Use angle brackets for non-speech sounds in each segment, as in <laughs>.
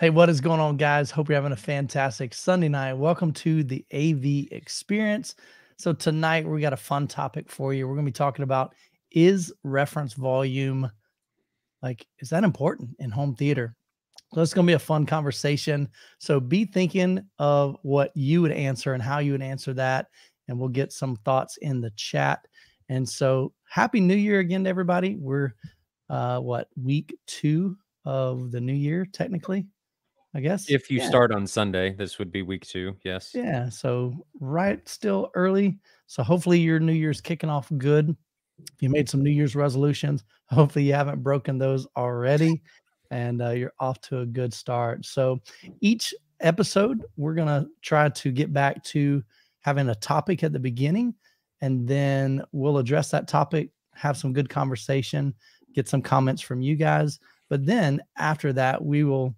Hey, what is going on, guys? Hope you're having a fantastic Sunday night. Welcome to the AV experience. So, tonight we got a fun topic for you. We're going to be talking about is reference volume like, is that important in home theater? So, it's going to be a fun conversation. So, be thinking of what you would answer and how you would answer that. And we'll get some thoughts in the chat. And so, happy new year again to everybody. We're uh, what week two of the new year, technically? I guess. If you Yeah. start on Sunday, this would be week two. Yes. Yeah. So right still early. So hopefully your New Year's kicking off good. If you made some New Year's resolutions, hopefully you haven't broken those already and uh, you're off to a good start. So each episode, we're going to try to get back to having a topic at the beginning and then we'll address that topic, have some good conversation, get some comments from you guys. But then after that, we will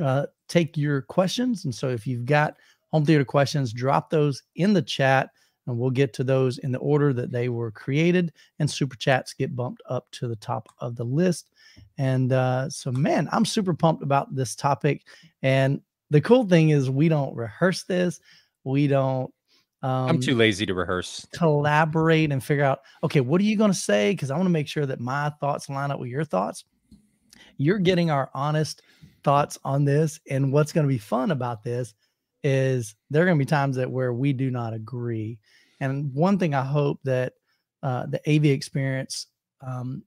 uh, take your questions. And so if you've got home theater questions, drop those in the chat and we'll get to those in the order that they were created. And super chats get bumped up to the top of the list. And uh, so, man, I'm super pumped about this topic. And the cool thing is, we don't rehearse this, we don't. Um, I'm too lazy to rehearse. collaborate and figure out okay what are you going to say because i want to make sure that my thoughts line up with your thoughts you're getting our honest thoughts on this and what's going to be fun about this is there are going to be times that where we do not agree and one thing i hope that uh, the av experience um,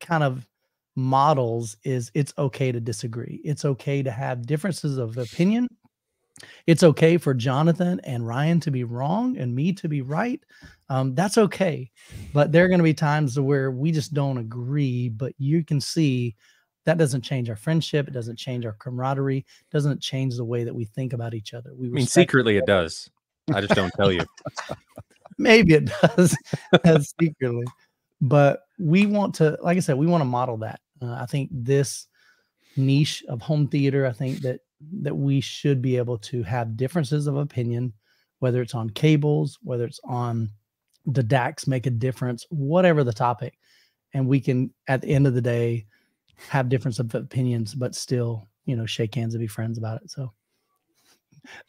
kind of models is it's okay to disagree it's okay to have differences of opinion it's okay for Jonathan and Ryan to be wrong and me to be right. Um, that's okay. But there are going to be times where we just don't agree, but you can see that doesn't change our friendship. It doesn't change our camaraderie. It doesn't change the way that we think about each other. We I mean, secretly it does. I just don't tell you. <laughs> maybe it does <laughs> secretly but we want to like i said we want to model that uh, i think this niche of home theater i think that that we should be able to have differences of opinion whether it's on cables whether it's on the DACs make a difference whatever the topic and we can at the end of the day have difference of opinions but still you know shake hands and be friends about it so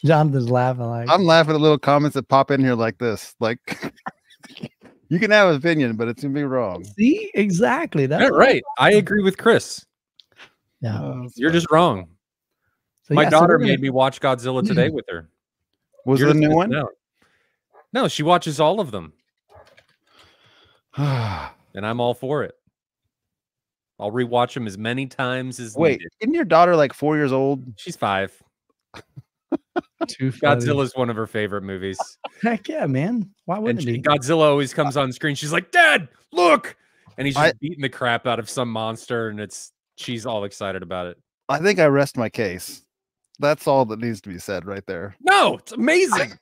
jonathan's laughing like I'm laughing at little comments that pop in here like this. Like, <laughs> you can have an opinion, but it's gonna be wrong. see exactly that's Yeah, right. I agree with Chris. yeah Oh, You're just wrong. So, My yeah, daughter we're gonna- made me watch Godzilla today with her. was it a new one? out. No, she watches all of them, <sighs> and I'm all for it. I'll rewatch them as many times as Wait, needed. isn't your daughter like four years old? She's five. Too funny. Godzilla's one of her favorite movies. <laughs> Heck yeah, man. Why wouldn't she, it be? Godzilla always comes on screen. She's like, "Dad, look!" And he's just I- beating the crap out of some monster, and it's she's all excited about it. I think I rest my case. That's all that needs to be said right there. No, it's amazing. <laughs>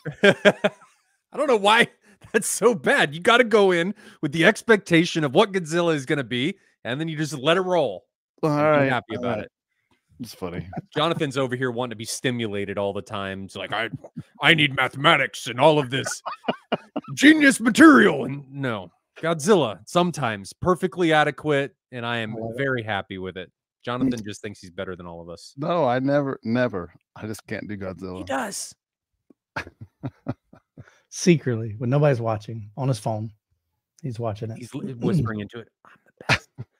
<laughs> I don't know why <laughs> that's so bad. You got to go in with the expectation of what Godzilla is going to be, and then you just let it roll. All right, happy about right. it. It's funny. <laughs> Jonathan's over here wanting to be stimulated all the time. It's like I, I need mathematics and all of this genius material. And no, Godzilla sometimes perfectly adequate, and I am very happy with it. Jonathan just thinks he's better than all of us. No, I never, never. I just can't do Godzilla. He does. <laughs> Secretly, when nobody's watching on his phone, he's watching it. He's <clears throat> whispering into it. I'm the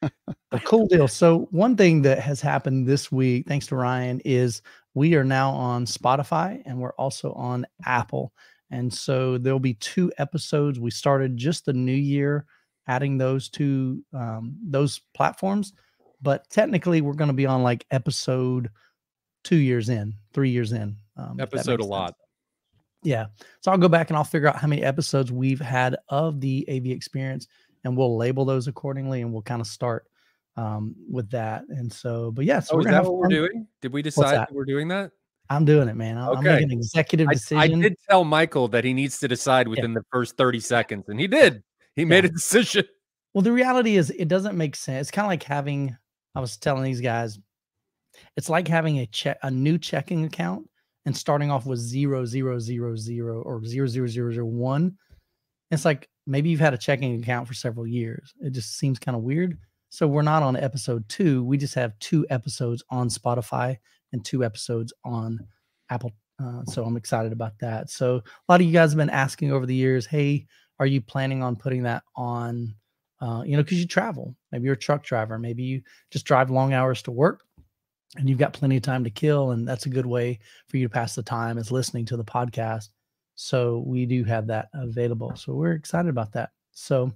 best. a cool deal. So one thing that has happened this week, thanks to Ryan, is we are now on Spotify and we're also on Apple. And so there'll be two episodes. We started just the new year, adding those to um, those platforms. But technically, we're going to be on like episode two years in, three years in. Um, Episode a lot. Yeah. So I'll go back and I'll figure out how many episodes we've had of the AV experience and we'll label those accordingly and we'll kind of start um, with that. And so, but yeah, so Oh, we're is that what we're doing? Did we decide we're doing that? I'm doing it, man. I'm, I'm Okay. making an executive decision. I did tell Michael that he needs to decide within the first 30 seconds, and he did. He made a decision. <laughs> Well, the reality is it doesn't make sense. It's kind of like having, I was telling these guys, it's like having a check, a new checking account and starting off with zero, zero, zero, zero, or zero, zero, zero, zero, one. It's like maybe you've had a checking account for several years. It just seems kind of weird. So we're not on episode two. We just have two episodes on Spotify and two episodes on Apple. Uh, so I'm excited about that. So a lot of you guys have been asking over the years, hey, are you planning on putting that on? Uh, you know, because you travel. Maybe you're a truck driver. Maybe you just drive long hours to work and you've got plenty of time to kill. And that's a good way for you to pass the time is listening to the podcast. So we do have that available. So we're excited about that. So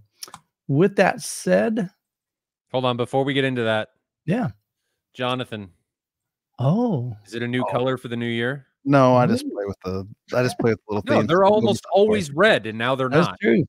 with that said, Hold on, before we get into that, yeah. Jonathan, Oh, is it a new Oh. color for the new year? No, I just play with the. I just play with the little No, things. they're almost always red, and now they're that's not. true.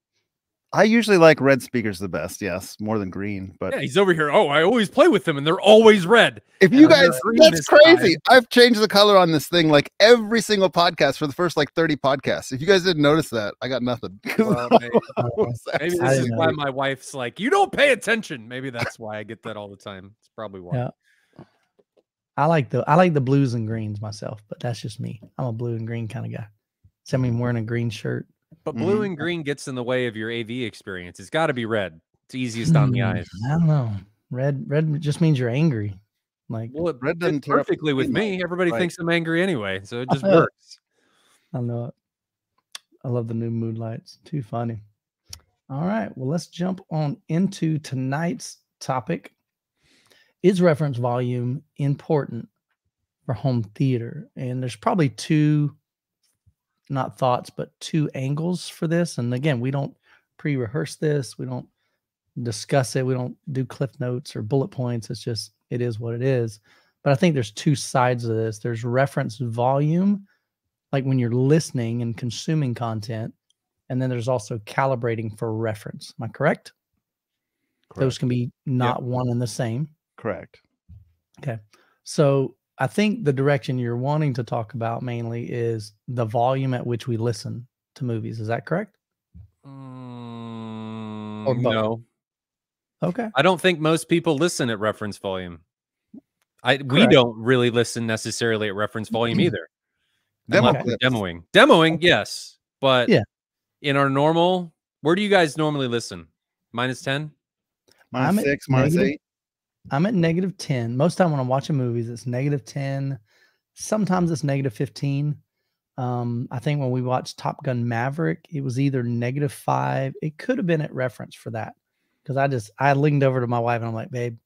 I usually like red speakers the best. Yes, more than green. But Yeah, he's over here. Oh, I always play with them, and they're always red. if you and guys, that's crazy. time. I've changed the color on this thing like every single podcast for the first like thirty podcasts. If you guys didn't notice that, I got nothing. <laughs> Well, I maybe, was maybe I this is why my wife's like, "You don't pay attention." Maybe that's why I get that all the time. It's probably why. Yeah. I like the I like the blues and greens myself, but that's just me. I'm a blue and green kind of guy. So I mean, wearing a green shirt. But blue Mhm. and green gets in the way of your AV experience. It's got to be red. It's easiest on the Hmm, eyes. I don't know. Red red just means you're angry. Like Well, it Red doesn't tear up the perfectly with screen, though. me. Everybody Right. thinks I'm angry anyway, so it <laughs> just works. I know it. I love the new mood lights. Too funny. All right. Well, let's jump on into tonight's topic. Is reference volume important for home theater? And there's probably two, not thoughts, but two angles for this. And again, we don't pre rehearse this, we don't discuss it, we don't do cliff notes or bullet points. It's just, it is what it is. But I think there's two sides of this there's reference volume like when you're listening and consuming content and then there's also calibrating for reference am i correct, correct. those can be not one and the same Correct. Okay. So i think the direction you're wanting to talk about mainly is the volume at which we listen to movies is that correct Mm, Or both. no, okay I don't think most people listen at reference volume. I we don't really listen necessarily at reference volume <clears throat> either. Demo unless we're demoing, demoing, yes, but Yeah. in our normal, where do you guys normally listen? Minus ten. Minus I'm six, minus negative- eight. I'm at negative 10 most time when i'm watching movies it's negative 10 sometimes it's negative 15 um i think when we watched top gun maverick it was either negative five. It could have been at reference for that because i just i leaned over to my wife and i'm like babe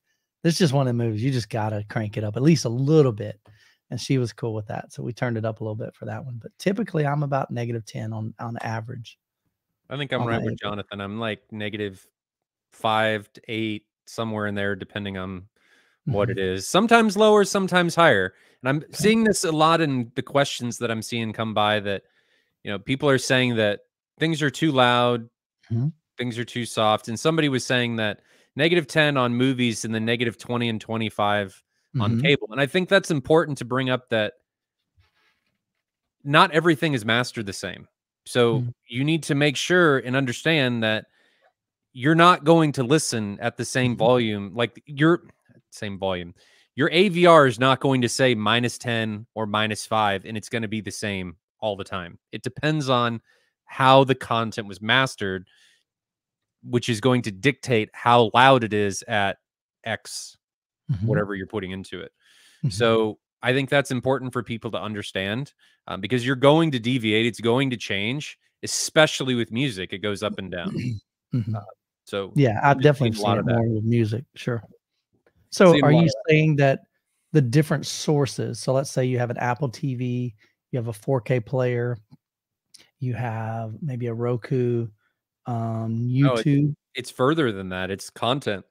this is just one of the movies. You just gotta crank it up at least a little bit. And she was cool with that. So we turned it up a little bit for that one. But typically i'm about negative 10 on on average I think I'm right with. Jonathan. I'm like negative five to eight, somewhere in there, depending on what it is. Sometimes lower, sometimes higher. And I'm seeing this a lot in the questions that I'm seeing come by that, you know, people are saying that things are too loud, Mhm. things are too soft. And somebody was saying that negative 10 on movies and then negative 20 and 25 on Mhm. cable. And I think that's important to bring up that not everything is mastered the same. So Mm. you need to make sure and understand that you're not going to listen at the same Mhm. volume, like your same volume. Your AVR is not going to say minus 10 or minus five, and it's going to be the same all the time. It depends on how the content was mastered, which is going to dictate how loud it is at X, Mhm. whatever you're putting into it. Mhm. So I think that's important for people to understand um, because you're going to deviate. It's going to change, especially with music. It goes up and down. <clears throat> Mhm. So Yeah, I've definitely seen a lot of more with music. Sure. So, are you saying that the different sources? So, let's say you have an Apple TV, you have a 4K player, you have maybe a Roku, um, No, it's- YouTube. it's further than that. It's content.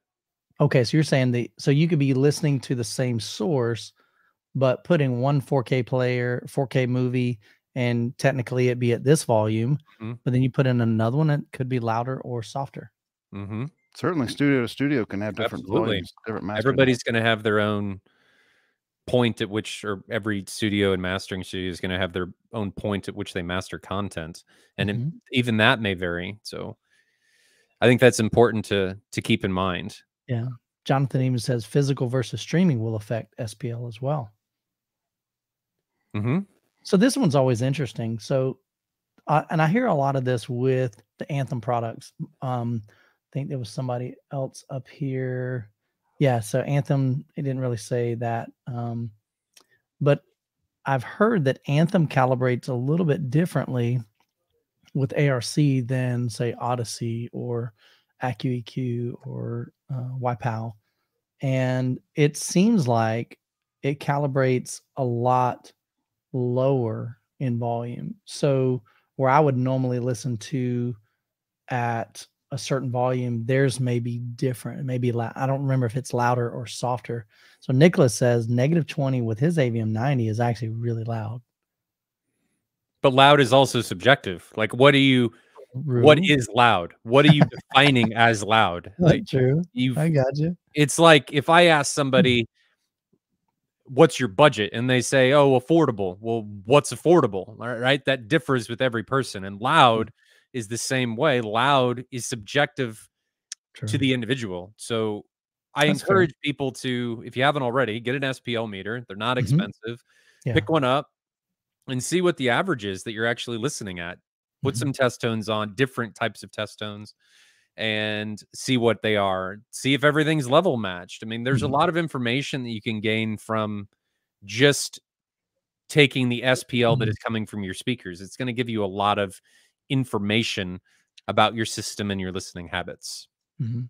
okay, so you're saying that so you could be listening to the same source, but putting one 4K player, 4K movie, and technically it be at this volume, Mhm. but then you put in another one, it could be louder or softer. Hmm Certainly, studio to studio can have different Absolutely. volumes, different mastering. Everybody's going to have their own point at which, or every studio and mastering studio is going to have their own point at which they master content, and it- Mhm. even that may vary. So I think that's important to to keep in mind. Yeah, Jonathan even says physical versus streaming will affect SPL as well. hmm So this one's always interesting. So, uh, and I hear a lot of this with the Anthem products. Um, I think there was somebody else up here. Yeah, so Anthem, it didn't really say that. Um, but I've heard that Anthem calibrates a little bit differently with ARC than say Audyssey or AccuEQ or uh, YPAO. And it seems like it calibrates a lot lower in volume. So where I would normally listen to at a certain volume, theirs may be different. It may be loud. I don't remember if it's louder or softer. So Nicholas says negative 20 with his AVM 90 is actually really loud. But loud is also subjective. Like, what do you, Rude. what is loud? What are you defining as loud? <laughs> Like, true. You, I got you. It's like if I ask somebody, <laughs> what's your budget? And they say, oh, affordable. Well, what's affordable? Right. That differs with every person. And loud mm. Is the same way. Loud is subjective True. to the individual. So I That's encourage fair. people to, if you haven't already, get an SPL meter. They're not mm-hmm. expensive. Yeah. Pick one up and see what the average is that you're actually listening at. Put mm-hmm. some test tones on, different types of test tones, and see what they are. See if everything's level matched. I mean, there's mm-hmm. a lot of information that you can gain from just taking the SPL that mm-hmm. is coming from your speakers. It's going to give you a lot of information about your system and your listening habits. Mm-hmm.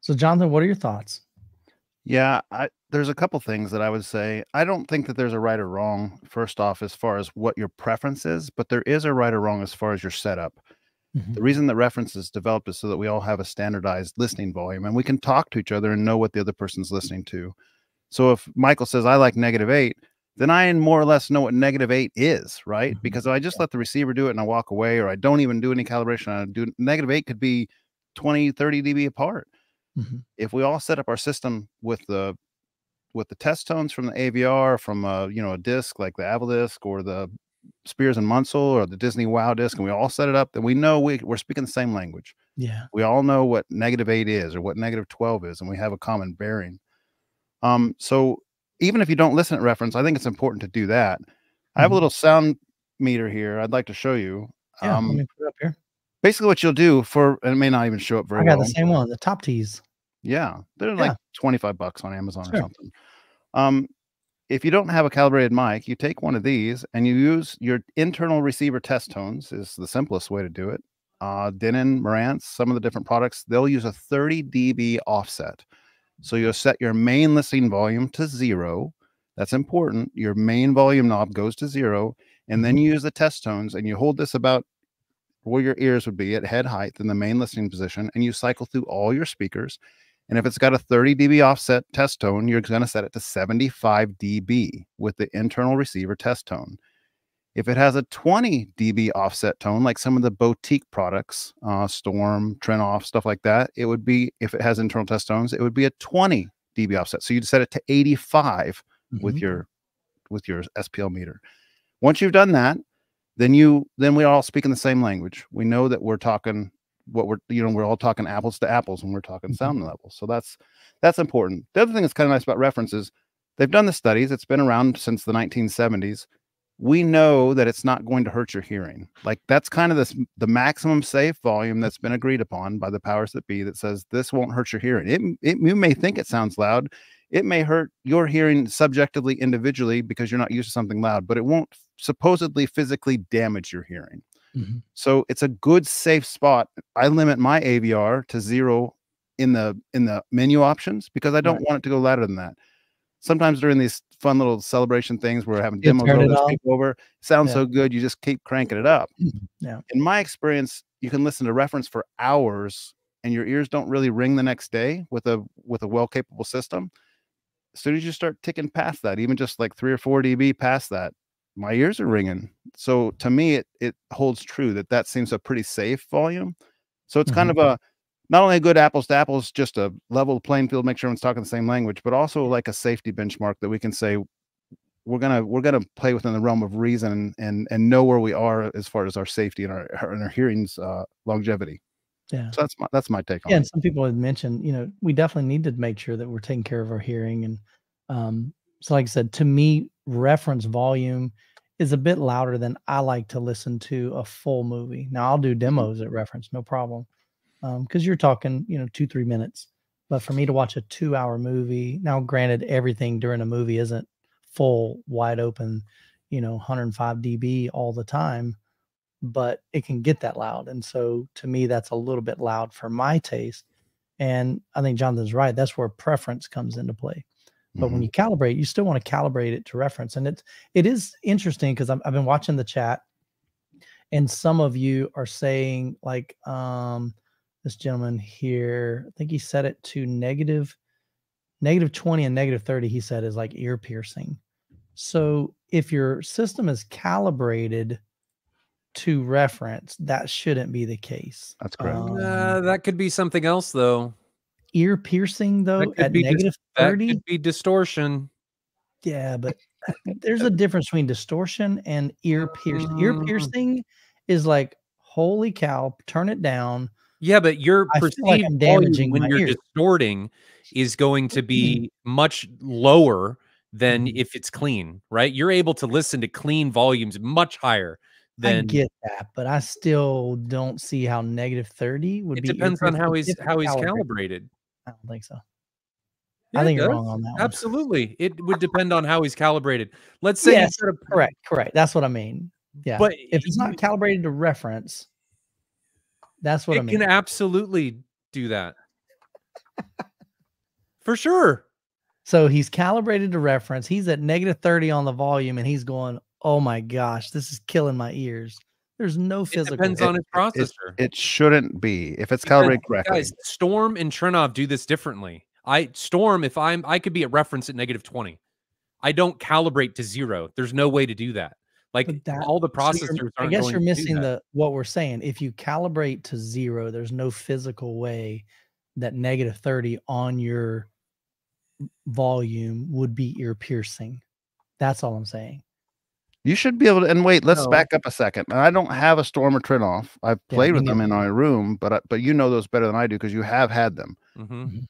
So, Jonathan, what are your thoughts? Yeah, I, there's a couple things that I would say. I don't think that there's a right or wrong, first off, as far as what your preference is, but there is a right or wrong as far as your setup. Mm-hmm. The reason that reference is developed is so that we all have a standardized listening volume and we can talk to each other and know what the other person's listening to. So if Michael says, I like negative eight, then I more or less know what negative eight is, right? Mm-hmm. Because I just let the receiver do it and I walk away, or I don't even do any calibration. I do negative eight could be 20, 30 dB apart. Mm-hmm. If we all set up our system with the with the test tones from the AVR, from a you know a disc like the Avaldisc or the Spears and Munsell or the Disney Wow disc, and we all set it up, then we know we, we're speaking the same language. Yeah. We all know what negative eight is or what negative 12 is, and we have a common bearing. Um, so even if you don't listen at reference, I think it's important to do that. Mm-hmm. I have a mm-hmm. little sound meter here. I'd like to show you. Yeah, um, let me put it up here. Basically, what you'll do for it may not even show up very I got well. the same one, the top tees. Yeah, they're yeah. like 25 bucks on Amazon sure. or something. Um, if you don't have a calibrated mic, you take one of these and you use your internal receiver test tones is the simplest way to do it. Uh, Denon, Marantz, some of the different products, they'll use a 30 dB offset. So you'll set your main listening volume to zero. That's important. Your main volume knob goes to zero. And then mm-hmm. you use the test tones and you hold this about where your ears would be at head height in the main listening position. And you cycle through all your speakers. And if it's got a 30 dB offset test tone, you're going to set it to 75 dB with the internal receiver test tone. If it has a 20 dB offset tone, like some of the boutique products, uh, Storm, Trinov, stuff like that, it would be, if it has internal test tones, it would be a 20 dB offset. So you'd set it to 85 mm-hmm. with your with your SPL meter. Once you've done that, then you then we are all speak in the same language. We know that we're talking what we're you know we're all talking apples to apples when we're talking mm-hmm. sound levels. So that's that's important. The other thing that's kind of nice about references, they've done the studies. It's been around since the 1970s we know that it's not going to hurt your hearing. Like that's kind of this the maximum safe volume that's been agreed upon by the powers that be that says this won't hurt your hearing. It, it you may think it sounds loud. It may hurt your hearing subjectively individually because you're not used to something loud, but it won't supposedly physically damage your hearing. Mm-hmm. So it's a good safe spot. I limit my AVR to zero in the in the menu options because I don't right. want it to go louder than that sometimes during these fun little celebration things where we're having demos over, over sounds yeah. so good you just keep cranking it up mm-hmm. yeah in my experience you can listen to reference for hours and your ears don't really ring the next day with a with a well capable system as soon as you start ticking past that even just like three or four db past that my ears are ringing so to me it it holds true that that seems a pretty safe volume so it's mm-hmm. kind of a not only a good apples to apples, just a level playing field, make sure everyone's talking the same language, but also like a safety benchmark that we can say we're gonna we're gonna play within the realm of reason and and know where we are as far as our safety and our and our hearing's uh, longevity. Yeah. So that's my that's my take on yeah, it. And some people had mentioned, you know, we definitely need to make sure that we're taking care of our hearing. And um, so like I said, to me, reference volume is a bit louder than I like to listen to a full movie. Now I'll do mm-hmm. demos at reference, no problem because you're talking, you know, two three minutes. But for me to watch a two hour movie, now granted, everything during a movie isn't full, wide open, you know, 105 dB all the time, but it can get that loud. And so to me, that's a little bit loud for my taste. And I think Jonathan's right. That's where preference comes into play. But Mhm. when you calibrate, you still want to calibrate it to reference. And it's it is interesting because I've, I've been watching the chat, and some of you are saying like um this gentleman here, I think he set it to negative negative 20 and negative 30, he said is like ear piercing. So if your system is calibrated to reference, that shouldn't be the case. That's correct. Um, Uh, that could be something else, though. ear piercing though at be dis- 30 could be distortion. yeah but uh, <laughs> there's a difference between distortion and ear piercing ear Mm. piercing is like holy cow turn it down Yeah, but your perceived like volume when you're ear. distorting is going to be much lower than Mhm. if it's clean, right? You're able to listen to clean volumes much higher than i get that but i still don't see how negative 30 would it be ear depends on how he's how he's calibrated. i don't think so Yeah, i think you're wrong on that one Absolutely. It would depend on how he's calibrated. Let's say Yes, correct correct that's what i mean yeah But if it's not calibrated to reference that's what it i mean You can absolutely do that. For sure. So he's calibrated to reference. He's at negative 30 on the volume and he's going, Oh my gosh, this is killing my ears. There's no It physical. depends It- on his processor. It shouldn't be if it's Because, calibrated correctly. Guys, Storm and Trinov do this differently. I Storm, if I'm I could be at reference at negative 20. I don't calibrate to zero. There's no way to do that. Like that- all the so you're- processors I guess going you're missing the what we're saying. If you calibrate to zero, there's no physical way that negative 30 on your volume would be ear piercing. That's all I'm saying. You should be able to. And wait, let's No. back up a second. I don't have a Storm or Trinov. I've played me with them in my room, but I- but you know those better than I do because you have had them. Mhm.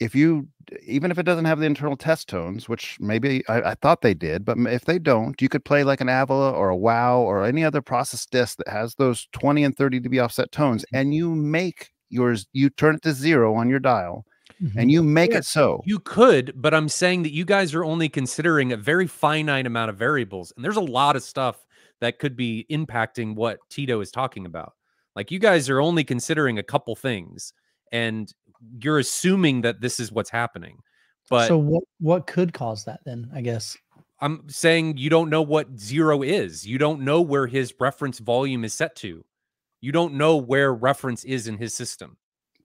If you, even if it doesn't have the internal test tones, which maybe I, I thought they did, but if they don't, you could play like an Avila or a WoW or any other process disc that has those 20 and 30 dB offset tones, Mm-hmm. and you make yours, you turn it to zero on your dial, Mhm. and you make Yes, it so. You could, but I'm saying that you guys are only considering a very finite amount of variables. And there's a lot of stuff that could be impacting what Tito is talking about. Like you guys are only considering a couple things and you're assuming that this is what's happening. But so what what could cause that then? I guess. I'm saying you don't know what zero is. You don't know where his reference volume is set to. You don't know where reference is in his system.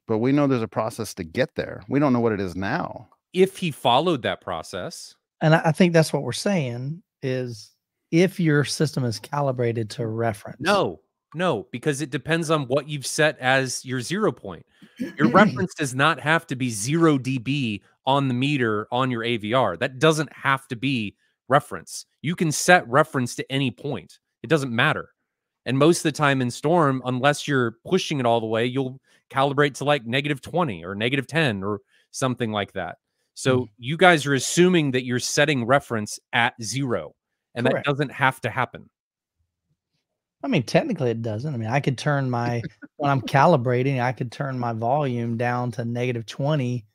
but we know there's a process to get there. We don't know what it is now. If he followed that process, And I, I think that's what we're saying is if your system is calibrated to reference. No, no, because it depends on what you've set as your zero point. Your <clears throat> reference does not have to be zero dB on the meter on your AVR. That doesn't have to be reference. You can set reference to any point, it doesn't matter. And most of the time in Storm, unless you're pushing it all the way, you'll calibrate to like negative 20 or negative 10 or something like that. Hmm. So you guys are assuming that you're setting reference at zero, and Correct. that doesn't have to happen. I mean, technically it doesn't. I mean, I could turn my when I'm calibrating, I could turn my volume down to negative 20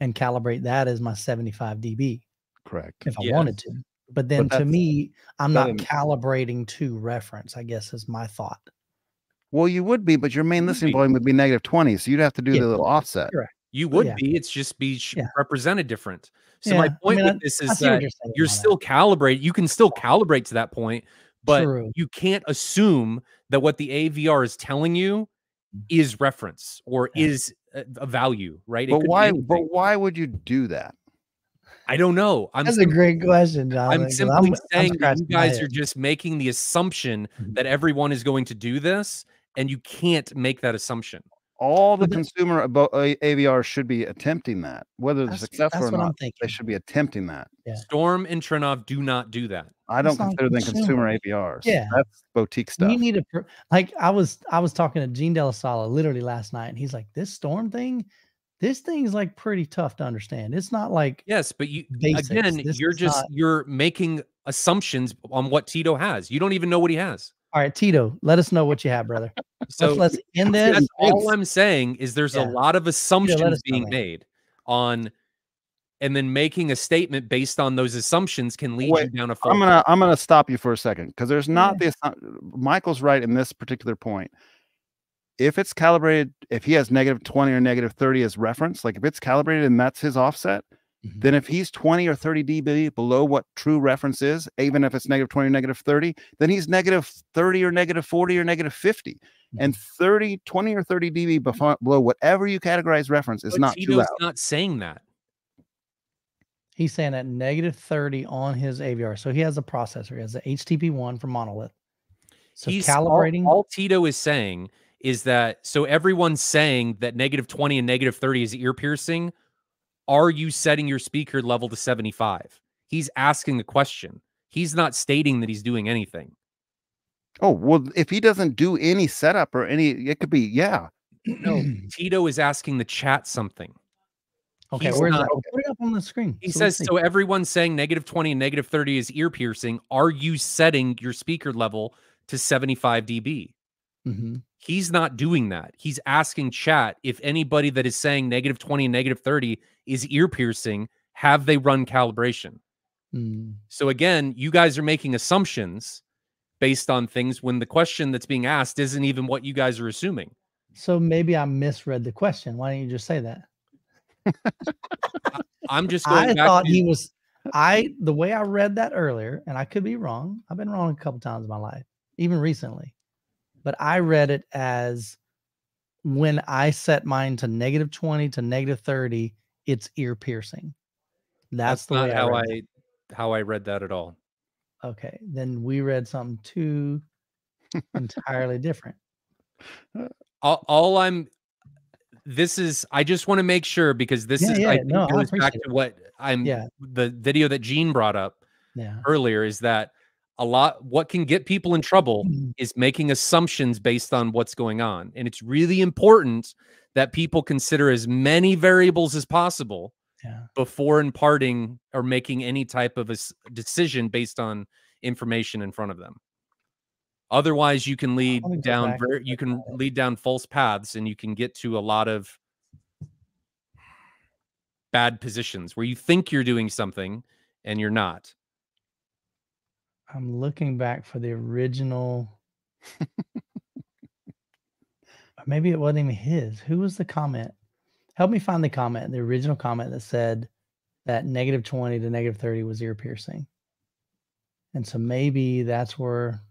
and calibrate that as my 75 dB Correct. if I Yes. wanted to. But then to me, I'm not didn't- calibrating to reference, I guess is my thought. Well, you would be, but your main listening volume would be negative 20. So you'd have to do Yeah. the little offset. Correct. You would yeah. be. It's just be Yeah. represented different. So Yeah, my I point mean, with I- this is that you're you're on that. still calibrated. You can still calibrate to that point, but True. you can't assume that what the AVR is telling you is reference or Yeah. is a, a value, right? But why? But why would you do that? I don't know. I'm That's a great question, John. I'm simply saying that you guys are just making the assumption Mhm. that everyone is going to do this, and you can't make that assumption. All the consumer AVR should be attempting that, whether they're That's, successful that's or what I'm not. thinking. They should be attempting that. Yeah. Storm and Trinov do not do that. I don't not consider them consumer consumer. AVRs. Yeah. that's boutique stuff. We need to pr- like I was I was talking to Gene DellaSala literally last night, and he's like, "This storm thing, this thing's like pretty tough to understand. It's not like Yes, but you Basics. again, This you're just not- you're making assumptions on what Tito has. You don't even know what he has. All right, Tito, let us know what you have, brother. So let's, let's end this. that's all I'm saying is there's Yeah. a lot of assumptions us know, being man. made on and then making a statement based on those assumptions can lead Wait, you down a fault. I'm gonna I'm gonna stop you for a second because there's not the Michael's right in this particular point. If it's calibrated, if he has negative 20 or negative 30 as reference, like if it's calibrated and that's his offset, Mhm. then if he's 20 or 30 dB below what true reference is, even if it's negative 20 or negative 30, then he's negative 30 or negative 40 or negative 50. And 30, 20 or 30 dB befo- below whatever you categorize reference is But not too Tito's loud. not saying that. He's saying at negative 30 on his AVR. So he has a processor. He has the HTP1 from Monolith. So He's all- calibrating. all, Tito is saying is that so everyone's saying that negative 20 and negative 30 is ear piercing. Are you setting your speaker level to 75? He's asking a question. He's not stating that he's doing anything. Oh, well, if he doesn't do any setup or any, it could be, yeah. No, <clears throat> Tito is asking the chat something. Okay, where's not- that? Put it up on the screen. He so says, so everyone's saying negative 20 and negative 30 is ear piercing. Are you setting your speaker level to 75 dB? Mhm. He's not doing that. He's asking chat if anybody that is saying negative 20 and negative 30 is ear piercing, have they run calibration? Mm. So again, you guys are making assumptions based on things when the question that's being asked isn't even what you guys are assuming. So maybe I misread the question. Why don't you just say that? I'm just going I thought to, he was. I the way I read that earlier, and I could be wrong. I've been wrong a couple times in my life, even recently. But I read it as when I set mine to negative 20 to negative 30, it's ear piercing. That's, that's, the not way how I, read I it. how I read that at all. Okay, then we read something too <laughs> entirely different. all, all I'm this is I just want to make sure because this Yeah, is yeah, I think no, goes back appreciate to what I'm Yeah. the video that Gene brought up Yeah. earlier is that a lot what can get people in trouble Mm. is making assumptions based on what's going on and it's really important that people consider as many variables as possible Yeah. before imparting or making any type of a decision based on information in front of them otherwise you can lead let me go down ver- you can lead down false paths and you can get to a lot of bad positions where you think you're doing something and you're not I'm looking back for the original. <laughs> Maybe it wasn't even his. Who was the comment? Help me find the comment, the original comment that said that negative 20 to negative 30 was ear piercing. And so maybe that's where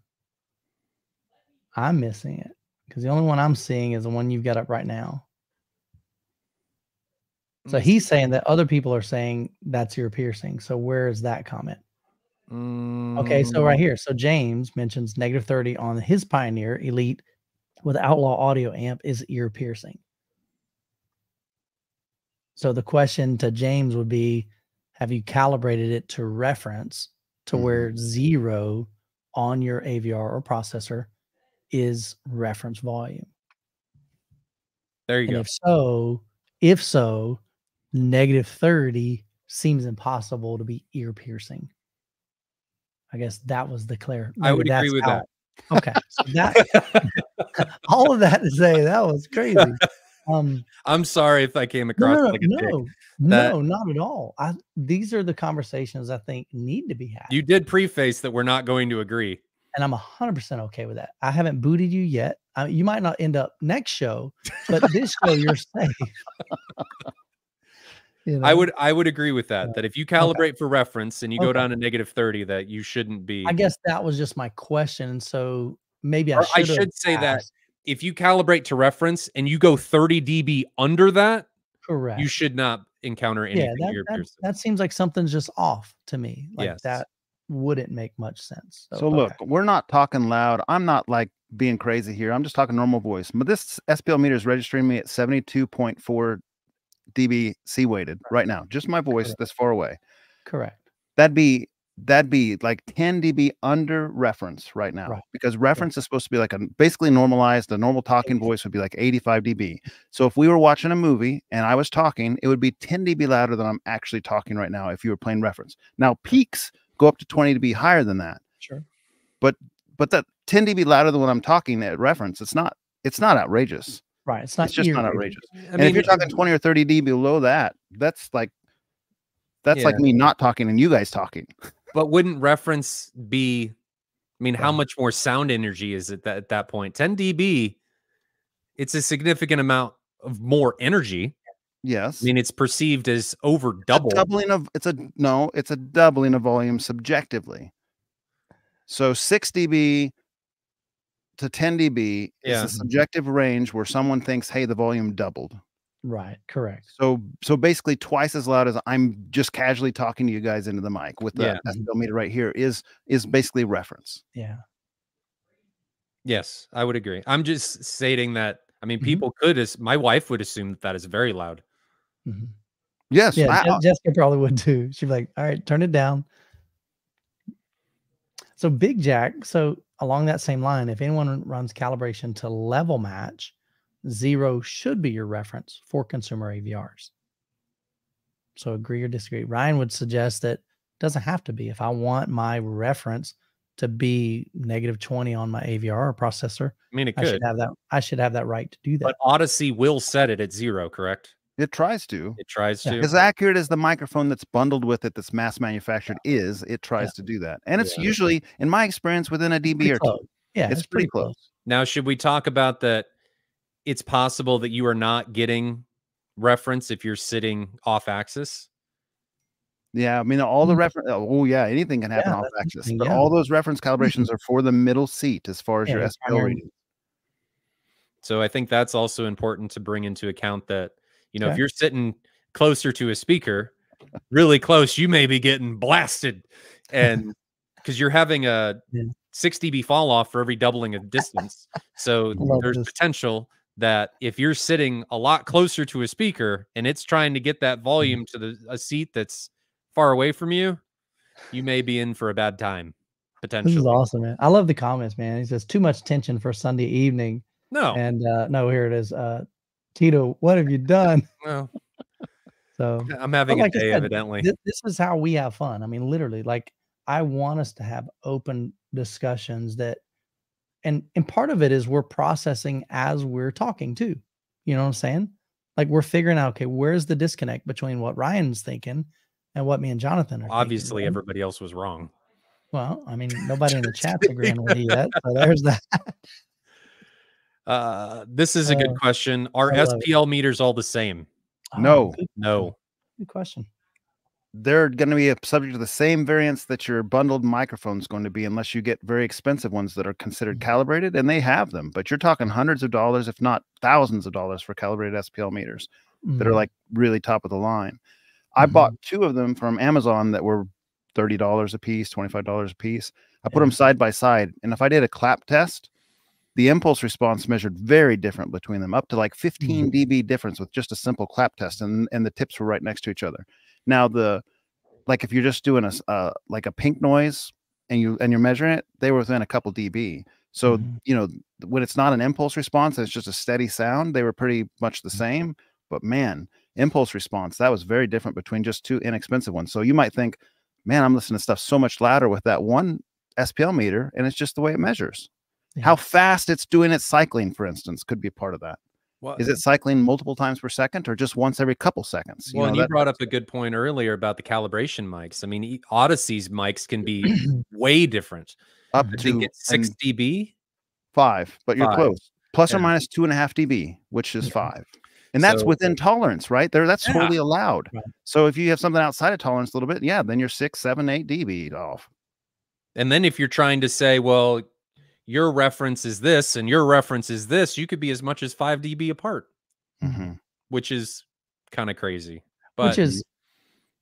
I'm missing it because the only one I'm seeing is the one you've got up right now. So he's saying that other people are saying that's your piercing. So where is that comment? Okay, so Mm. right here, so James mentions negative 30 on his Pioneer Elite with Outlaw Audio amp is ear piercing. So the question to James would be Have you calibrated it to reference to Mhm. where zero on your AVR or processor is reference volume? there you And go if so, if so, negative 30 seems impossible to be ear piercing. I guess that was the clear. I would agree with how- <laughs> Okay. So that <laughs> all of that to say that was crazy. Um <laughs> I'm sorry if I came across no, no, like a dick. no, That- no, not at all. I these are the conversations I think need to be had. You did preface that we're not going to agree. And I'm 100% okay with that. I haven't booted you yet. Uh, you might not end up next show, but this show you're <laughs> safe. You I would I would agree with that. That if you calibrate for reference and you go down to negative 30, that you shouldn't be. I guess that was just my question. And so maybe I I should say that if you calibrate to reference and you go 30 dB under that, correct. you should not encounter yeah, that, that, that seems like something's just off to me. Like Yes. that wouldn't make much sense. So look, we're not talking loud. I'm not like being crazy here. I'm just talking normal voice. But this SPL meter is registering me at 72.4 dB C weighted right now. Just my voice Correct. this far away. correct. That'd be that'd be like 10 dB under reference right now Right. because reference is supposed to be like a basically normalized. A normal talking voice would be like 85 dB. So if we were watching a movie and I was talking, it would be 10 dB louder than I'm actually talking right now if you were playing reference. Now peaks go up to 20 to be higher than that Sure. but but that 10 dB louder than what I'm talking at reference, it's not it's not outrageous. Right. It's not It's just not outrageous. I and if you're talking 20 or 30 dB below that, that's like that's like me not talking and you guys talking. <laughs> but wouldn't reference be? I mean, how much more sound energy is it that at that point? 10 dB. It's a significant amount of more energy. Yes. I mean, it's perceived as over double. doubling of it's a no, it's a doubling of volume subjectively. So 6 dB to 10 dB Yeah. is a subjective range where someone thinks, hey, the volume doubled. Right. Correct. So so basically twice as loud as I'm just casually talking to you guys into the mic with the Yeah. meter right here is is basically reference. Yeah. Yes, I would agree. I'm just stating that. I mean, Mhm. people could as my wife would assume that that is very loud. Mhm. Yes. Yeah. I- Jessica probably would too. She'd be like, all right, turn it down. So Big Jack, so along that same line, if anyone runs calibration to level match, zero should be your reference for consumer AVRs. So agree or disagree. Ryan would suggest that it doesn't have to be. If I want my reference to be negative 20 on my AVR or processor, I mean, it I could, should have that. I should have that right to do that. but Audyssey will set it at zero. Correct? It tries to. It tries to. As accurate as the microphone that's bundled with it that's mass manufactured is, it tries to do that. And it's Yeah. usually, in my experience, within a dB Pretty or close. two. Yeah, it's pretty close. Now, should we talk about that? It's possible that you are not getting reference if you're sitting off axis. Yeah, I mean, all the Mm. reference. Oh, yeah, anything can happen Yeah, off axis, but yeah. all those reference calibrations are for the middle seat as far as Yeah, your SPL reading. So I think that's also important to bring into account that, you know, if you're sitting closer to a speaker, really close, you may be getting blasted. And <laughs> because you're having a Yeah. 6 dB fall off for every doubling of distance. So there's this. potential that if you're sitting a lot closer to a speaker and it's trying to get that volume to the a seat that's far away from you, you may be in for a bad time This is awesome, man. I love the comments, man. He says too much tension for Sunday evening. No, And uh no, here it is. Uh Tito, what have you done? <laughs> well, So I'm having like a day, said, evidently. thi- this is how we have fun. I mean, literally, like I want us to have open discussions that and and part of it is we're processing as we're talking too. You know what I'm saying? Like we're figuring out, okay, where's the disconnect between what Ryan's thinking and what me and Jonathan are thinking, Obviously, right? everybody else was wrong. well, I mean, nobody in the chat's agreeing with you yet. So <laughs> there's that. Uh, this is a Uh, good question. Are I love it. SPL meters all the same? No. good, No. good question. They're going to be a subject to the same variance that your bundled microphone is going to be, unless you get very expensive ones that are considered Mhm. calibrated, and they have them. But you're talking hundreds of dollars, if not thousands of dollars, for calibrated SPL meters that are Mhm. like really top of the line. I Mhm. bought two of them from Amazon that were thirty dollars a piece, twenty five dollars a piece. I put Yeah. them side by side, and if I did a clap test, the impulse response measured very different between them, up to like 15 dB difference with just a simple clap test, and and the tips were right next to each other. Now the like if you're just doing a uh, like a pink noise and you and you're measuring it, they were within a couple dB. So Mhm. you know when it's not an impulse response, it's just a steady sound. They were pretty much the same. But man, impulse response that was very different between just two inexpensive ones. So you might think, man, I'm listening to stuff so much louder with that one SPL meter, and it's just the way it measures. How fast it's doing its cycling, for instance, could be part of that. Well, Is it cycling multiple times per second or just once every couple seconds? well, know, and you that- brought up a good point earlier about the calibration mics. I mean, Audyssey's mics can be <clears throat> way different. up I to think it's six dB, five, but you're Five. close. Plus or minus two and a half dB, which is Okay. five. And that's So- within tolerance, right? There, that's Yeah. totally allowed. Right. So if you have something outside of tolerance a little bit, yeah, then you're six, seven, eight dB off. And then if you're trying to say, well, your reference is this and your reference is this, you could be as much as five dB apart, Mhm. which is kind of crazy. But Which is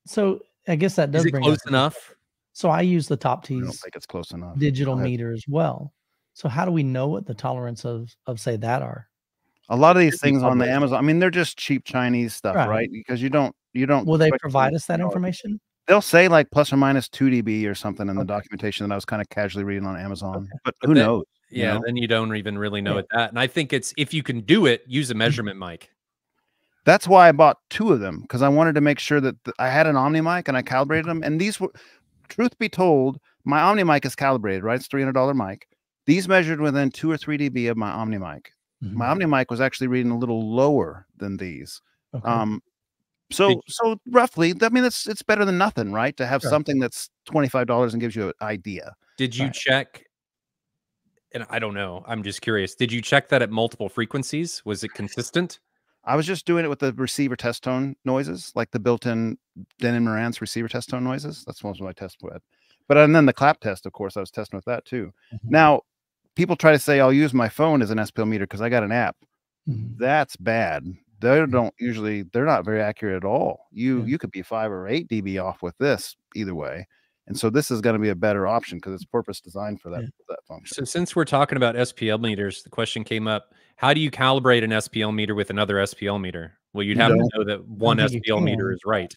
so I guess that does is it bring close up- enough? So I use the top I don't think it's close enough. digital meter as well. So how do we know what the tolerance of of say that are? A lot of these Should things on the. Amazon, I mean, they're just cheap Chinese stuff, Right. right? Because you don't, you don't. Will they provide us that information? They'll say like plus or minus two dB or something in the Okay. documentation that I was kind of casually reading on Amazon, Okay. but But who then- knows? you Yeah, know? then you don't even really know Yeah. it that. And I think it's if you can do it, use a measurement mic. That's why I bought two of them because I wanted to make sure that th- I had an Omni mic and I calibrated them. And these were, truth be told, my Omni mic is calibrated, right? It's three hundred dollar mic, These measured within two or three dB of my Omni mic. Mhm. My Omni mic was actually reading a little lower than these. Okay. Um, so Did- so roughly, I mean, it's it's better than nothing, right? To have Sure. something that's twenty five dollars and gives you an idea. Did you Right. check? And I don't know. I'm just curious. Did you check that at multiple frequencies? Was it consistent? I was just doing it with the receiver test tone noises, like the built-in Denon Marantz receiver test tone noises. That's most of my test with. But and then the clap test, of course, I was testing with that too. Mhm. Now, people try to say I'll use my phone as an SPL meter because I got an app. Mhm. That's bad. They mm-hmm. don't usually they're not very accurate at all. You Yeah. you could be five or eight dB off with this either way. And so this is going to be a better option because it's purpose designed for that, Yeah. that function. So since we're talking about SPL meters, the question came up: How do you calibrate an SPL meter with another SPL meter? Well, you'd You have to know that one SPL meter is right.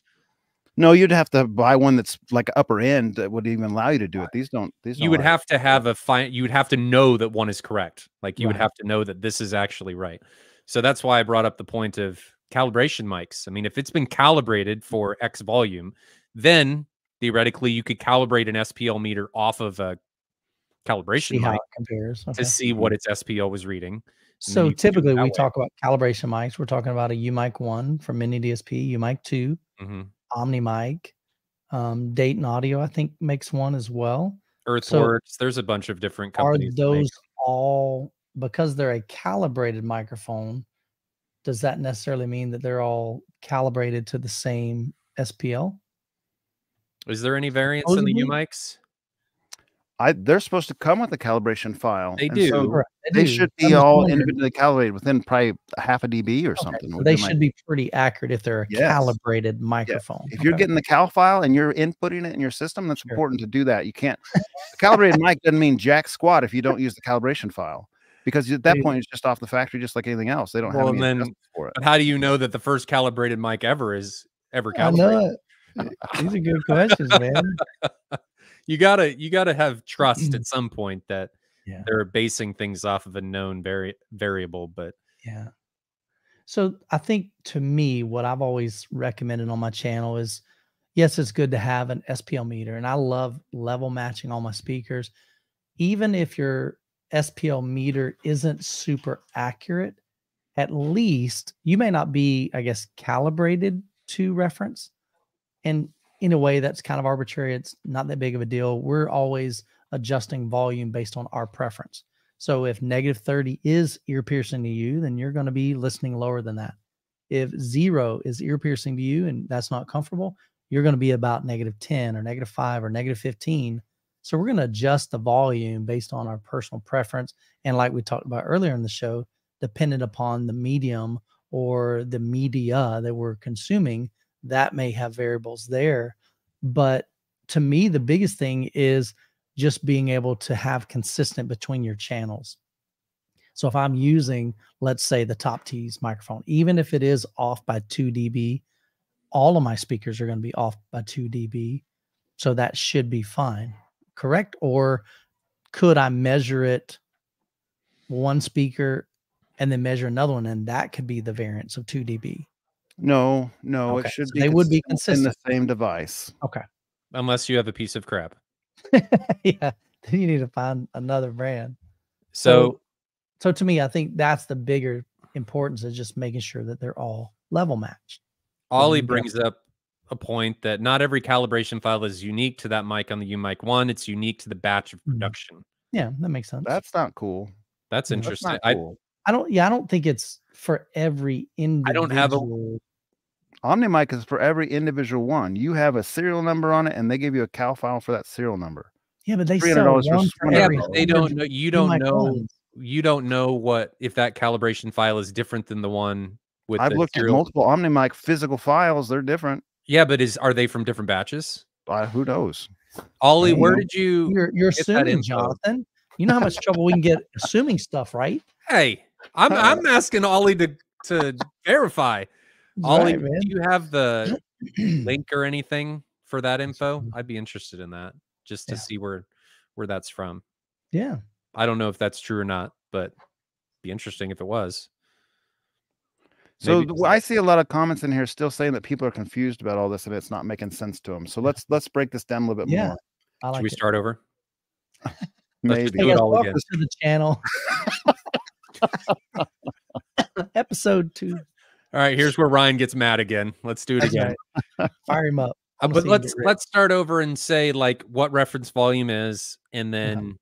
No, you'd have to buy one that's like upper end that would even allow you to do it. These don't these You would have to have a fine. You would have to know that one is correct. Like you would have to know that this is actually right. So that's why I brought up the point of calibration mics. I mean, if it's been calibrated for X volume, then theoretically you could calibrate an SPL meter off of a calibration See mic compares. to see what its SPL was reading. So you can do it typically we way. talk about calibration mics. We're talking about a UMIK one from Mini DSP, UMIK two, hmm OmniMic, um, Dayton Audio. I think makes one as well. Earthworks. there's a bunch of different companies. make- those all because they're a calibrated microphone? Does that necessarily mean that they're all calibrated to the same SPL? Is there any variance in the UMIKs? I they're supposed to come with a calibration file. They do. so Correct, they do. should I'm be all wondering. individually calibrated within probably a half a dB or Okay, something. so they be my- should be pretty accurate if they're a Yes. calibrated microphone. If you're getting the cal file and you're inputting it in your system, that's Sure. important to do that. You can't <laughs> a calibrated mic doesn't mean jack squat if you don't use the calibration file. Because at that They- point it's just off the factory just like anything else. They don't Well, have and then- for it. But how do you know that the first calibrated mic ever is ever I calibrated? know. These are good questions, man. <laughs> you gotta you gotta have trust at <clears throat> some point that Yeah. they're basing things off of a known vari- variable. But Yeah. So I think to me, what I've always recommended on my channel is yes, it's good to have an SPL meter. And I love level matching all my speakers. Even if your SPL meter isn't super accurate, at least you may not be, I guess, calibrated to reference. And in a way that's kind of arbitrary. It's not that big of a deal. We're always adjusting volume based on our preference. So if negative 30 is ear piercing to you, then you're going to be listening lower than that. If zero is ear piercing to you and that's not comfortable, you're going to be about negative 10 or negative five or negative 15. So we're going to adjust the volume based on our personal preference. And like we talked about earlier in the show, dependent upon the medium or the media that we're consuming, that may have variables there. But to me, the biggest thing is just being able to have consistent between your channels. So if I'm using, let's say, the top T's microphone, even if it is off by 2 dB, all of my speakers are going to be off by 2 dB. So that should be fine. Correct? Or could I measure it one speaker and then measure another one? And that could be the variance of 2 dB. No, no, Okay, it should so be they would be consistent in the same device. Okay. Unless you have a piece of crap. <laughs> yeah. Then you need to find another brand. So so to me, I think that's the bigger importance is just making sure that they're all level matched. Ollie brings up a point that not every calibration file is unique to that mic on the UMIK one. It's unique to the batch of Mhm. production. Yeah, that makes sense. That's not cool. That's Yeah, That's interesting. not I, cool. I don't. Yeah, I don't think it's for every individual. I don't have a- OmniMic is for every individual one. You have a serial number on it, and they give you a cal file for that serial number. Yeah, but they sell versus one for yeah, but they don't know. You don't mic know. ones. You don't know what if that calibration file is different than the one with. I've the looked serial- at multiple OmniMic physical files. They're different. Yeah, but is are they from different batches? Uh, who knows? Ollie, don't where did you? You're you're get that assuming, info. Jonathan. You know how much trouble we can get <laughs> assuming stuff, right? Hey, I'm Uh, I'm asking Ollie to to verify. Ollie, Right, man. do you have the <clears throat> link or anything for that info? I'd be interested in that just to Yeah. see where where that's from. yeah. I don't know if that's true or not, but be interesting if it was. So Maybe- I see a lot of comments in here still saying that people are confused about all this and it's not making sense to them. So let's let's break this down a little bit Yeah. more. I Should we it. start over? <laughs> Let's Maybe. do it guys, all welcome again. to the channel. <laughs> <laughs> Episode two. All right, here's where Ryan gets mad again. Let's do it again. right. Fire him up. Uh, but let's let's start over and say like what reference volume is, and then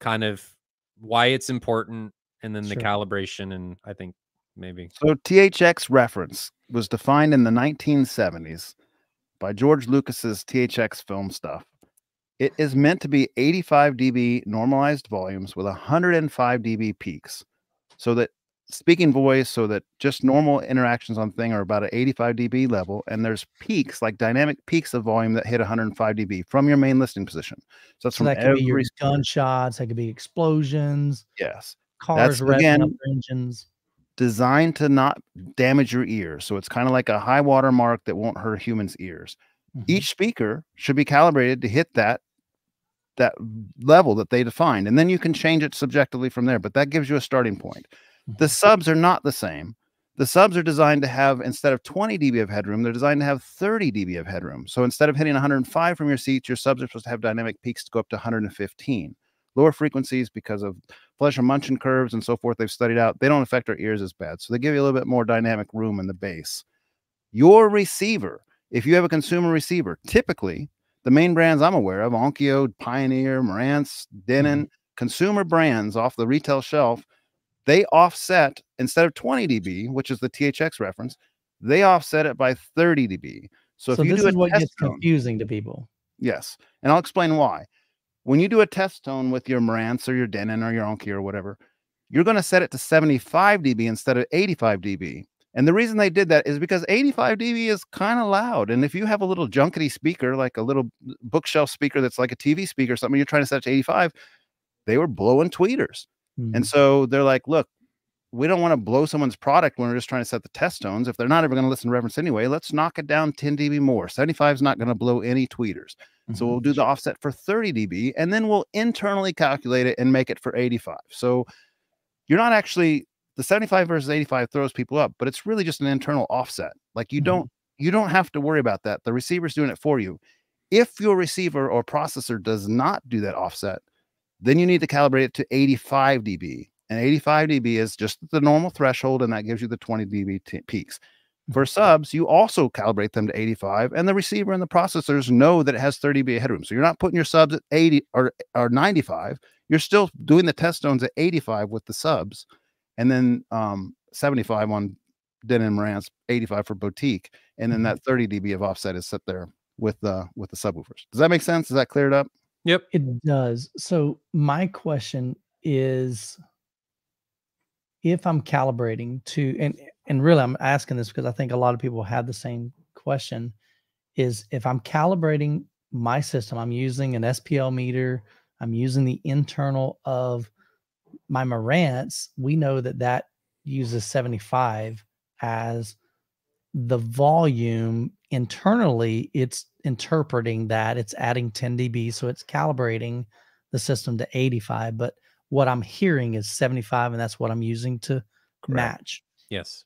kind of why it's important, and then the calibration, and I think maybe So THX reference was defined in the 1970s by George Lucas's THX film stuff. It is meant to be 85 dB normalized volumes with 105 dB peaks. So that speaking voice, so that just normal interactions on thing are about an 85 dB level, and there's peaks like dynamic peaks of volume that hit 105 dB from your main listening position. So that's So from that could be your gunshots, that could be explosions, Yes. cars revving again, up engines. Designed to not damage your ears. So it's kind of like a high water mark that won't hurt humans' ears. Mhm. Each speaker should be calibrated to hit that that level that they defined, and then you can change it subjectively from there. But that gives you a starting point. The Mhm. subs are not the same. The subs are designed to have instead of 20 dB of headroom, they're designed to have 30 dB of headroom. So instead of hitting 105 from your seats, your subs are supposed to have dynamic peaks to go up to 115. Lower frequencies because of Fletcher-Munson curves and so forth they've studied out, they don't affect our ears as bad. So they give you a little bit more dynamic room in the bass. Your receiver, if you have a consumer receiver, typically the main brands I'm aware of, Onkyo, Pioneer, Marantz, Denon, mm-hmm. consumer brands off the retail shelf, they offset instead of 20 dB, which is the THX reference, they offset it by 30 dB. So, So, if you this do is what gets tone, confusing to people. Yes. And I'll explain why. When you do a test tone with your Marantz or your Denon or your Onkyo or whatever, you're going to set it to 75 dB instead of 85 dB. And the reason they did that is because 85 dB is kind of loud. And if you have a little junkety speaker, like a little bookshelf speaker that's like a TV speaker or something, you're trying to set it to 85, they were blowing tweeters. Mhm. And so they're like, look, we don't want to blow someone's product when we're just trying to set the test tones. If they're not ever going to listen to reference anyway, let's knock it down 10 dB more. 75 is not going to blow any tweeters. So Mhm. we'll do the offset for 30 dB and then we'll internally calculate it and make it for 85. So you're not actually the 75 versus 85 throws people up, but it's really just an internal offset. Like you Mhm. don't you don't have to worry about that. The receiver's doing it for you. If your receiver or processor does not do that offset, then you need to calibrate it to 85 dB. And 85 dB is just the normal threshold, and that gives you the 20 dB t- peaks. For subs, you also calibrate them to 85, and the receiver and the processors know that it has 30 dB headroom. So you're not putting your subs at 80 or, or 95. You're still doing the test tones at 85 with the subs, and then um, 75 on Denon Marantz, 85 for Boutique, and then Mhm. that 30 dB of offset is set there with the with the subwoofers. Does that make sense? Is that cleared up? yep. It does. So my question is if I'm calibrating to and and really I'm asking this because I think a lot of people have the same question is if I'm calibrating my system, I'm using an SPL meter, I'm using the internal of my Marantz, we know that that uses 75 as the volume internally it's interpreting that it's adding 10 dB so it's calibrating the system to 85 but what I'm hearing is 75 and that's what I'm using to match Yes.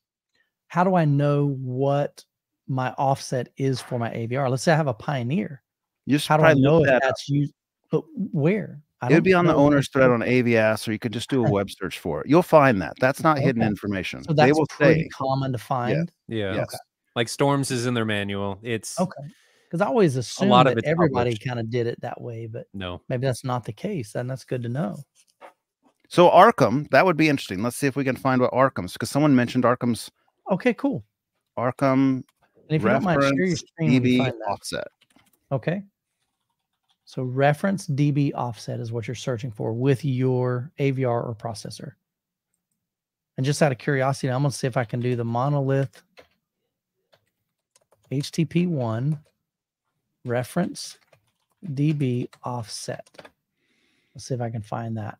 how do I know what my offset is for my AVR let's say I have a Pioneer You how do I know look if that that's used but where It would be on the owner's thread on AVS, or you could just do a <laughs> web search for it. You'll find that. That's not hidden information. so they that's will pretty say, common to find Yeah. yes. Like Storms is in their manual. It's okay because I always assumed lot of that it's everybody kind of did it that way but no. maybe that's not the case and that's good to know So Arcam, that would be interesting. Let's see if we can find what Arcam's because someone mentioned Arcam's okay cool Arcam and if you don't mind share your screen DB offset. Okay. So reference DB offset is what you're searching for with your AVR or processor. And just out of curiosity, I'm going to see if I can do the monolith HTP-1 reference DB offset. Let's see if I can find that.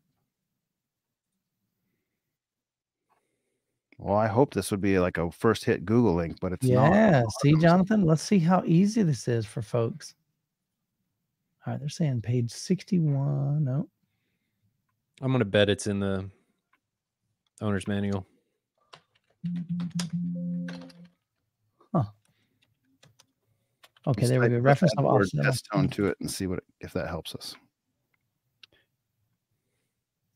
Well, I hope this would be like a first hit Google link, but it's not. yeah. See, Jonathan, let's see how easy this is for folks. All right. They're saying page 61. No. I'm gonna bet it's in the owner's manual. Huh. Okay. Just There we go. Reference that of word offset. test tone to it and see what it, if that helps us.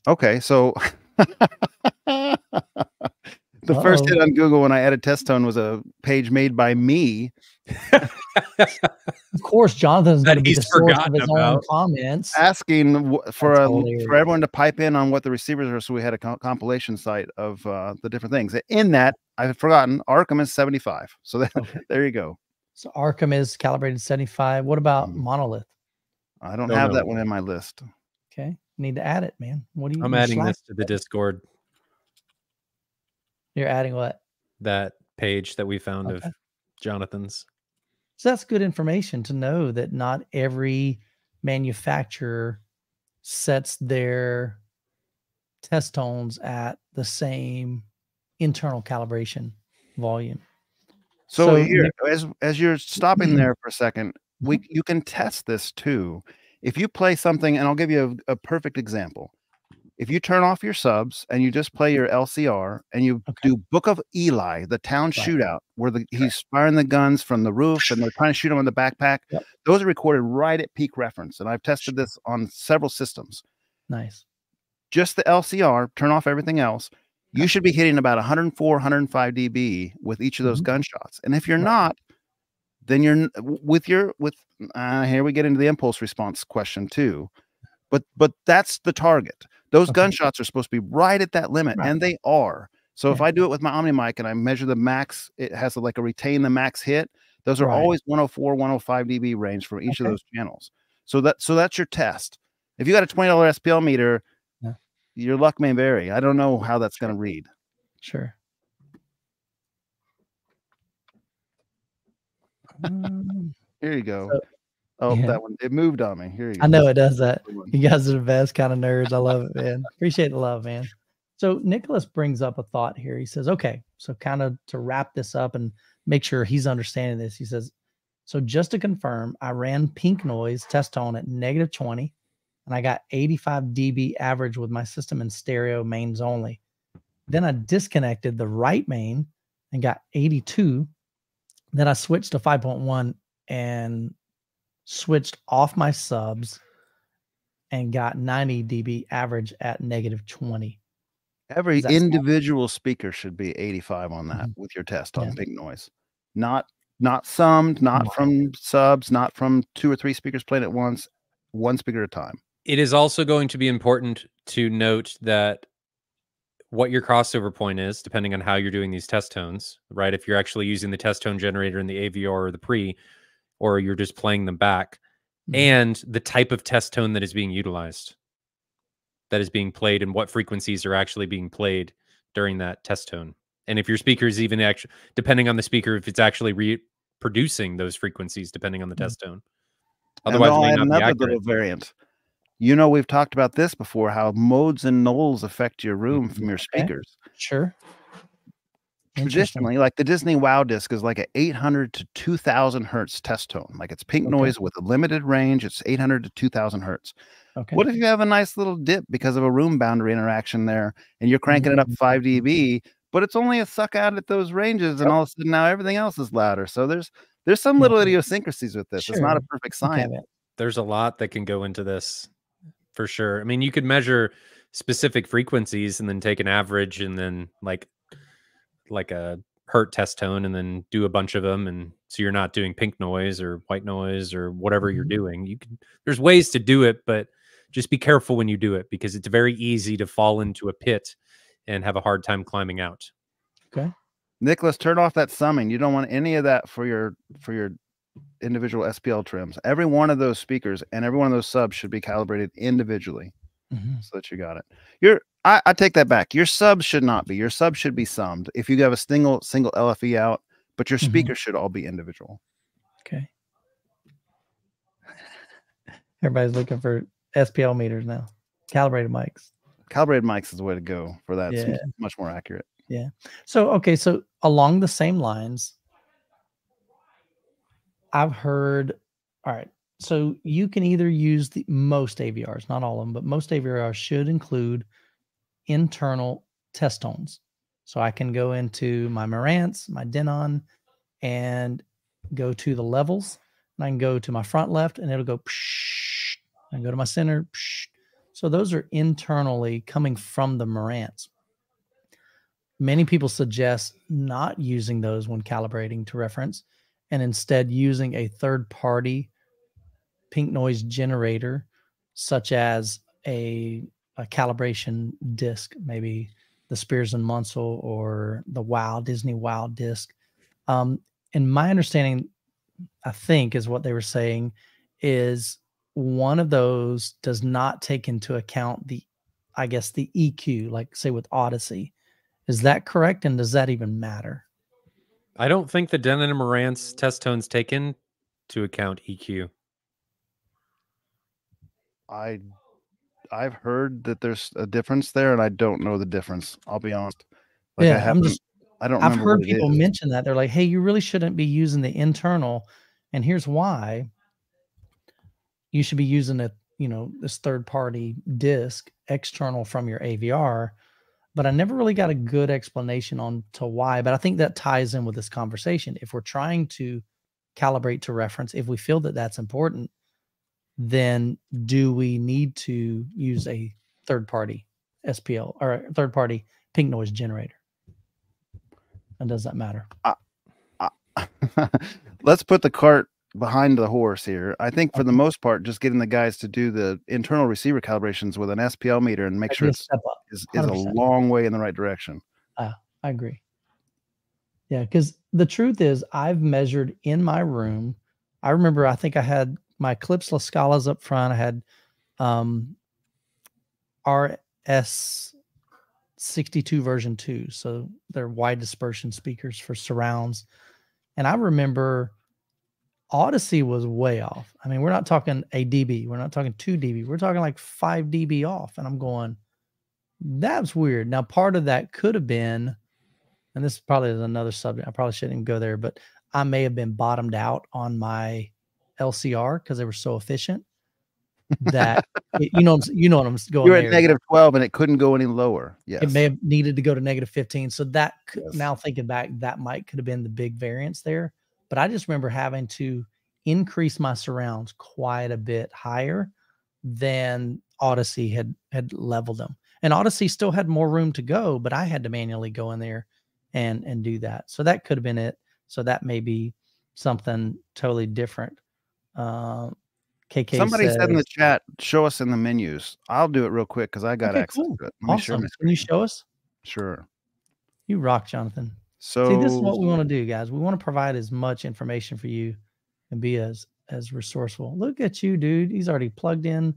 Okay, so <laughs> the first hit on Google when I added test tone was a page made by me <laughs> Of course, Jonathan's That going to be he's the source of forgotten his own comments. asking wh- for a, for everyone to pipe in on what the receivers are. So we had a co- compilation site of uh, the different things. In that, I've forgotten Arcam is 75. So that, Okay. <laughs> there you go. So Arcam is calibrated 75. What about Mhm. Monolith? I don't Don't have know. that one in my list. Okay. Need to add it, man. What do you I'm adding this to the Discord, You're adding what? that page that we found Okay. of Jonathan's. So that's good information to know that not every manufacturer sets their test tones at the same internal calibration volume. So, So here, Nick- as as you're stopping mm-hmm. there for a second, we you can test this too. If you play something, and I'll give you a, a perfect example. If you turn off your subs and you just play your LCR and you Okay. do Book of Eli, the town Right. shootout, where the, he's firing the guns from the roof and they're trying to shoot him in the backpack, Yep. those are recorded right at peak reference. And I've tested this on several systems. Nice. Just the LCR, turn off everything else. You should be hitting about 104, 105 dB with each of those Mhm. gunshots. And if you're Right. not, then you're with your with uh, here we get into the impulse response question too. But but that's the target. Those Okay. gunshots are supposed to be right at that limit, Right. and they are. So if I do it with my OmniMic and I measure the max, it has like a retain the max hit. Those are Right. always 104, 105 dB range for each of those channels. So that so that's your test. If you got a $20 SPL meter, Yeah. your luck may vary. I don't know how that's going to read. Sure. <laughs> Um, Here you go. So- oh, yeah. that one it moved on me. Here you go. I know it does that. You guys are the best kind of nerds. I love it, man. Appreciate the love, man. So Nicholas brings up a thought here. He says, okay, so kind of to wrap this up and make sure he's understanding this, he says, so just to confirm, I ran pink noise test tone at negative 20 and I got 85 dB average with my system in stereo mains only. Then I disconnected the right main and got 82. Then I switched to 5.1 and switched off my subs and got 90 dB average at negative 20. Every Does that individual speaker should be 85 on that Mhm. with your test on Yeah. pink noise. Not not summed, not Right. from subs, not from two or three speakers playing at once, one speaker at a time. It is also going to be important to note that what your crossover point is, depending on how you're doing these test tones, right? If you're actually using the test tone generator in the AVR or the pre, or you're just playing them back, Mhm. and the type of test tone that is being utilized, that is being played, and what frequencies are actually being played during that test tone. And if your speaker is even actually, depending on the speaker, if it's actually reproducing those frequencies, depending on the Mhm. test tone. And Otherwise, it may not another accurate. little variant. You know, we've talked about this before how modes and nulls affect your room Mm-hmm. from your Okay. speakers. Sure. Traditionally, like the Disney Wow disc is like a 800 to 2000 hertz test tone. Like it's pink Okay. noise with a limited range. It's 800 to 2000 hertz. Okay. What if you have a nice little dip because of a room boundary interaction there and you're mm-hmm, cranking it up mm-hmm, 5 mm-hmm. dB, but it's only a suck out at those ranges and Yep. all of a sudden now everything else is louder. So there's there's some little idiosyncrasies with this. It's not a perfect science. man. there's a lot that can go into this for sure. I mean, you could measure specific frequencies and then take an average and then like like a hurt test tone and then do a bunch of them and so you're not doing pink noise or white noise or whatever you're Mhm. doing. You can there's ways to do it, but just be careful when you do it because it's very easy to fall into a pit and have a hard time climbing out. Okay. Nicholas, turn off that summing. You don't want any of that for your for your individual SPL trims. Every one of those speakers and every one of those subs should be calibrated individually. Mhm. so that you got it. Your I, I take that back. Your subs should not be. Your subs should be summed. If you have a single single LFE out, but your speakers should all be individual. Okay. <laughs> Everybody's looking for SPL meters now. Calibrated mics. Calibrated mics is the way to go for that. It's Yeah. much more accurate. Yeah. So okay, so along the same lines, I've heard. All right, so you can either use the most AVRs, not all of them, but most AVRs should include internal test tones. So I can go into my Marantz, my Denon, and go to the levels, and I can go to my front left, and it'll go. Psh, and go to my center. Psh. So those are internally coming from the Marantz. Many people suggest not using those when calibrating to reference and instead using a third party pink noise generator, such as a, a calibration disc, maybe the Spears and Munsil or the Wow Disney Wow disc. Um, and my understanding, I think, is what they were saying is one of those does not take into account the, I guess, the EQ, like say with Audyssey. Is that correct? And does that even matter? I don't think the Denon and Marantz test tones take into account EQ. I I've heard that there's a difference there, and I don't know the difference. I'll be honest. Like yeah, I am just. I don't. I've heard people mention that they're like, "Hey, you really shouldn't be using the internal," and here's why. You should be using a you know this third party disc external from your AVR, but I never really got a good explanation on to why. But I think that ties in with this conversation. If we're trying to calibrate to reference, if we feel that that's important, then do we need to use a third party SPL or a third party pink noise generator? And does that matter? Uh, <laughs> uh, let's put the cart behind the horse here. I think for the most part, just getting the guys to do the internal receiver calibrations with an SPL meter and make sure it's is, is a long way in the right direction. Uh, I agree. Yeah, because the truth is, I've measured in my room. I remember, I think I had my Klipsch La Scalas up front. I had um, RS 62 version 2. So they're wide dispersion speakers for surrounds. And I remember Audyssey was way off. I mean, we're not talking a dB, we're not talking 2 dB, we're talking like 5 dB off. And I'm going, that's weird. Now, part of that could have been, and this probably is another subject. I probably shouldn't even go there, but I may have been bottomed out on my LCR because they were so efficient <laughs> that it, you know you know what I'm going. You're at negative twelve, and it couldn't go any lower. Yes, it may have needed to go to negative fifteen. So that could, yes. now thinking back, that might could have been the big variance there. But I just remember having to increase my surrounds quite a bit higher than Audyssey had had leveled them. And Audyssey still had more room to go, but I had to manually go in there and and do that. So that could have been it. So that may be something totally different. Uh, KK Somebody says, said in the chat, show us in the menus. I'll do it real quick because I got okay, access cool. to it. Let awesome. Can you show us? Sure. You rock, Jonathan. So See, this is what we want to do, guys. We want to provide as much information for you and be as as resourceful. Look at you, dude. He's already plugged in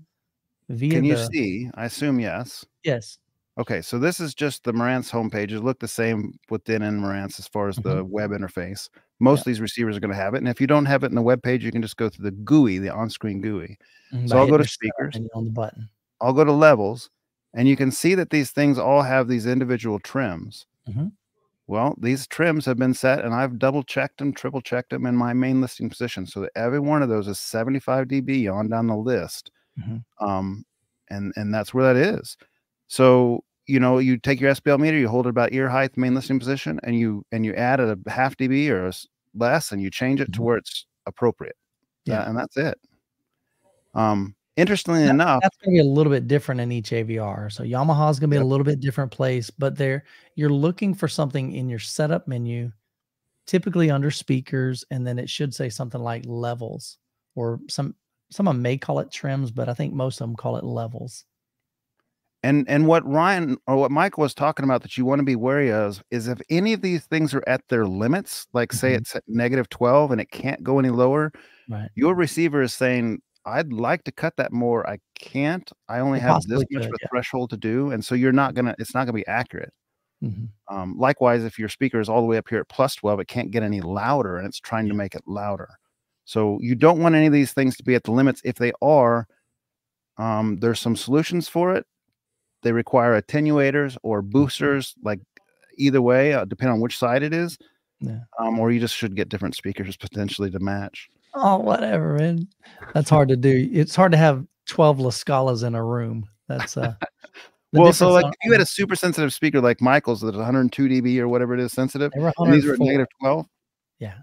via Can you the... see? I assume yes. Yes. Okay, so this is just the Marantz homepage. It look the same within in Marantz as far as mm-hmm. the web interface. Most of these receivers are going to have it. And if you don't have it in the web page, you can just go through the GUI, the on-screen GUI. Mm-hmm. So I'll go to speakers and on the button. I'll go to levels, and you can see that these things all have these individual trims. Mm-hmm. Well, these trims have been set, and I've double checked them, triple checked them in my main listing position, so that every one of those is 75 dB on down the list. Mm-hmm. Um, and and that's where that is. So you know, you take your SPL meter, you hold it about ear height, main listening position, and you and you add a half dB or less, and you change it to mm-hmm. where it's appropriate. Yeah, uh, and that's it. Um, interestingly that, enough, that's going to be a little bit different in each AVR. So Yamaha's going to be yep. a little bit different place, but there you're looking for something in your setup menu, typically under speakers, and then it should say something like levels or some. Someone may call it trims, but I think most of them call it levels. And and what Ryan or what Michael was talking about that you want to be wary of is if any of these things are at their limits, like say mm-hmm. it's at negative 12 and it can't go any lower, right. your receiver is saying, I'd like to cut that more. I can't. I only it have this much of a yeah. threshold to do. And so you're not gonna, it's not gonna be accurate. Mm-hmm. Um, likewise, if your speaker is all the way up here at plus 12, it can't get any louder and it's trying to make it louder. So you don't want any of these things to be at the limits. If they are, um, there's some solutions for it they require attenuators or mm-hmm. boosters, like either way, uh, depending on which side it is. Yeah. Um, or you just should get different speakers potentially to match. Oh, whatever, man. That's hard to do. It's hard to have 12 La Scalas in a room. That's uh well, so like if you had a super sensitive speaker like Michael's that's 102 dB or whatever it is sensitive, and these are at negative 12. Yeah.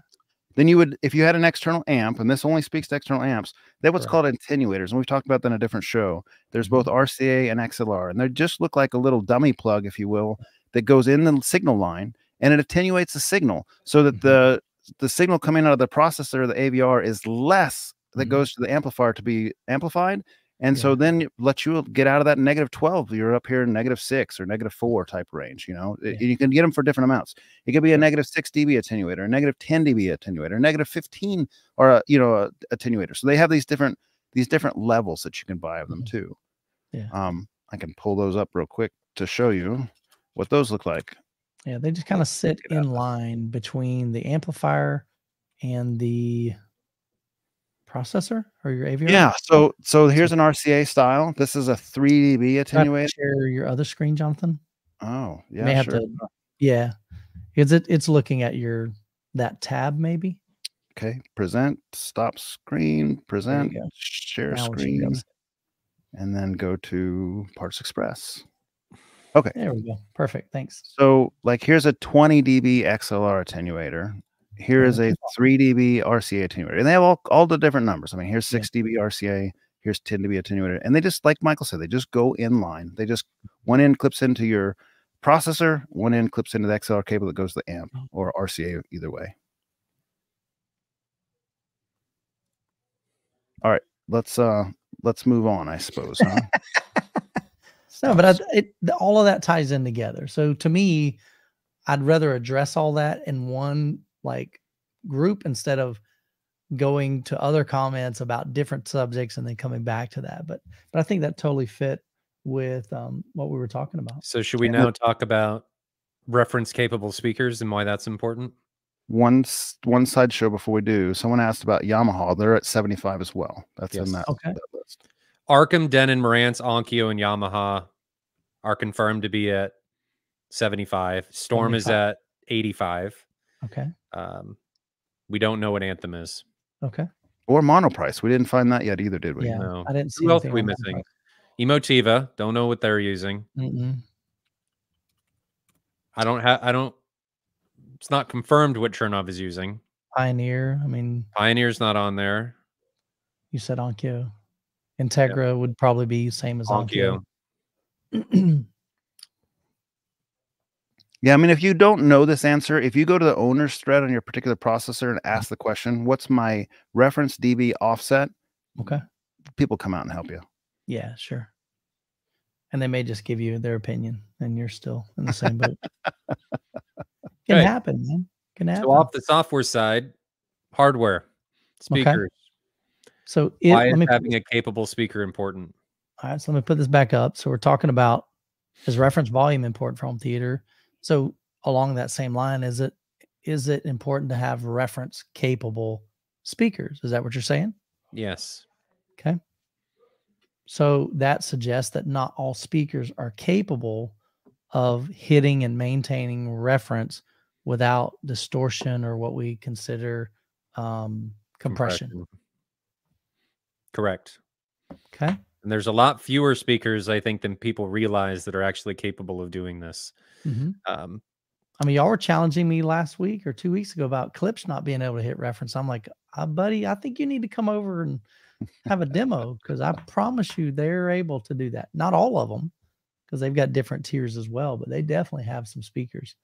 Then you would, if you had an external amp, and this only speaks to external amps, they're what's called attenuators. And we've talked about that in a different show. There's both Mm-hmm. RCA and XLR, and they just look like a little dummy plug, if you will, that goes in the signal line and it attenuates the signal so that Mm-hmm. the the signal coming out of the processor, the AVR, is less that Mhm. goes to the amplifier to be amplified. And so then let you get out of that negative 12. You're up here in negative six or negative four type range. You know, It- Yeah. you can get them for different amounts. It could be a negative six dB attenuator, a negative 10 dB attenuator, a negative 15 or a, you know, a attenuator. So they have these different, these different levels that you can buy of them Mhm. too. Yeah. Um, I can pull those up real quick to show you what those look like. Yeah, they just kind of sit in line between the amplifier and the processor or your AVR. Yeah. So, so here's an RCA style. This is a 3 dB Do I have to attenuator. Share your other screen, Jonathan. Oh, You yeah. may have sure. to. Yeah, is it? It's looking at your that tab maybe. Okay. Present, stop screen, present, share Now screen, and then go to Parts Express. Okay. There we go. Perfect. Thanks. So, like, here's a 20 dB XLR attenuator. Here is a 3 dB RCA attenuator, and they have all, all the different numbers. I mean, here's Yeah. 6 dB RCA, here's 10 dB attenuator, and they just, like Michael said, they just go in line. They just one end clips into your processor, one end clips into the XLR cable that goes to the amp Oh. or RCA, either way. All right, let's uh let's move on, I suppose. Huh? <laughs> No, but I, it, all of that ties in together. So to me, I'd rather address all that in one like group instead of going to other comments about different subjects and then coming back to that. But but I think that totally fit with um, what we were talking about. So should we And now talk about reference capable speakers and why that's important? one one side show before we do. Someone asked about Yamaha. They're at 75 as well. That's Yes. in that, Okay. that list. Arcam, Denon, Marantz, Onkyo, and Yamaha are confirmed to be at 75. Storm is at 85. Okay. Um, we don't know what Anthem is. Okay. Or monoprice. We didn't find that yet either, did we? Yeah. No. I didn't see Who else are we on that missing? Emotiva, don't know what they're using. Mm-mm. I don't have. I don't. It's not confirmed what Trinnov is using. Pioneer. I mean, Pioneer's not on there. you said Onkyo. Integra would probably be same as Onkyo. Onkyo. <clears throat> Yeah, I mean, if you don't know this answer, if you go to the owner's thread on your particular processor and mm. ask the question, "What's my reference dB offset?" okay. People come out and help you. Yeah, sure. And they may just give you their opinion, and you're still in the same boat. <laughs> Can Right. happen, man. Can happen. So off the software side, hardware, speakers. So it, Why is me having a capable speaker important? all right. So let me put this back up. So we're talking about is reference volume important for home theater? So along that same line, is it is it important to have reference capable speakers? Is that what you're saying? Yes. Okay. So that suggests that not all speakers are capable of hitting and maintaining reference without distortion or what we consider um, compression. Correct. Okay. And there's a lot fewer speakers, I think, than people realize that are actually capable of doing this. hmm Um, I mean, y'all were challenging me last week or two weeks ago about Klipsch not being able to hit reference. I'm like, uh, buddy, I think you need to come over and have a demo because I promise you they're able to do that. Not all of them, because they've got different tiers as well, but they definitely have some speakers.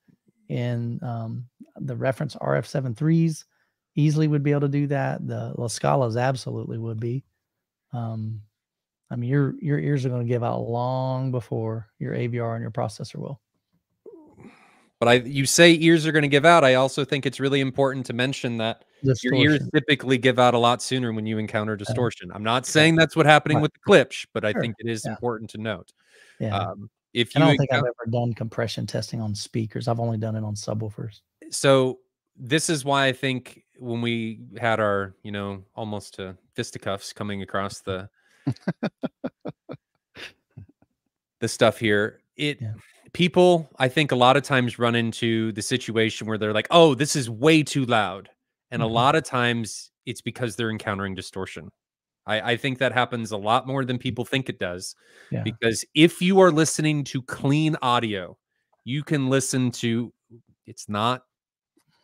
And um, the reference RF73s easily would be able to do that. The La Scalas absolutely would be. Um, I mean, your your ears are going to give out long before your AVR and your processor will. but I, you say ears are going to give out. I also think it's really important to mention that your ears typically give out a lot sooner when you encounter distortion. I'm not saying that's what's happening Right. with the Klipsch, but I Sure. think it is Yeah. important to note. Yeah. Um, if I you don't think I've ever done compression testing on speakers. I've only done it on subwoofers. so this is why I think when we had our, you know, almost to fisticuffs coming across the the stuff here, it Yeah. people I think a lot of times run into the situation where they're like, "Oh, this is way too loud," and a Mhm. lot of times it's because they're encountering distortion. I, I think that happens a lot more than people think it does. Yeah. Because if you are listening to clean audio, you can listen to it's not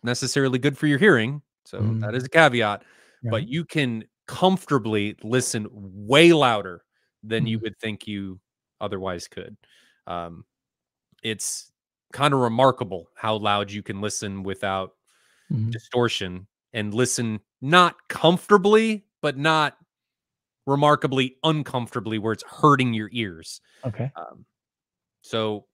necessarily good for your hearing, So Mm. that is a caveat, but you can comfortably listen way louder than you Mhm. would think you otherwise could. Um, it's kind of remarkable how loud you can listen without Mhm. distortion and listen not comfortably, but not remarkably uncomfortably where it's hurting your ears. Okay. Um, so,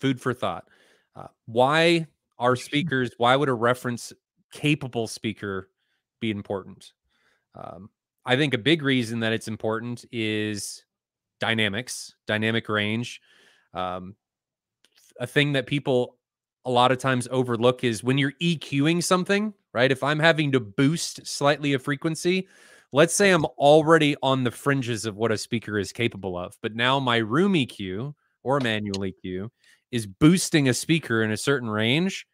food for thought. Uh, why are speakers? Why would a reference capable speaker be important? Um, I think a big reason that it's important is dynamics, dynamic range. Um, a thing that people a lot of times overlook is when you're EQing something, right? If I'm having to boost slightly a frequency, let's say I'm already on the fringes of what a speaker is capable of, but now my room EQ or manual EQ is boosting a speaker in a certain range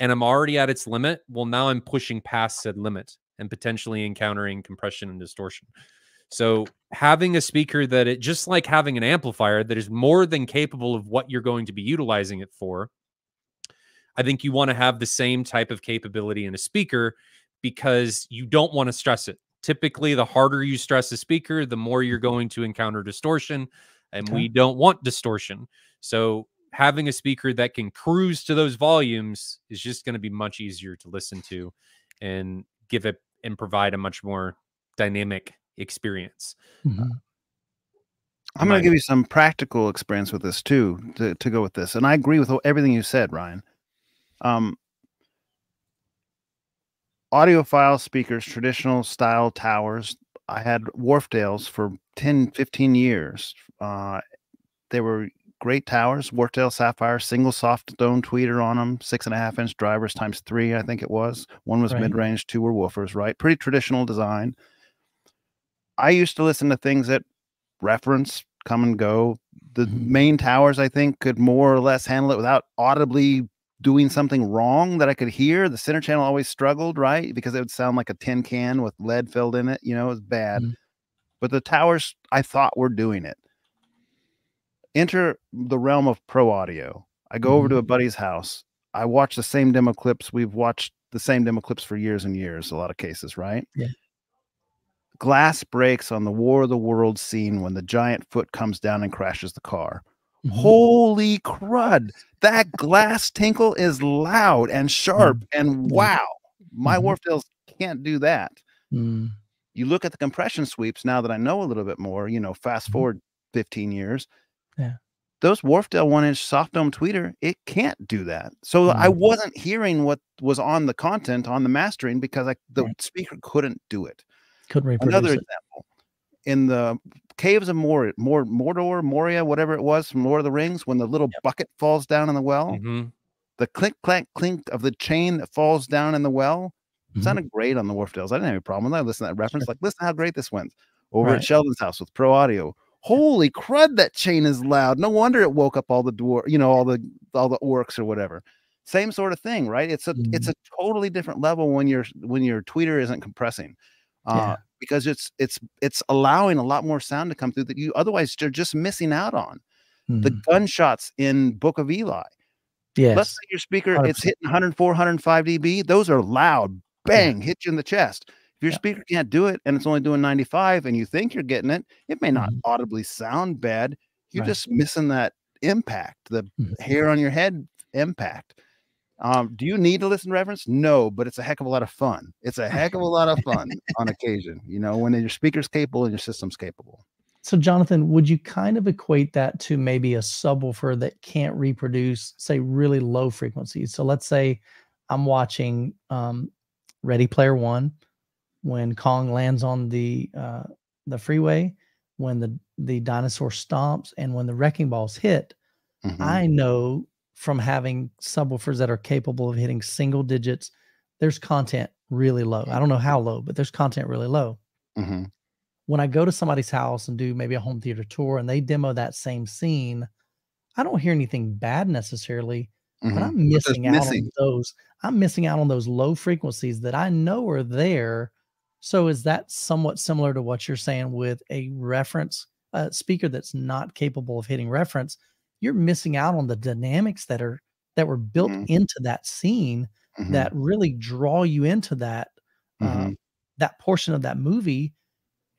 and I'm already at its limit. Well, now I'm pushing past said limit and potentially encountering compression and distortion. So, having a speaker that it just like having an amplifier that is more than capable of what you're going to be utilizing it for, I think you want to have the same type of capability in a speaker because you don't want to stress it. Typically, the harder you stress a speaker, the more you're mm-hmm. going to encounter distortion, and Okay. we don't want distortion. So, having a speaker that can cruise to those volumes is just going to be much easier to listen to and give it and provide a much more dynamic experience. Mhm. I'm going to give you some practical experience with this too, to, to go with this. And I agree with everything you said, Ryan. Um, audiophile speakers, traditional style towers. I had Wharfedales for 10, 15 years. Uh, they were great towers, Wharfedale Sapphire, single soft dome tweeter on them, six and a half inch drivers times three, I think it was. One was Right. mid range, two were woofers, right? Pretty traditional design. I used to listen to things that reference, come and go. The Mhm. main towers, I think, could more or less handle it without audibly doing something wrong that I could hear. The center channel always struggled, right? Because it would sound like a tin can with lead filled in it. You know, it was bad. Mhm. But the towers, I thought were doing it. Enter the realm of pro audio. I go over to a buddy's house. I watch the same demo clips. We've watched the same demo clips for years and years, a lot of cases, right? Yeah. Glass breaks on the War of the Worlds scene when the giant foot comes down and crashes the car. Mhm. Holy crud. That glass tinkle is loud and sharp and wow. My Mhm. Wharfedales can't do that. Mm. You look at the compression sweeps now that I know a little bit more, you know, fast Mhm. forward 15 years. Yeah. Those Wharfedale one inch soft dome tweeter, it can't do that. So I Mm. wasn't hearing what was on the content on the mastering because I, the Right. speaker couldn't do it. Couldn't reproduce Another it. example in the caves of Mor- Mor- Mordor, Moria, whatever it was from Lord of the Rings, when the little bucket falls down in the well, Mhm. the click, clank, clink of the chain that falls down in the well Mhm. sounded great on the Wharfedales. I didn't have a problem with that. Listen to that reference, like, listen how great this went over at Sheldon's house with Pro Audio. Holy crud, that chain is loud. No wonder it woke up all the dwar, you know, all the all the orcs or whatever. Same sort of thing, right? It's a it's a totally different level when your when your tweeter isn't compressing. Uh, Yeah. because it's it's it's allowing a lot more sound to come through that you otherwise you're just missing out on. The Mhm. gunshots in Book of Eli. yes. Let's say your speaker, it's 100%. hitting 104, 105 dB. Those are loud. Bang, hit you in the chest. If your Yeah. speaker can't do it and it's only doing 95 and you think you're getting it, it may not Mhm. audibly sound bad. You're Right. just missing that impact, the Mhm. hair on your head impact. Um, do you need to listen to reference? No, but it's a heck of a lot of fun. It's a heck of a <laughs> lot of fun on occasion, you know, when your speaker's capable and your system's capable. So, Jonathan, would you kind of equate that to maybe a subwoofer that can't reproduce, say, really low frequencies? So, let's say I'm watching um, Ready Player One when Kong lands on the uh, the freeway, when the the dinosaur stomps, and when the wrecking balls hit. Mhm. I know from having subwoofers that are capable of hitting single digits, there's content really low. I don't know how low, but there's content really low Mhm. when I go to somebody's house and do maybe a home theater tour and they demo that same scene, I don't hear anything bad necessarily, but Mhm. I'm But missing out missing. on those. I'm missing out on those low frequencies that I know are there. So is that somewhat similar to what you're saying with a reference uh, speaker that's not capable of hitting reference? You're missing out on the dynamics that are that were built Mhm. into that scene Mhm, that really draw you into that uh, mhm. that portion of that movie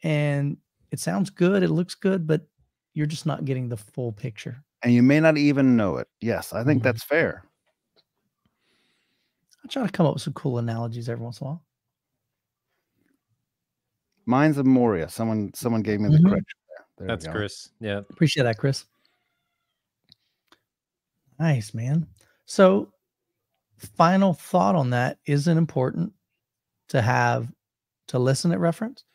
and it sounds good it looks good but you're just not getting the full picture and you may not even know it. Yes, I think Mhm. that's fair. i try to come up with some cool analogies every once in a while Mines of Moria. Someone someone gave me the Mhm. correction there. there. That's. Chris. Yeah. appreciate that chris nice man so final thought on that is it important to have to listen at reference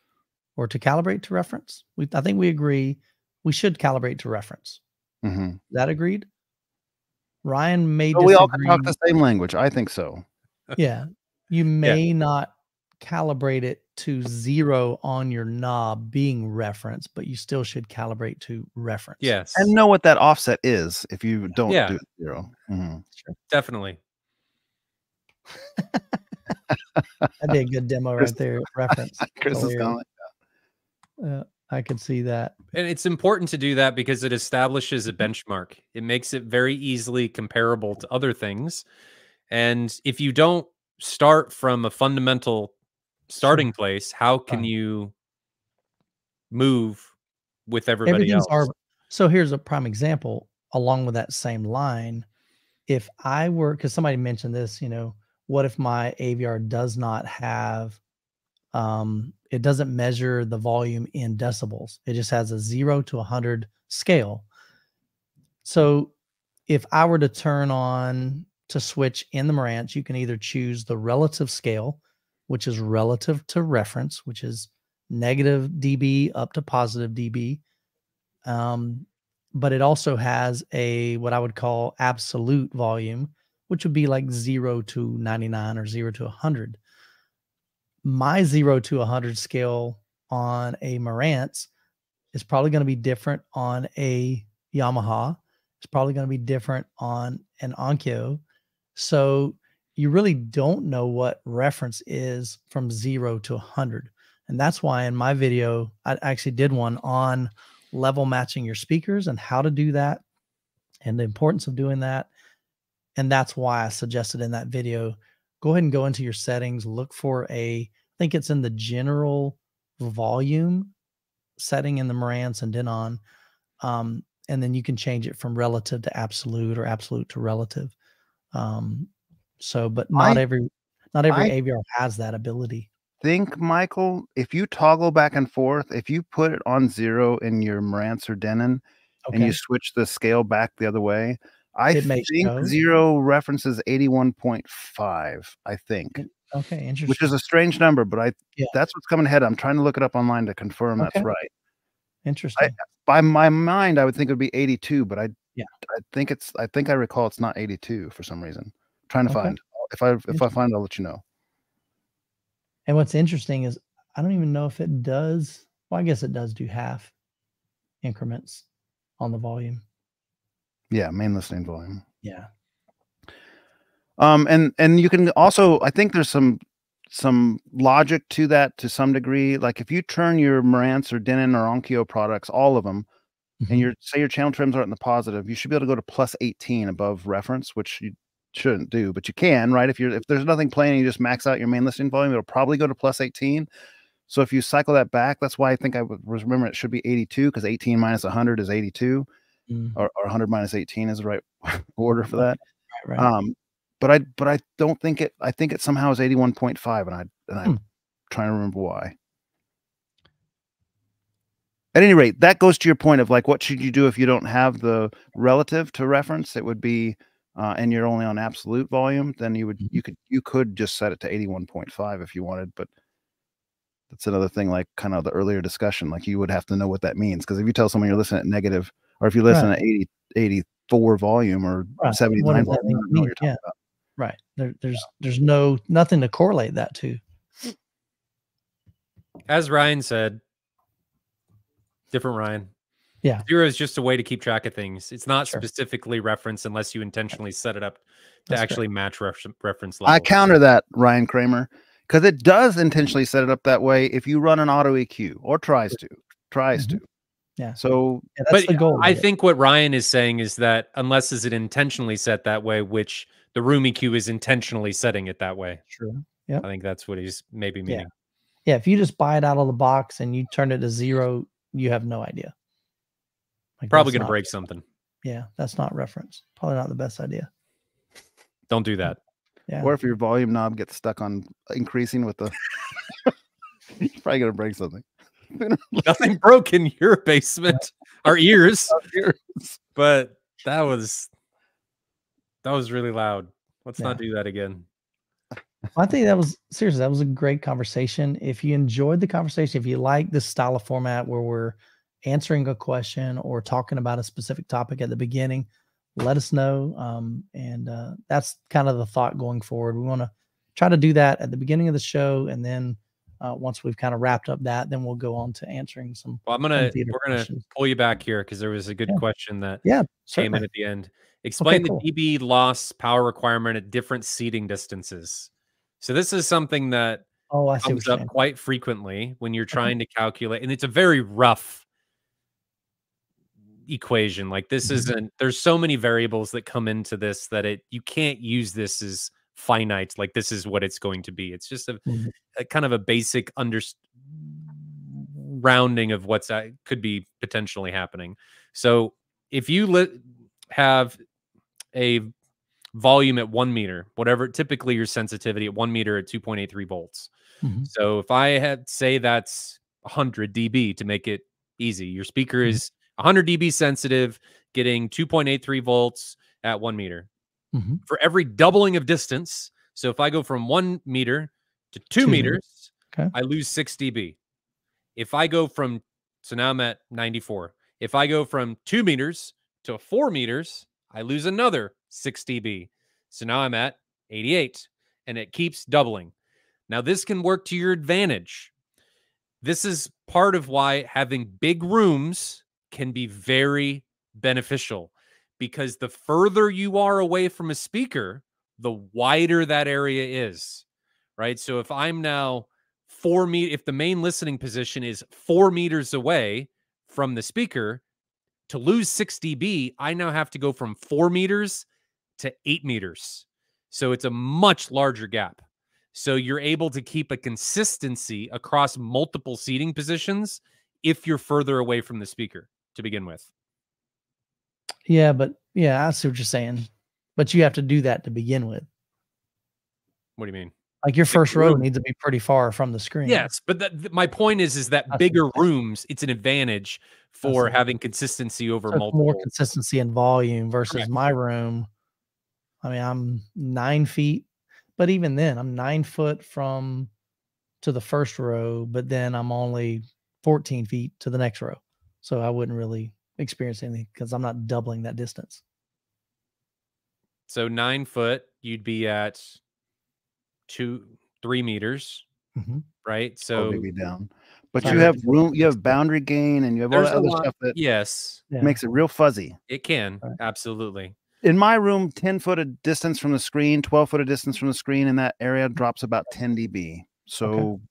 or to calibrate to reference we, i think we agree we should calibrate to reference Mhm. That agreed ryan may So we all can talk the same language. I think so. yeah you <laughs> may not calibrate it to zero on your knob being reference but you still should calibrate to reference Yes. And know what that offset is if you don't Yeah. do 0 Mhm. definitely. that'd be a good demo <laughs> Chris- right there reference <laughs> Chris is hilarious. going. uh, i could see that And it's important to do that because it establishes a benchmark. It makes it very easily comparable to other things. And if you don't start from a fundamental starting place, how can you move with everybody else? our so here's a prime example along with that same line. If i were because somebody mentioned this you know what if my avr does not have um it doesn't measure the volume in decibels it just has a 0 to a 100 scale? So if i were to turn on to switch in the marantz you can either choose the relative scale which is relative to reference which is negative dB up to positive dB. Um, but it also has a what I would call absolute volume, which would be like zero to 99 or zero to 100. My zero to 100 scale on a Marantz is probably going to be different on a Yamaha. It's probably going to be different on an Onkyo. So you really don't know what reference is from zero to 100. And that's why in my video, I actually did one on level matching your speakers and how to do that and the importance of doing that. And that's why I suggested in that video go ahead and go into your settings, look for a, I think it's in the general volume setting in the Marantz and Denon. Um, and then you can change it from relative to absolute or absolute to relative. Um, so, but not I- every, not every I- AVR has that ability. Think, Michael, if you toggle back and forth, if you put it on zero in your Marantz or Denon and you switch the scale back the other way, I It think zero references 81.5, I think, Okay, interesting. which is a strange number, but I Yeah. that's what's coming ahead. I'm trying to look it up online to confirm that's right. interesting. By my mind, I would think it would be 82, but I Yeah. I think it's I think I recall it's not 82 for some reason. Trying to Okay. find. If I if I find, I'll let you know. and what's interesting is I don't even know if it does. Well, I guess it does do half increments on the volume. Yeah, main listening volume. Yeah. Um, and and you can also, I think there's some some logic to that to some degree. Like if you turn your Marantz or Denon or Onkyo products, all of them, Mhm. and your say your channel trims aren't in the positive, you should be able to go to plus 18 above reference, which you shouldn't do, but you can, right? If you're if there's nothing playing, you just max out your main listening volume, it'll probably go to plus 18. So if you cycle that back, that's why I think I was remember it should be 82 because 18 minus 100 is 82, Mm, or, or 100 minus 18 is the right <laughs> order for that. right, right. Um, but I but I don't think it. I think it somehow is eighty one point five, and I and I'm Hmm. trying to remember why. At any rate, that goes to your point of like, what should you do if you don't have the relative to reference? It would be, uh, and you're only on absolute volume. Then you would Mhm. you could you could just set it to eighty one point five if you wanted, but that's another thing. Like kind of the earlier discussion, like you would have to know what that means because if you tell someone you're listening at negative, or if you listen Right. at 80, 84 volume or Right. Seventy nine volume, you know what you're talking Yeah. about. right. There, there's there's no nothing to correlate that to. As Ryan said, different Ryan. Yeah. Zero is just a way to keep track of things. It's not Sure. specifically reference unless you intentionally set it up to That's correct. actually match ref- reference level. I counter that, Ryan Kramer, because it does intentionally set it up that way if you run an auto EQ or tries to, tries Mhm. to. Yeah. So Yeah, that's but the goal. I of it. think what Ryan is saying is that unless is it intentionally set that way, which the room EQ is intentionally setting it that way. true. Yeah. I think that's what he's maybe Yeah. meaning. Yeah, if you just buy it out of the box and you turn it to zero, you have no idea. Like, Probably going to break something. Yeah, that's not reference. Probably not the best idea. Don't do that. Yeah. or if your volume knob gets stuck on increasing with the <laughs> you're probably gonna break something. <laughs> Nothing broke in your basement, <laughs> our ears, but that was that was really loud. Let's not do that again. I think that was seriously that was a great conversation. If you enjoyed the conversation, if you like this style of format where we're answering a question or talking about a specific topic at the beginning, let us know. Um, and uh, that's kind of the thought going forward. We want to try to do that at the beginning of the show, and then uh, once we've kind of wrapped up that, then we'll go on to answering some. Well, I'm gonna we're gonna questions. pull you back here because there was a good Yeah. question that Yeah, came in at the end. Explain cool. the dB loss power requirement at different seating distances. So this is something that Oh, I comes up saying. quite frequently when you're trying to calculate, and it's a very rough equation. Like this Mhm. isn't. There's so many variables that come into this that it you can't use this as finite. Like this is what it's going to be. It's just a, Mhm. a kind of a basic under rounding of what's uh, could be potentially happening. So if you li- have a volume at one meter, whatever, typically your sensitivity at one meter at 2.83 volts. Mhm. So if I had say that's 100 dB to make it easy, your speaker Mhm. is 100 dB sensitive, getting 2.83 volts at one meter. Mhm. For every doubling of distance, so if I go from one meter to two, Two meters. meters, Okay. I lose 6 dB. If I go from, so now I'm at 94. If I go from two meters to four meters, I lose another 6 dB. So now I'm at 88 and it keeps doubling. Now, this can work to your advantage. This is part of why having big rooms can be very beneficial because the further you are away from a speaker, the wider that area is, right? So if I'm now four meter, if the main listening position is four meters away from the speaker, to lose 6 dB, I now have to go from four meters to eight meters. So it's a much larger gap. So you're able to keep a consistency across multiple seating positions if you're further away from the speaker to begin with. Yeah, but yeah, I see what you're saying. But you have to do that to begin with. What do you mean? Like your first row needs to be pretty far from the screen. Yes, but that, th- my point is, is that I bigger rooms, it's an advantage for having consistency over So multiple. more consistency and volume versus Correct. my room. I mean, I'm nine feet, but even then, I'm nine foot from to the first row, but then I'm only 14 feet to the next row. So I wouldn't really experience anything because I'm not doubling that distance. So nine foot, you'd be at two, three meters, Mhm. right? So So maybe down. But you have room, you have boundary gain, and you have all There's that other lot- stuff that yes, Yeah. makes it real fuzzy. it can Right. absolutely. In my room, 10 foot of distance from the screen, 12 foot of distance from the screen in that area drops about 10 dB. So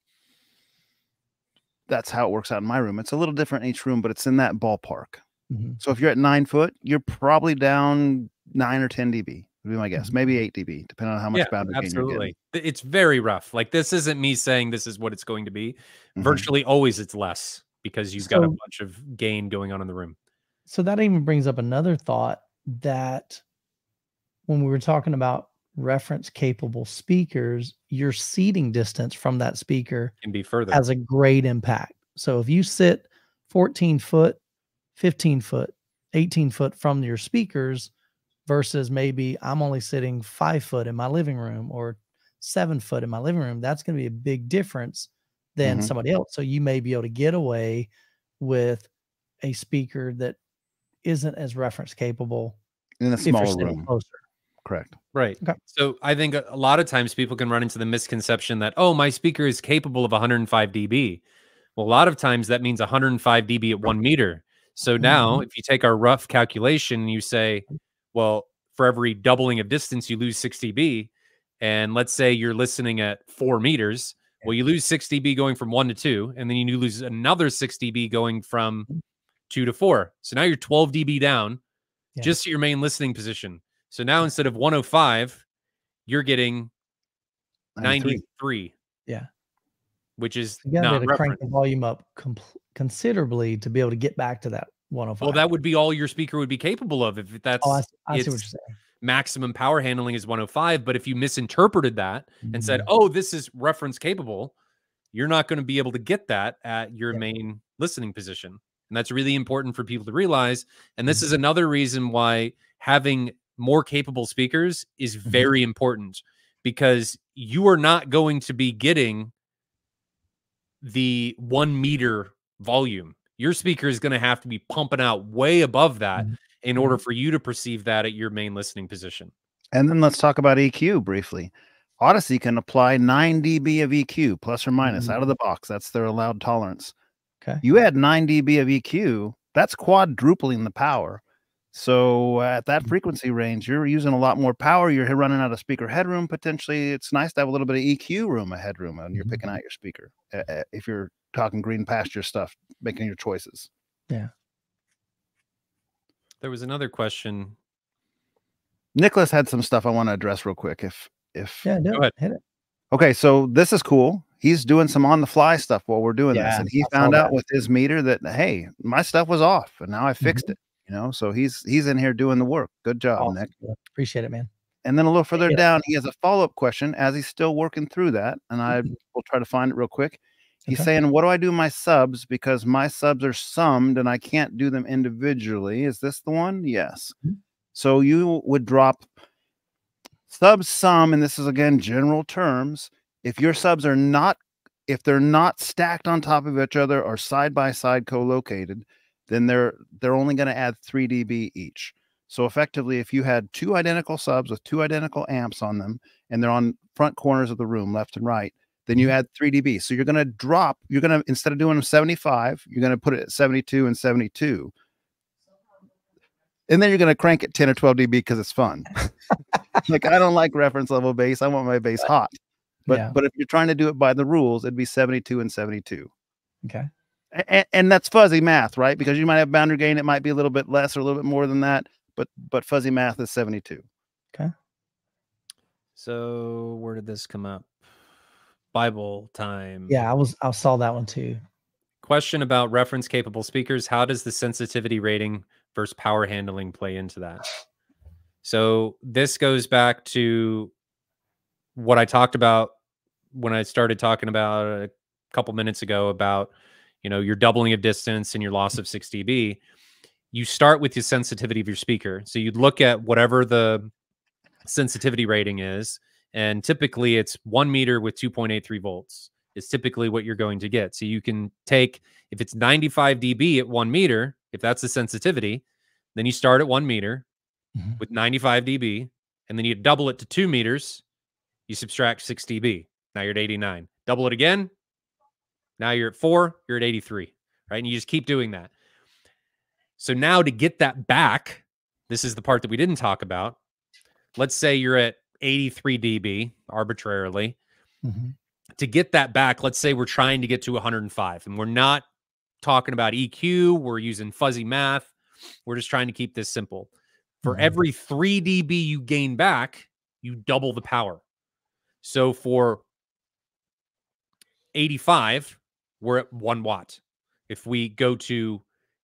that's how it works out in my room. It's a little different in each room, but it's in that ballpark. Mhm. So if you're at nine foot, you're probably down nine or 10 dB, would be my guess. Mhm. Maybe eight dB, depending on how much Yeah, boundary gain you're absolutely. It's very rough. Like this isn't me saying this is what it's going to be. getting. Mhm. Virtually always it's less because you've got a bunch of gain going on in the room. So that even brings up another thought that when we were talking about reference capable speakers, your seating distance from that speaker Can be further. has a great impact. So if you sit 14 foot, 15 foot, 18 foot from your speakers versus maybe I'm only sitting five foot in my living room or seven foot in my living room, that's going to be a big difference than Mhm. somebody else. So you may be able to get away with a speaker that isn't as reference capable in a smaller room. closer. Correct. Right. Okay. So I think a, a lot of times people can run into the misconception that, oh, my speaker is capable of 105 dB. Well, a lot of times that means 105 dB at one meter. So now, Mm-hmm. if you take our rough calculation, you say, well, for every doubling of distance, you lose 6 dB. And let's say you're listening at four meters. Well, you lose 6 dB going from one to two, and then you lose another 6 dB going from two to four. So now you're 12 dB down Yeah. just at your main listening position. So now instead of 105, you're getting 93. Yeah. Which is gotta not to crank the volume up considerably to be able to get back to that 105. Well, that would be all your speaker would be capable of if that's oh, I, I see what you're it's saying. maximum power handling is 105. But if you misinterpreted that and said, Mhm. oh, this is reference capable, you're not going to be able to get that at your Yeah. main listening position. And that's really important for people to realize. And this Mhm. is another reason why having more capable speakers is Mhm. very important because you are not going to be getting the one meter volume. Your speaker is going to have to be pumping out way above that Mhm. in order for you to perceive that at your main listening position. And then let's talk about EQ briefly. Audyssey can apply 9 dB of EQ plus or minus out of the box. That's their allowed tolerance. Okay. You add 9 dB of EQ, that's quadrupling the power. So at that Mhm. frequency range, you're using a lot more power. You're running out of speaker headroom potentially. It's nice to have a little bit of EQ room, a headroom, when you're picking out your speaker. uh, uh, if you're talking green pasture stuff, making your choices. Yeah. There was another question. Nicholas had some stuff I want to address real quick. If if Yeah, do Go ahead. Hit it. Okay, so this is cool. He's doing some on the fly stuff while we're doing this. And he I found out that. with his meter that hey, my stuff was off and now I fixed it. You know, so he's he's in here doing the work. Good job, Awesome. Nick. Appreciate it, man. And then a little further Yeah. down, he has a follow-up question as he's still working through that. And I Mhm. will try to find it real quick. He's Okay. saying, What do I do my subs? Because my subs are summed and I can't do them individually. Is this the one? Yes. Mhm. So you would drop sub sum, and this is again general terms. If your subs are not, if they're not stacked on top of each other or side by side co-located, then they're they're only going to add 3 dB each. So effectively, if you had two identical subs with two identical amps on them, and they're on front corners of the room, left and right, then you mm-hmm. add 3 dB. So you're going to drop, you're going to, instead of doing 75, you're going to put it at 72 and 72. And then you're going to crank it 10 or 12 dB because it's fun. <laughs> like, I don't like reference level bass. I want my bass hot. But, Yeah. but if you're trying to do it by the rules, it'd be 72 and 72. Okay. And, and that's fuzzy math, right? Because you might have boundary gain, it might be a little bit less or a little bit more than that, but but fuzzy math is 72. Okay. So where did this come up? Bible time. Yeah, I was I saw that one too. Question about reference capable speakers. How does the sensitivity rating versus power handling play into that? So this goes back to what I talked about when I started talking about a couple minutes ago about you know your doubling of distance and your loss of 6 dB. You start with the sensitivity of your speaker. So you'd look at whatever the sensitivity rating is, and typically it's one meter with 2.83 volts is typically what you're going to get. So you can take if it's 95 dB at one meter, if that's the sensitivity, then you start at one meter Mhm. with 95 dB, and then you double it to two meters, you subtract 6 dB. Now you're at 89. Double it again. Now you're at four, you're at 83, right? And you just keep doing that. So now to get that back, this is the part that we didn't talk about. Let's say you're at 83 dB arbitrarily. Mhm. To get that back, let's say we're trying to get to 105 and we're not talking about EQ, we're using fuzzy math. We're just trying to keep this simple. For Mhm. every 3 dB you gain back, you double the power. So for 85, we're at 1 watt. If we go to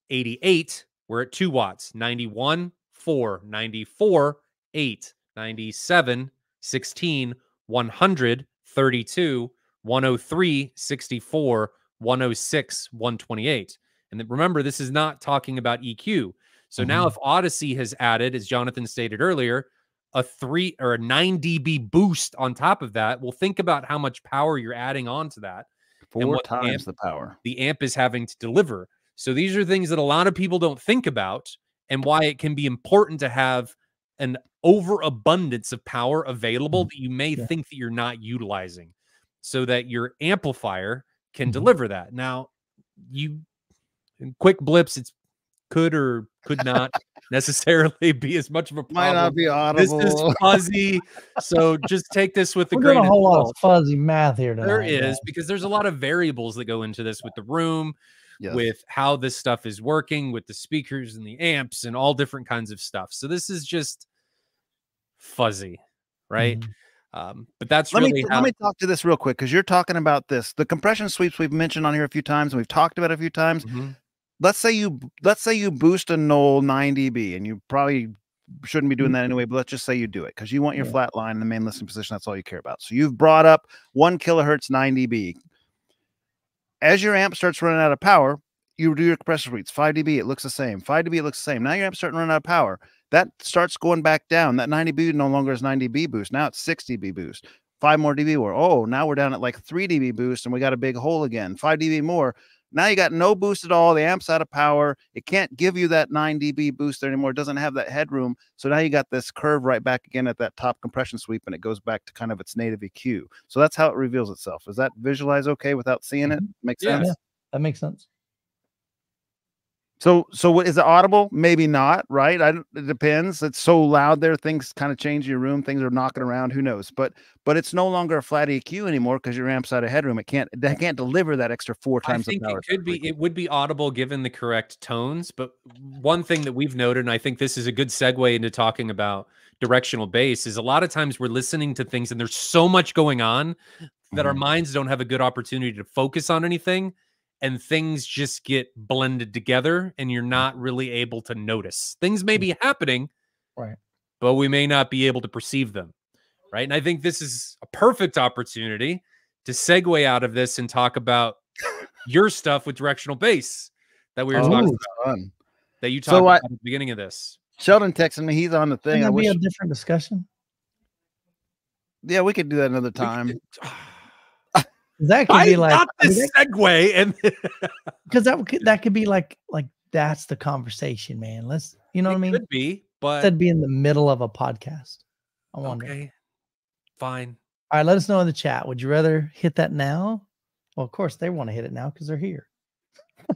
88, we're at 2 watts. 91, 4, 94, 8, 97, 16, 100, 32, 103, 64, 106, 128. And then remember, this is not talking about EQ. So now, mm-hmm. if Audyssey has added, as Jonathan stated earlier, a three or a 9 dB boost on top of that, well, think about how much power you're adding on to that Four times amp- the power. the amp is having to deliver. So these are things that a lot of people don't think about and why it can be important to have an overabundance of power available that you may Yeah. think that you're not utilizing so that your amplifier can Mhm. deliver that. Now, you in quick blips it's could or could not necessarily <laughs> be as much of a problem. Might not be audible. this is <laughs> fuzzy, so just take this with the We're grain doing a whole lot of fuzzy math here tonight. There guys. is because there's a lot of variables that go into this with the room, Yes. with how this stuff is working, with the speakers and the amps and all different kinds of stuff. So this is just fuzzy, right? Mhm. Um, but that's let really me how. let me talk to this real quick because you're talking about this. The compression sweeps we've mentioned on here a few times, and we've talked about it a few times. Mhm. Let's say you let's say you boost a null 9 dB, and you probably shouldn't be doing that mm-hmm. anyway. But let's just say you do it because you want your Yeah. flat line in the main listening position. That's all you care about. So you've brought up one kilohertz 9 dB. As your amp starts running out of power, you do your compressor sweeps 5 dB. It looks the same. 5 dB it looks the same. Now your amp's starting to run out of power. That starts going back down. That 90 dB no longer is 90 dB boost. Now it's 6 dB boost. Five more dB more. Oh, now we're down at like 3 dB boost and we got a big hole again. 5 dB more. Now you got no boost at all. The amp's out of power. It can't give you that 9 dB boost anymore. It doesn't have that headroom. So now you got this curve right back again at that top compression sweep and it goes back to kind of its native EQ. So that's how it reveals itself. Is that visualize okay without seeing it? Mm-hmm. Makes Yeah. sense? Yeah. That makes sense. So, so what is it audible? Maybe not, right? I it depends. It's so loud there, things kind of change your room. Things are knocking around. Who knows? But, but it's no longer a flat EQ anymore because your amp's out of headroom. It can't, it can't deliver that extra four I times the think it could be it would be audible given the correct tones, but one thing that we've noted, and I think this is a good segue into talking about directional bass, is a lot of times we're listening to things and there's so much going on that our Mhm. minds don't have a good opportunity to focus on anything and things just get blended together and you're mm. not really able to notice. Things may mm. be happening, Right. but we may not be able to perceive them. Right. And I think this is a perfect opportunity to segue out of this and talk about your stuff with directional bass that we were Oh, talking it's fun. that you So talked I- about at the beginning of this. Sheldon texted me. He's on the thing. Can I that be wish, a different discussion? yeah, we could do that another We time. Ah, could- That could I be like got I mean, this segue and <laughs> because that could, that could be like like that's the conversation, man. Let's you know it what I mean. could be, but That'd be in the middle of a podcast. I wonder. okay, fine. All right, let us know in the chat. Would you rather hit that now? Well, of course they want to hit it now because they're here. <laughs>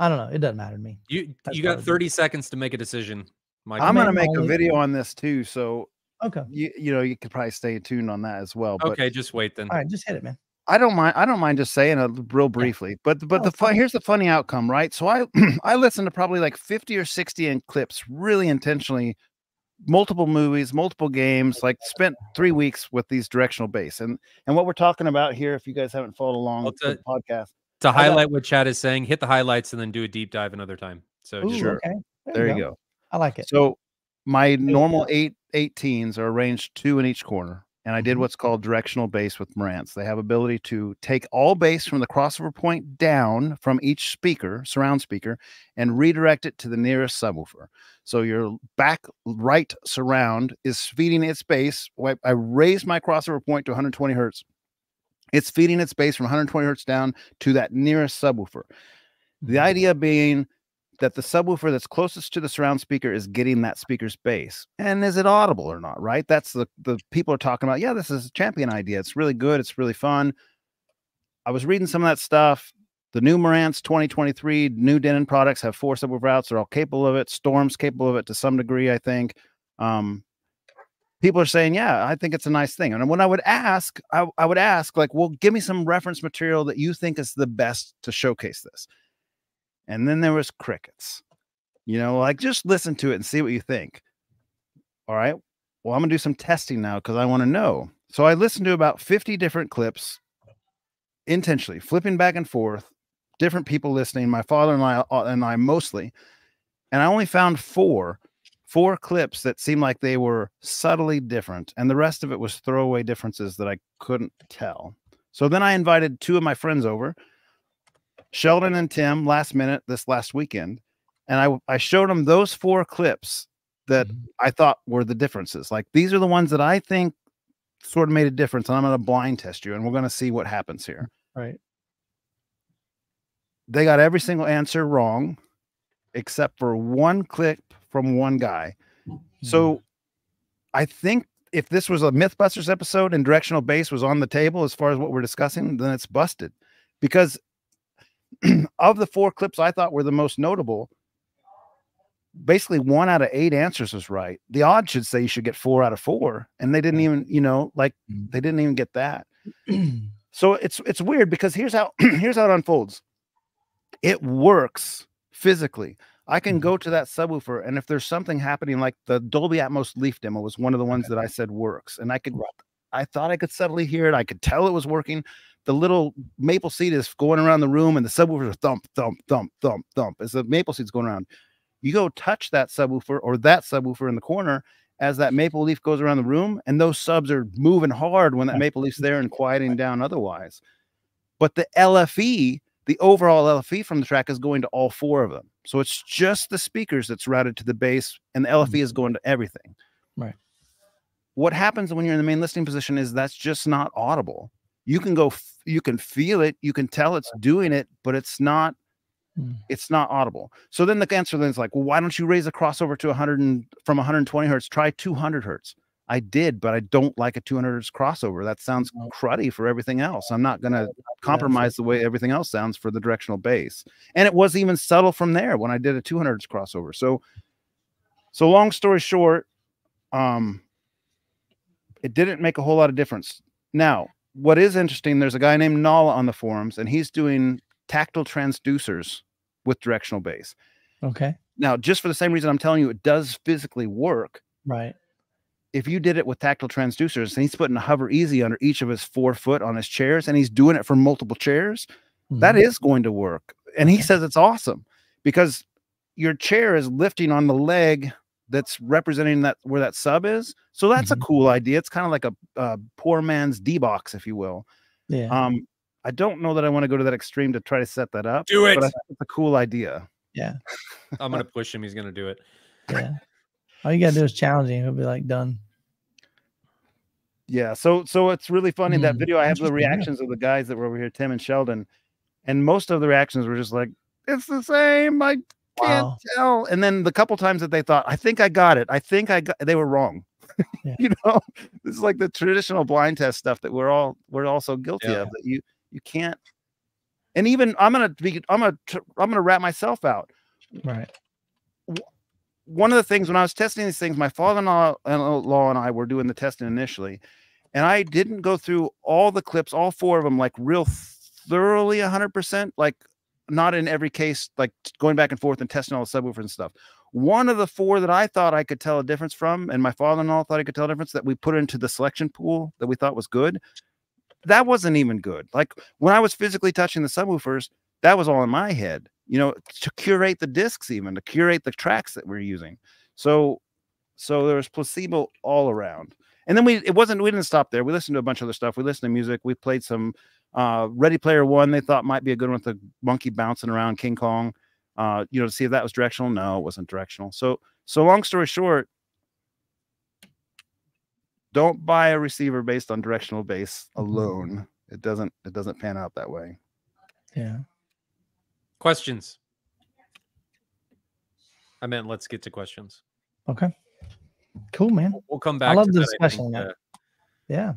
I don't know. It doesn't matter to me. You That's you got probably- 30 seconds to make a decision. Mike. I'm going to make a video on this too. So, Okay. you, you know, you could probably stay tuned on that as well. But okay, just wait then. All right, just hit it, man. I don't mind. I don't mind just saying it real briefly, but but Oh, the fun here's the funny outcome, right? So I <clears throat> I listened to probably like 50 or 60 in clips, really intentionally, multiple movies, multiple games. Like spent three weeks with these directional bass, and and what we're talking about here, if you guys haven't followed along Well, with the to- podcast, To got- highlight what Chad is saying, hit the highlights and then do a deep dive another time. So Ooh, just Sure. okay. there you go. I like it. So my normal eight 18s are arranged two in each corner. And I did Mhm. what's called directional bass with Marantz. They have ability to take all bass from the crossover point down from each speaker, surround speaker, and redirect it to the nearest subwoofer. So your back right surround is feeding its bass. I raised my crossover point to 120 hertz. It's feeding its bass from 120 hertz down to that nearest subwoofer. The idea being that the subwoofer that's closest to the surround speaker is getting that speaker's bass. And is it audible or not? Right? That's the the people are talking about. Yeah, this is a champion idea. It's really good. It's really fun. I was reading some of that stuff. The new Marantz 2023 new Denon products have four subwoofer outs. They're all capable of it. Storm's capable of it to some degree, I think. Um, people are saying, yeah, I think it's a nice thing. And when I would ask, I, I would ask, like, well, give me some reference material that you think is the best to showcase this. And then there was crickets. You know, like just listen to it and see what you think. All right. Well, I'm gonna do some testing now because I want to know. So I listened to about 50 different clips intentionally, flipping back and forth, different people listening, my father and I uh, and I mostly. And I only found four, four clips that seemed like they were subtly different, and the rest of it was throwaway differences that I couldn't tell. So then I invited two of my friends over, Sheldon and Tim, last minute this last weekend, and I I showed them those four clips that Mhm. I thought were the differences. Like these are the ones that I think sort of made a difference, and I'm going to blind test you, and we're going to see what happens here. right. They got every single answer wrong, except for one clip from one guy. So I think if this was a Mythbusters episode and directional bass was on the table as far as what we're discussing, then it's busted. Because <clears throat> of the four clips I thought were the most notable, basically one out of eight answers was right. The odds should say you should get four out of four, and they didn't even, you know, like Mm. they didn't even get that. <clears throat> so it's it's weird because here's how <clears throat> here's how it unfolds. It works physically. I can Mhm. go to that subwoofer, and if there's something happening, like the Dolby Atmos Leaf demo was one of the ones that I said works, and I could, I thought I could subtly hear it. I could tell it was working. The little maple seed is going around the room, and the subwoofer is thump, thump, thump, thump, thump as the maple seed's going around. You go touch that subwoofer or that subwoofer in the corner as that maple leaf goes around the room, and those subs are moving hard when that maple leaf's there and quieting down otherwise. But the LFE, the overall LFE from the track is going to all four of them. So it's just the speakers that's routed to the bass, and the LFE is mm-hmm. going to everything. Right. What happens when you're in the main listening position is that's just not audible. You can go, you can feel it, you can tell it's doing it, but it's not Mm. it's not audible. So then the answer then is like, well, why don't you raise the crossover to 100 and from 120 hertz? Try 200 hertz. I did, but I don't like a 200 hertz crossover. That sounds No. cruddy for everything else. I'm not going to compromise the way everything else sounds for the directional bass. And it wasn't even subtle from there when I did a 200 hertz crossover. So, so long story short, um, it didn't make a whole lot of difference. Now, what is interesting, there's a guy named Nala on the forums, and he's doing tactile transducers with directional bass. Okay. Now, just for the same reason I'm telling you, it does physically work. Right. If you did it with tactile transducers, and he's putting a hover easy under each of his four foot on his chairs, and he's doing it for multiple chairs, that Mhm. is going to work. And he says it's awesome because your chair is lifting on the leg that's representing that where that sub is. So that's Mhm. a cool idea. It's kind of like a, a poor man's D box, if you will. yeah. Um, I don't know that I want to go to that extreme to try to set that up, Do it. but I think it's a cool idea. Yeah. I'm gonna push him. He's gonna do it. yeah. All you gotta do is challenge him. He'll be like done. Yeah, so so it's really funny that Hmm, video. I have the reactions of the guys that were over here, Tim and Sheldon, and most of the reactions were just like, "It's the same. I can't Wow. tell." And then the couple times that they thought, "I think I got it. I think I got," they were wrong. <laughs> Yeah. you know, this is like the traditional blind test stuff that we're all we're all so guilty Yeah. of that you you can't. And even I'm gonna be I'm gonna I'm gonna wrap myself out. Right. one of the things when I was testing these things, my father-in-law law and I were doing the testing initially, and I didn't go through all the clips, all four of them, like real thoroughly 100%, like not in every case, like going back and forth and testing all the subwoofers and stuff. One of the four that I thought I could tell a difference from, and my father-in-law thought I could tell a difference that we put into the selection pool that we thought was good, that wasn't even good. Like when I was physically touching the subwoofers, that was all in my head you know to curate the discs even to curate the tracks that we're using. So so there was placebo all around. And then we it wasn't we didn't stop there. We listened to a bunch of other stuff. We listened to music. We played some uh ready player one they thought might be a good one with the monkey bouncing around king kong uh you know to see if that was directional no it wasn't directional so so long story short don't buy a receiver based on directional bass Mhm. alone it doesn't it doesn't pan out that way Yeah. Questions. I meant let's get to questions. Okay. Cool, man. We'll- We'll come back. I love to the that, discussion that. uh, Yeah.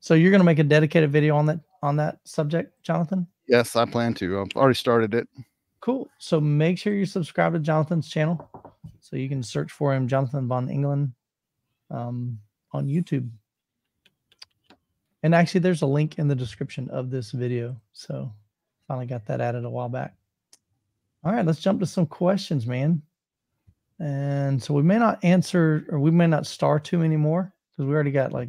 So you're gonna make a dedicated video on that on that subject, Jonathan? yes i plan to i've already started it Cool. So make sure you subscribe to Jonathan's channel. So you can search for him, Jonathan Von England, um, on YouTube. And actually, there's a link in the description of this video. So finally got that added a while back. All right, let's jump to some questions, man. And so we may not answer or we may not star two anymore because we already got like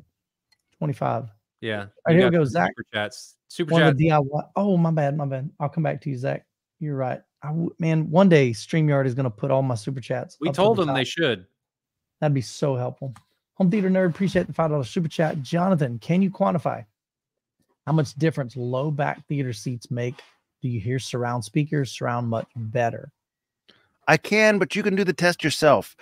25. Yeah. right, you here we go, some Zach. Super chats. Super One of chats. the DIY. Oh, my bad, my bad. I'll come back to you, Zach. You're right. I w- man, one day StreamYard is going to put all my super chats. We up to told the them they should. That'd be so helpful. Home theater nerd, appreciate the five dollars super chat. Jonathan, can you quantify how much difference low back theater seats make? Do you hear surround speakers surround much better? I can, but you can do the test yourself.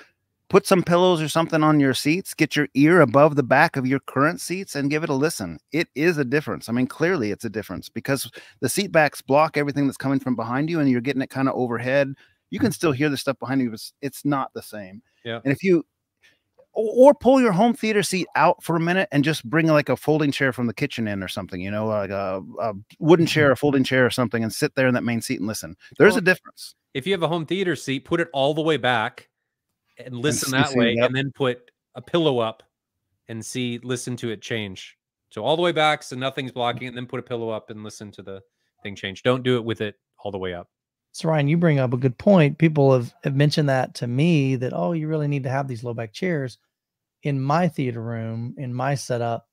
Put some pillows or something on your seats, get your ear above the back of your current seats, and give it a listen. It is a difference. I mean, clearly it's a difference because the seat backs block everything that's coming from behind you, and you're getting it kind of overhead. You can still hear the stuff behind you, but it's- not the same. Yeah. And if you, or, or pull your home theater seat out for a minute and just bring like a folding chair from the kitchen in or something, you know, like a, a wooden chair, a folding chair or something, and sit there in that main seat and listen. There's Well, a difference. If you have a home theater seat, put it all the way back and listen see- that see, way, yep. and then put a pillow up and see, listen to it change. So all the way back, so nothing's blocking, it, and then put a pillow up and listen to the thing change. Don't do it with it all the way up. So Ryan, you bring up a good point. People have, have mentioned that to me that oh, you really need to have these low back chairs. In my theater room, in my setup,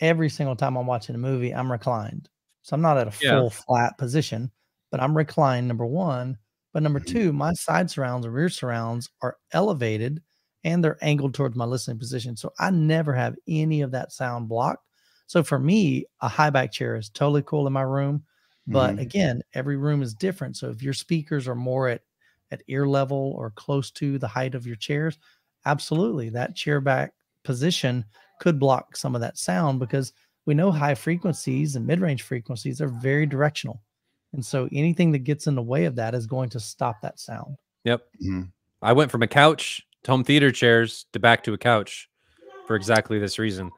every single time I'm watching a movie, I'm reclined. So I'm not at a Yeah. full flat position, but I'm reclined. Number one, but number two, my side surrounds and rear surrounds are elevated and they're angled towards my listening position. So I never have any of that sound blocked. So for me, a high back chair is totally cool in my room. But Mhm. again, every room is different. So if your speakers are more at at ear level or close to the height of your chairs, absolutely that chair back position could block some of that sound because we know high frequencies and mid-range frequencies are very directional. And so anything that gets in the way of that is going to stop that sound. Yep. Mhm. I went from a couch to home theater chairs to back to a couch for exactly this reason.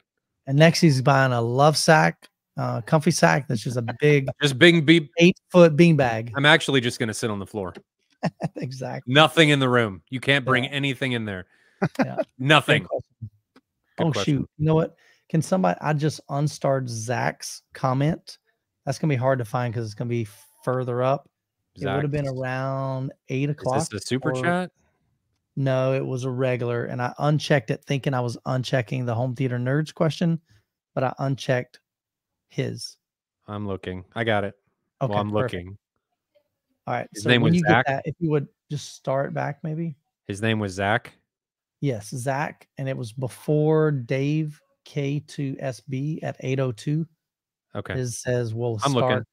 And next he's buying a love sack, uh, comfy sack that's just a big <laughs> Just bing beep. eight foot beanbag. I'm actually just going to sit on the floor. <laughs> exactly. Nothing in the room. You can't bring Yeah. anything in there. Yeah. <laughs> Good Nothing. question. Good oh question. shoot! You know what? Can somebody? I just unstarred Zach's comment. That's gonna be hard to find because it's gonna be further up. It would have been around eight o'clock. Is this a super or- chat? No, it was a regular, and I unchecked it thinking I was unchecking the home theater nerds question, but I unchecked his. I'm looking. I got it. Okay, well, I'm perfect. looking. All right. His so name was you Zach? get that, if you would just start back, maybe. His name was Zach. Yes, Zach, and it was before Dave K2SB at 802. Okay. His says we'll I'm looking. start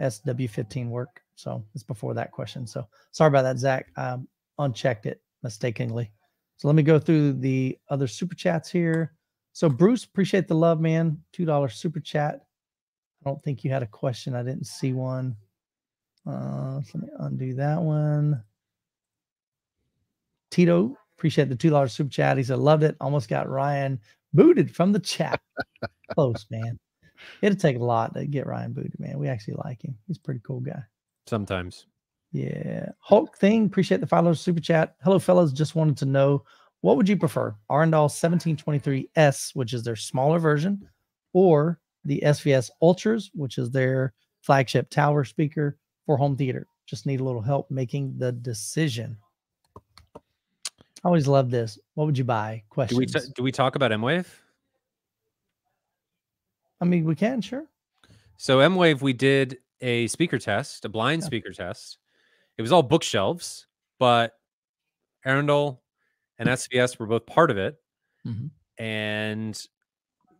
SW15 work. So it's before that question. So sorry about that, Zach. Um, unchecked it mistakenly. So let me go through the other super chats here. So Bruce, appreciate the love, man. Two dollar super chat. I don't think you had a question. I didn't see one. Uh, so let me undo that one. Tito, appreciate the two dollar super chat. He said loved it. Almost got Ryan booted from the chat. Close, man. It'd take a lot to get Ryan booted, man. We actually like him. He's a pretty cool guy. Sometimes. Yeah. Hulk thing, appreciate the dollar super chat. Hello, fellas. Just wanted to know what would you prefer? Arendal 1723S, which is their smaller version, or the SVS Ultras, which is their flagship tower speaker for home theater. Just need a little help making the decision. I always love this. What would you buy? Do we Questions. t- do we talk about M Wave? I mean, we can, sure. So M Wave, we did a speaker test, a blind Yeah. speaker test. It was all bookshelves, but Arendal and SVS were both part of it. Mhm. And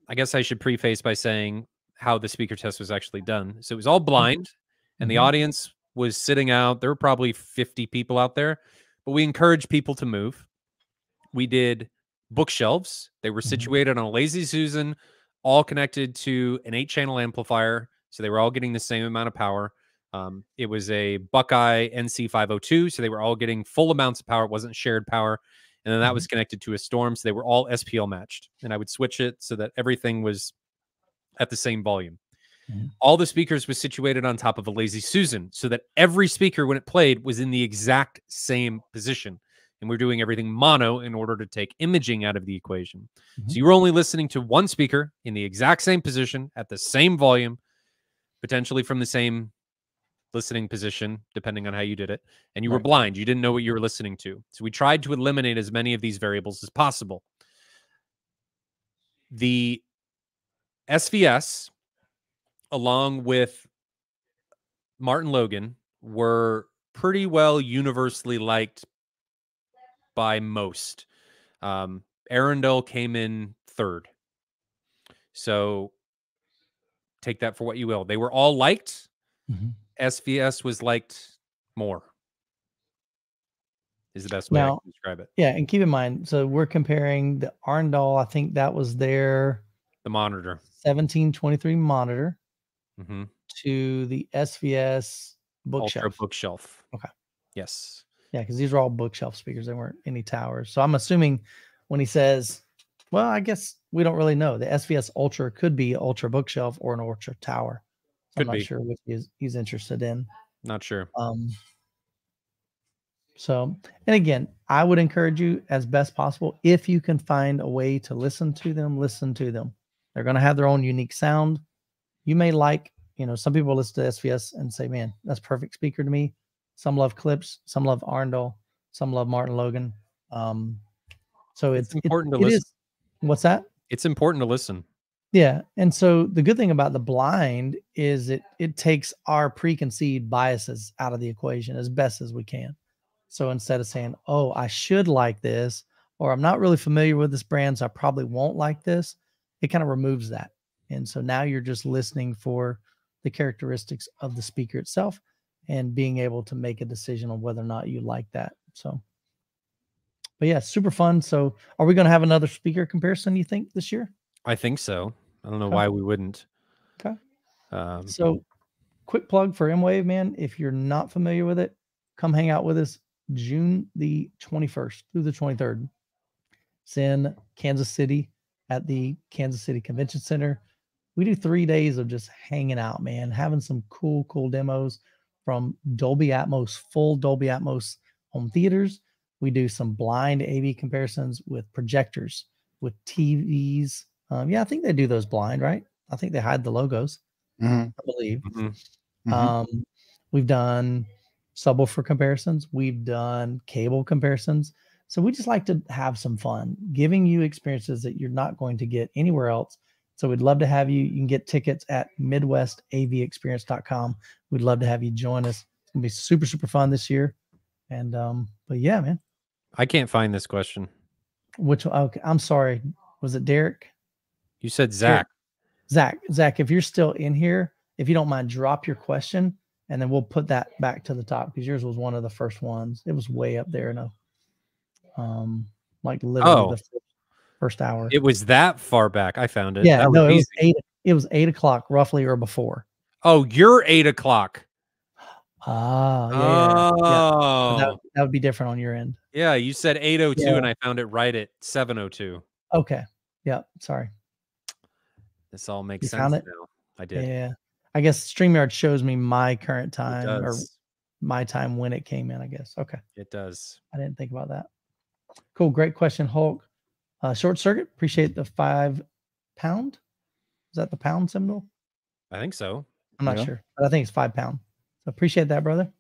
I guess I should preface by saying how the speaker test was actually done. So it was all blind, and the Mhm. audience was sitting out. There were probably 50 people out there, but we encouraged people to move. We did bookshelves. They were Mhm. situated on a Lazy Susan, all connected to an eight channel amplifier. So they were all getting the same amount of power. Um, it was a Buckeye NC502. So they were all getting full amounts of power. It wasn't shared power. And then that was connected to a storm. So they were all SPL matched. And I would switch it so that everything was at the same volume. Mhm. All the speakers was situated on top of a Lazy Susan so that every speaker, when it played, was in the exact same position. And we're doing everything mono in order to take imaging out of the equation. Mhm. So you were only listening to one speaker in the exact same position at the same volume, potentially from the same listening position, depending on how you did it. And you were blind. You didn't know what you were listening to. So we tried to eliminate as many of these variables as possible. The SVS, along with Martin Logan, were pretty well universally liked by most. Um, Arendal came in third. So take that for what you will. They were all liked. Mhm. SVS was liked more. Is the best way I can describe it. Yeah, and keep in mind, so we're comparing the Arendal. I think that was their The monitor. 1723 monitor hmm to the SVS Ultra bookshelf. bookshelf. Okay. Yes. Yeah, because these are all bookshelf speakers. They weren't any towers. So I'm assuming when he says, "Well, I guess we don't really know. The SVS Ultra could be Ultra Bookshelf or an Ultra Tower." So I'm not be. sure which he's, he's interested in. Not sure. Um, so, and again, I would encourage you as best possible if you can find a way to listen to them, listen to them. They're going to have their own unique sound. You may like, you know, some people listen to SVS and say, man, that's perfect speaker to me. Some love Klipsch, some love Arendal, some love Martin Logan. Um, so it's, It's important to it listen. is- what's that? It's important to listen. Yeah, and so the good thing about the blind is it it takes our preconceived biases out of the equation as best as we can. So instead of saying, "Oh, I should like this," or "I'm not really familiar with this brand, so I probably won't like this," it kind of removes that. And so now you're just listening for the characteristics of the speaker itself and being able to make a decision on whether or not you like that. So, but yeah, super fun. So, are we going to have another speaker comparison? You think this year? I think so. I don't know Okay. why we wouldn't. Okay. Um, So, quick plug for M Wave, man. If you're not familiar with it, come hang out with us June the 21st through the 23rd. It's in Kansas City at the Kansas City Convention Center. We do three days of just hanging out, man, having some cool, cool demos from Dolby Atmos, full Dolby Atmos home theaters. We do some blind AV comparisons with projectors, with TVs. Um, yeah, I think they do those blind, right? I think they hide the logos. Mhm, I believe. mhm. mhm. Um, we've done subwoofer comparisons. We've done cable comparisons. So we just like to have some fun, giving you experiences that you're not going to get anywhere else. So we'd love to have you. You can get tickets at MidwestAVExperience.com. We'd love to have you join us. It's gonna be super, super fun this year. And um, but yeah, man. I can't find this question. Which okay, I'm sorry. Was it Derek? You said Zach. Zach, Zach, if you're still in here, if you don't mind, drop your question and then we'll put that back to the top because yours was one of the first ones. It was way up there, in a Um, like literally Oh. the fir- first hour. It was that far back. I found it. yeah, That no, was it was eight. It was eight o'clock roughly or before. Oh, you're eight o'clock. Ah, yeah, yeah, yeah. Oh, that, that would be different on your end. yeah. You said eight oh two, and I found it right at seven oh two. Okay. Yep. Sorry. This all makes You sense now. I did. Yeah. I guess StreamYard shows me my current time or my time when it came in, I guess. Okay. It does. I didn't think about that. Cool. Great question, Hulk. Uh, short circuit. Appreciate the five pound. Is that the pound symbol? I think so. I'm not Yeah. sure, but I think it's five pound. So appreciate that, brother.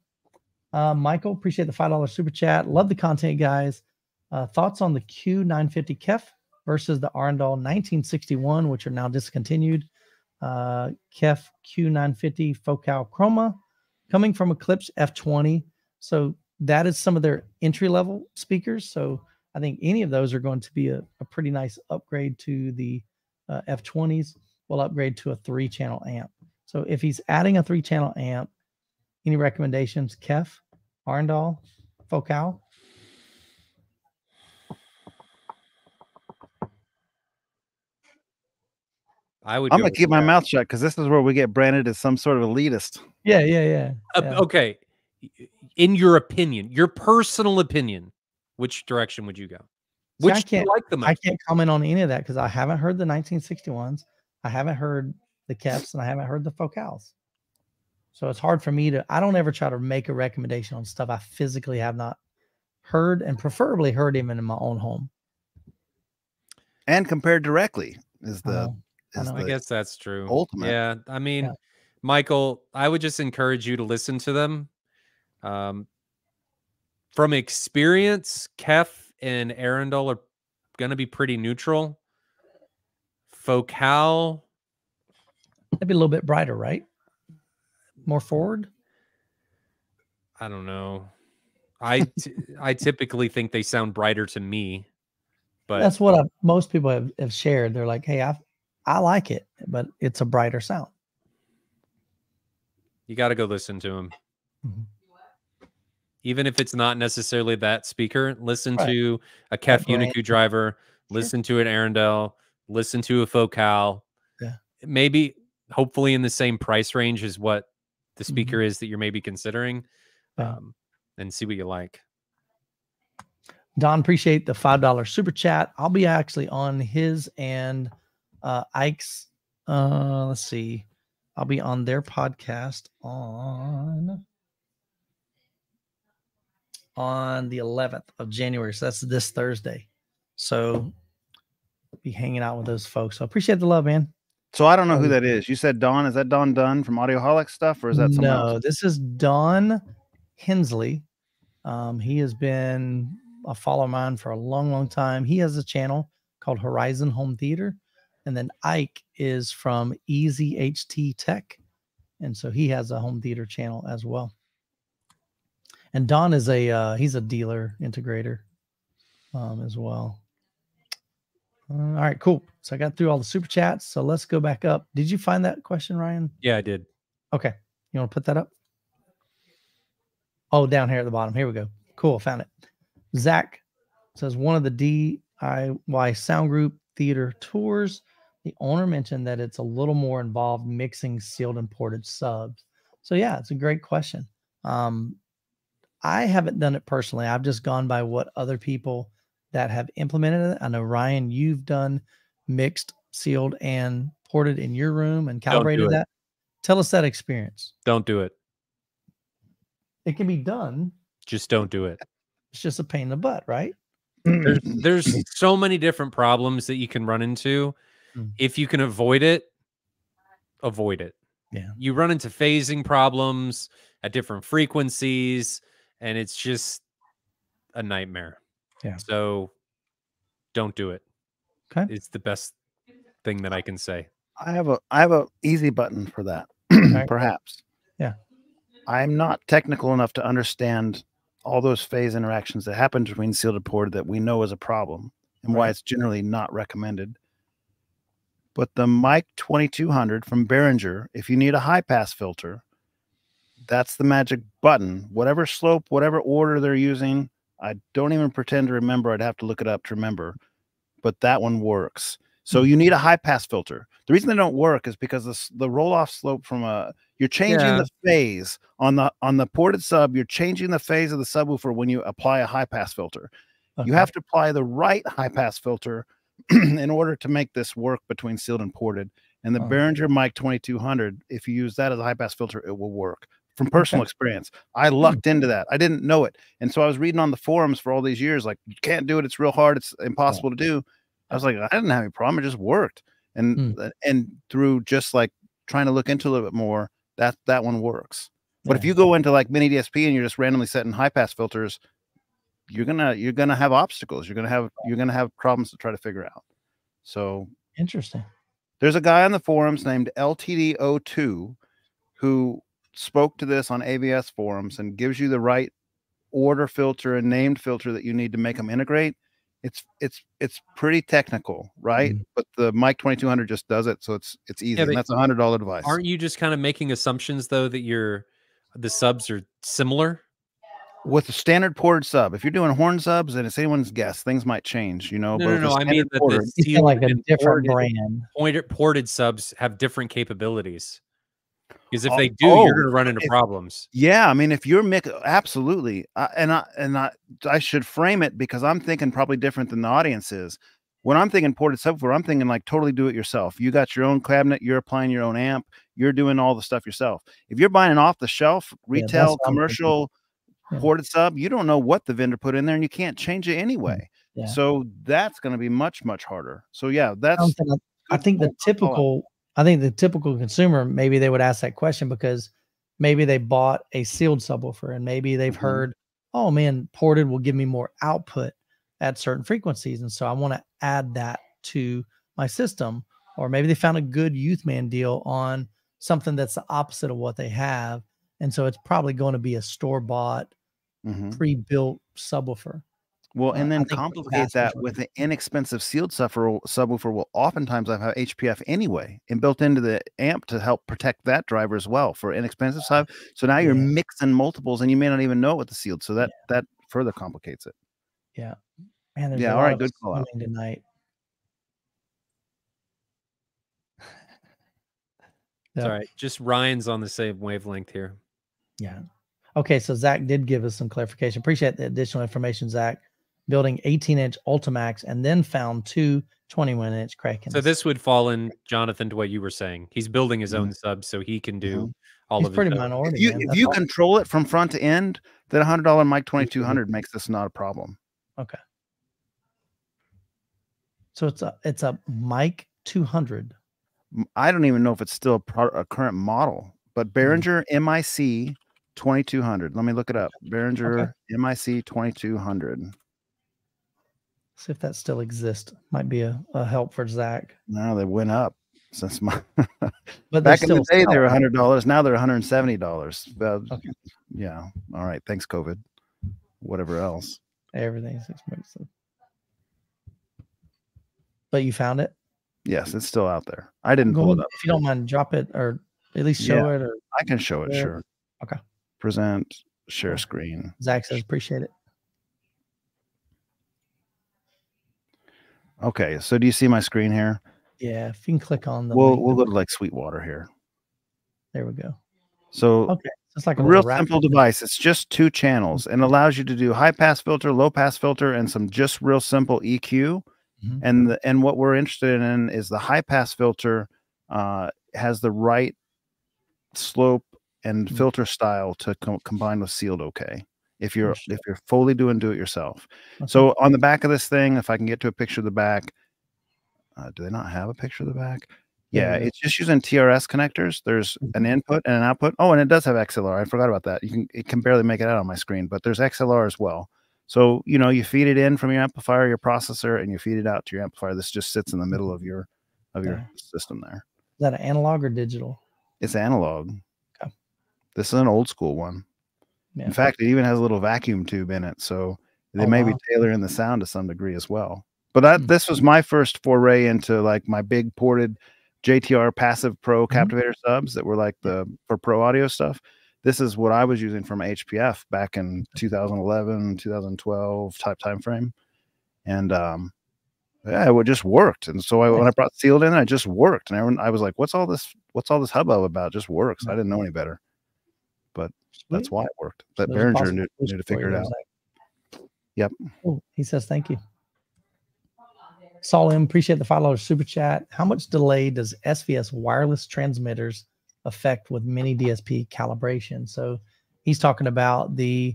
Uh, Michael, appreciate the five dollar super chat. Love the content, guys. Uh, thoughts on the Q950 Kef versus the Arendal 1961, which are now discontinued. Uh, Kef Q950 Focal Chora coming from Klipsch F20. So that is some of their entry level speakers. So I think any of those are going to be a, a pretty nice upgrade to the uh, F20s. Will upgrade to a three channel amp. So if he's adding a three channel amp, any recommendations? Kef, Arendal, Focal? I would. I'm gonna with keep my mouth shut because this is where we get branded as some sort of elitist. Yeah, yeah, yeah. Uh, yeah. Okay. In your opinion, your personal opinion, which direction would you go? See, I Which do you can't- like the most? I can't comment on any of that because I haven't heard the 1961s. I haven't heard the Kefs and I haven't heard the Focals. So it's hard for me to, I don't ever try to make a recommendation on stuff I physically have not heard and preferably heard even in my own home. And compared directly is I the know, I is know. I the guess that's true. ultimate. Yeah. I mean, Yeah. Michael, I would just encourage you to listen to them. Um, from experience, Kef and Arendal are going to be pretty neutral. Focal, Maybe a little bit brighter, right? More forward. I don't know. I t- I typically think they sound brighter to me, but That's what I, most people have, have shared. They're like, hey, I, I like it, but it's a brighter sound. you got to go listen to them. Mhm. Even if it's not necessarily that speaker, listen Right. to a Kef brand. Uni-Q driver, listen to an Arendal, listen to a Focal. Yeah. Maybe, hopefully, in the same price range as what the Mhm. speaker is that you're maybe considering, Yeah. um, and see what you like. Don, appreciate the five dollar super chat. I'll be actually on his and uh, Ike's. Uh, let's see, I'll be on their podcast on on the 11th of January. So that's this Thursday. So be hanging out with those folks. So appreciate the love, man. So I don't know who that is. You said Don. Is that Don Dunn from Audioholic stuff, or is that someone no? else? This is Don Hensley. Um, he has been a follower of mine for a long, long time. He has a channel called Horizon Home Theater, and then Ike is from Easy HT Tech, and so he has a home theater channel as well. And Don is a uh, he's a dealer integrator um, as well. Uh, all right, cool. So I got through all the super chats. So let's go back up. Did you find that question, Ryan? Yeah, I did. Okay. You want to put that up? Oh, down here at the bottom. Here we go. Cool. Found it. Zach says one of the DIY sound group theater tours. The owner mentioned that it's a little more involved mixing sealed and ported subs. So yeah, it's a great question. Um, I haven't done it personally. I've just gone by what other people that have implemented it. I know Ryan, you've done mixed, sealed, and ported in your room and Don't do calibrated that. Tell us that experience. Don't do it. It can be done. Just don't do it. It's just a pain in the butt, right? There's there's so many different problems that you can run into. Mm. If you can avoid it, avoid it. Yeah. You run into phasing problems at different frequencies, and it's just a nightmare. Yeah. So don't do it. Okay. It's the best thing that I can say. I have a I have a easy button for that. Okay. <clears throat> Perhaps. Yeah. I'm not technical enough to understand all those phase interactions that happen between sealed and ported that we know is a problem and why it's generally not recommended. But the mic 2200 from Behringer, if you need a high pass filter, that's the magic button. Whatever slope, whatever order they're using, I don't even pretend to remember. I'd have to look it up to remember, but that one works. So you need a mm. high pass filter. The reason they don't work is because the, the roll off slope from a you're changing Yeah. the phase on the on the ported sub. You're changing the phase of the subwoofer when you apply a high pass filter. You have to apply the right high pass filter <clears throat> in order to make this work between sealed and ported. And the Oh. Behringer Mic 2200, if you use that as a high pass filter, it will work. From personal experience, I lucked into that. I didn't know it, and so I was reading on the forums for all these years, like you can't do it. It's real hard. It's impossible to do. I was like, I didn't have any problem. It just worked, and uh, and through just like trying to look into a little bit more, that that one works. But if you go into like miniDSP and you're just randomly setting high pass filters, you're gonna you're gonna have obstacles. You're gonna have you're gonna have problems to try to figure out. So Interesting. there's a guy on the forums named LTD02 who spoke to this on AVS forums and gives you the right order filter and named filter that you need to make them integrate. It's it's it's pretty technical, right? Mhm. But the Mic 2200 just does it, so it's it's easy. but and that's a hundred dollar device. Aren't you just kind of making assumptions though that your the subs are similar? with a standard ported sub, if you're doing horn subs, and it's anyone's guess, things might change. You know, No, but no, no. I mean standard that ported- the You like a different ported- brand. Ported, ported subs have different capabilities. Because if Oh, they do, you're oh, going to run into if- problems. Yeah, I mean, if you're Mick, absolutely, uh, and I and I, I should frame it because I'm thinking probably different than the audience is. When I'm thinking ported subwoofer, I'm thinking like totally do it yourself. You got your own cabinet, you're applying your own amp, you're doing all the stuff yourself. If you're buying an off the shelf retail what I'm commercial Yeah. ported sub, you don't know what the vendor put in there, and you can't change it anyway. Yeah. So that's going to be much much harder. So yeah, that's I- I think the point. Good call out. typical, I think the typical consumer, maybe they would ask that question because maybe they bought a sealed subwoofer and maybe they've Mhm. heard, oh man, ported will give me more output at certain frequencies. And so I want to add that to my system. Or maybe they found a good Youthman deal on something that's the opposite of what they have. And so it's probably going to be a store bought, Mhm. pre built subwoofer. Well, and then complicate that with an inexpensive sealed subwoofer. Will oftentimes have HPF anyway, and built into the amp to help protect that driver as well for inexpensive side. So now you're Yeah. mixing multiples, and you may not even know it with the sealed. So that that further complicates it. Man, there's Yeah, a all lot right, good call out. tonight. <laughs> It's all right. Just Ryan's on the same wavelength here. Yeah. Okay, so Zach did give us some clarification. Appreciate the additional information, Zach. Building 18 inch Ultimax, and then found two 21 inch Krakens. So this would fall in, Jonathan, to what you were saying. He's building his Mhm. own sub so he can do Mhm. all He's of pretty his own. minority. If you if you control it from front to end, then a hundred dollar mic twenty two hundred makes this not a problem. Okay. So it's a it's a mic 200. I don't even know if it's still a, pro- a current model, but Behringer MIC 2200. Let me look it up. Behringer MIC 2200. See if that still exists. Might be a, a help for Zach. No, they went up since my But <laughs> they're back in the still day they were hundred dollars. Now they're 170 dollars. Okay. Yeah. All right. Thanks, COVID. Whatever else. Everything's expensive. But you found it. Yes, it's still out there. I didn't Go pull it up. if you don't mind, drop it or at least show it. Or I can show it. Yeah. Sure. Okay. Present. Share screen. Zach says appreciate it. Okay. So do you see my screen here? Yeah, if you can click on the We'll link, we'll go to like Sweetwater here. there we go. So Okay, it's like a real simple device. It's just two channels and allows you to do high pass filter, low pass filter, and some just real simple EQ. Mhm. And the, and what we're interested in is the high pass filter uh, has the right slope and Mhm. filter style to co- combine with sealed okay. If you're if you're fully doing do it yourself. Okay. So on the back of this thing, if I can get to a picture of the back, uh, do they not have a picture of the back? Yeah, Yeah, it's just using TRS connectors. There's an input and an output. Oh, and it does have XLR. I forgot about that. You can it can barely make it out on my screen, but there's XLR as well. So you know you feed it in from your amplifier, your processor, and you feed it out to your amplifier. This just sits in the middle of your of your Yeah. system there. is that an analog or digital? It's analog. Okay. This is an old school one. Yeah. In fact, it even has a little vacuum tube in it, so they Oh, may be tailoring the sound to some degree as well. But that Hmm. this was my first foray into like my big ported JTR Passive Pro Mhm. Captivator subs that were like the for pro audio stuff. This is what I was using from HPF back in 2011, 2012 type time frame, and um, yeah, it just worked. And so I, when I brought sealed in, it just worked. And everyone, I was like, "What's all this? What's all this hubbub about?" It just works. I didn't know any better. That's why it worked. So But there's Behringer knew, knew to figure it out. Zach. Yep. Cool. He says thank you. Saul M, appreciate the five dollars super chat. How much delay does SVS wireless transmitters affect with miniDSP calibration? So he's talking about the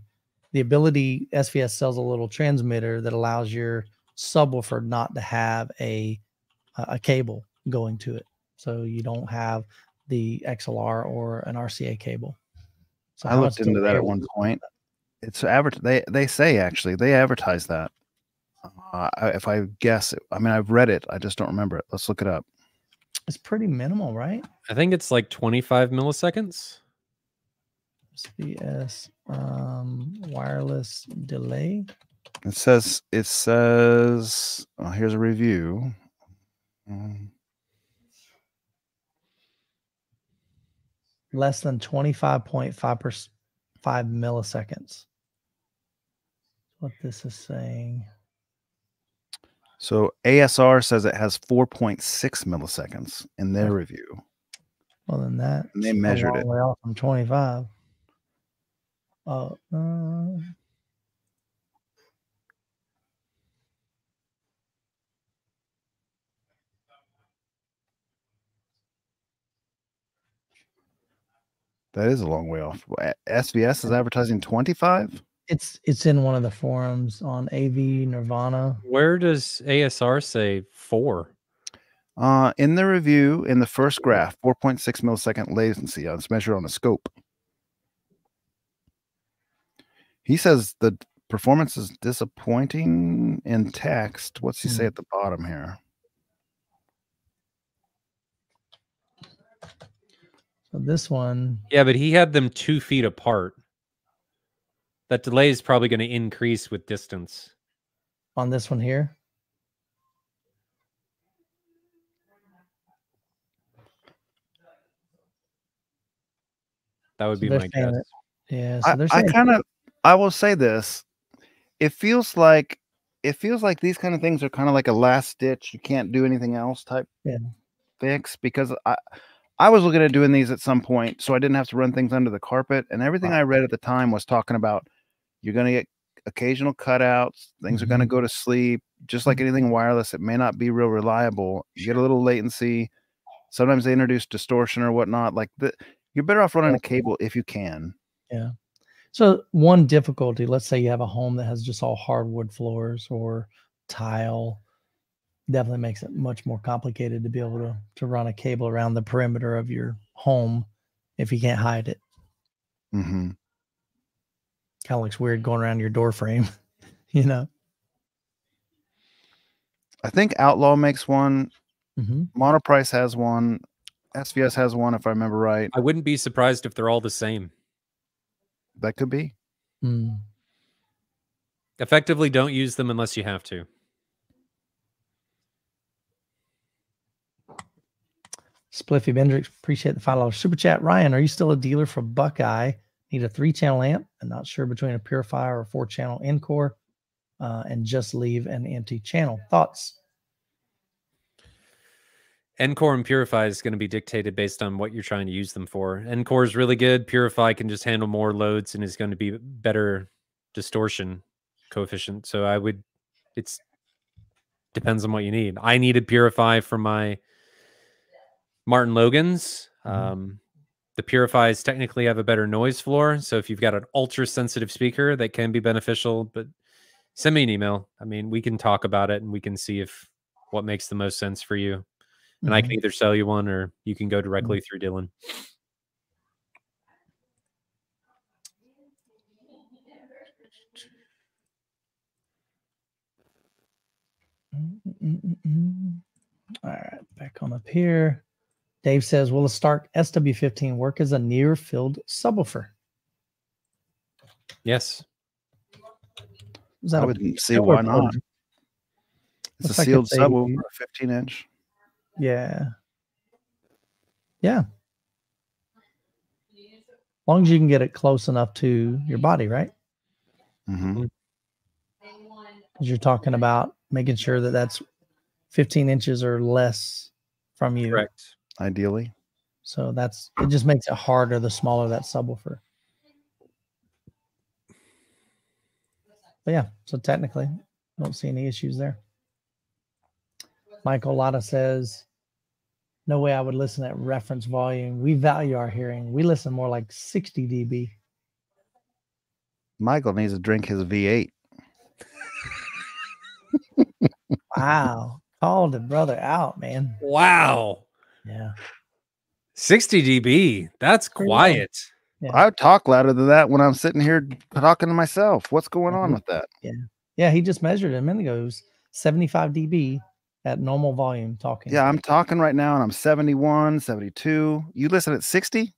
the ability SVS sells a little transmitter that allows your subwoofer not to have a a a cable going to it, so you don't have the XLR or an RCA cable. So I looked into that delay at one point. It's advert. They they say actually they advertise that. Uh, if I guess, it, I mean I've read it. I just don't remember it. Let's look it up. It's pretty minimal, right? I think it's like 25 milliseconds. SVS um, wireless delay. It says it says. Oh, here's a review. Um, less than 25.5 per 5 milliseconds. What this is saying. So ASR says it has 4.6 milliseconds in their review. Well, then that And they measured it. way off from 25. Oh, uh, That is a long way off. SVS is advertising 25. it's it's in one of the forums on AV Nirvana. Where does ASR say four? Uh, in the review, in the first graph, 4.6 millisecond latency. Uh, It's measured on a scope. He says the performance is disappointing in text. What's he say Hmm. at the bottom here? So this one, Yeah, but he had them two feet apart. That delay is probably going to increase with distance. on this one here, That would So be my guess. that- yeah. So I, I kind of, I will say this. It feels like, it feels like these kind of things are kind of like a last ditch. You can't do anything else type Yeah. fix because I, I was looking at doing these at some point, so I didn't have to run things under the carpet. And everything I read at the time was talking about you're going to get occasional cutouts. Things are going to mm-hmm. go to sleep. Just like mm-hmm. anything wireless, it may not be real reliable. You get a little latency. Sometimes they introduce distortion or whatnot. Like the, you're better off running a cable if you can. Yeah. So one difficulty, let's say you have a home that has just all hardwood floors or tile, definitely makes it much more complicated to be able to to run a cable around the perimeter of your home if you can't hide it. hmm Kind of looks weird going around your door frame, <laughs> you know. I think Outlaw makes one. hmm Monoprice has one. SVS has one, if I remember right. I wouldn't be surprised if they're all the same. That could be. Mm. Effectively, don't use them unless you have to. Spliffy Bendrix, appreciate the five dollars super chat. Ryan, are you still a dealer for Buckeye? Need a three channel amp and not sure between a purifier or four channel Encore, uh, and just leave an empty channel. Thoughts? Encore and Purifi is going to be dictated based on what you're trying to use them for. Encore is really good. Purifi can just handle more loads and is going to be better distortion coefficient. So I would, it's depends on what you need. I needed Purifi for my Martin Logans. Mhm. Um, the Purifis technically have a better noise floor. So if you've got an ultra sensitive speaker, that can be beneficial. But send me an email. I mean, we can talk about it and we can see if what makes the most sense for you and I Mhm. can either sell you one or you can go directly through Dylan. Mm-mm-mm-mm. All right, back on up here. Dave says, "Will a Stark SW15 work as a near-field subwoofer?" Yes. Is that I a wouldn't see why not. plug? It's Looks a sealed it's a- subwoofer, a 15 inch. Yeah. Yeah. As long as you can get it close enough to your body, right? hmm Because you're talking about making sure that that's 15 inches or less from you. Correct. Ideally. So that's it. Just makes it harder the smaller that subwoofer. But yeah, so technically, don't see any issues there. Michael Lotta says, "No way I would listen at reference volume. We value our hearing. We listen more like 60 dB." Michael needs to drink his V8. Wow, called the brother out, man. Wow. Yeah, 60 dB. That's quiet. Yeah. I would talk louder than that when I'm sitting here talking to myself. What's going on Mhm. with that? yeah. Yeah. He just measured it a minute ago. It was 75 dB at normal volume talking. Yeah, I'm talking right now and I'm 71, 72. You listen at 60?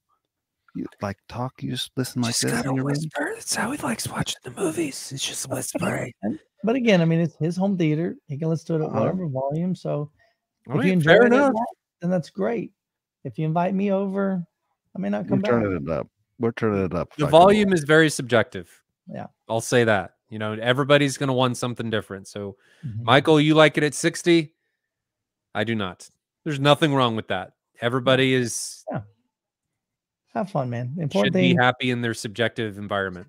You like talk, you just listen like this. in your room? That's how he likes watching the movies. It's just whispering. But again, I mean, it's his home theater. He can listen to it at Uh-huh. whatever volume. So I if you mean, enjoy fair it, enough. that, then that's great. If you invite me over, I may not come We're come back. turning it up. We're turning it up. The volume is very subjective. Yeah. I'll say that. You know, everybody's going to want something different. So, Mhm. Michael, you like it at 60? I do not. There's nothing wrong with that. Everybody is yeah. Have fun, man. The should important be happy in their subjective environment.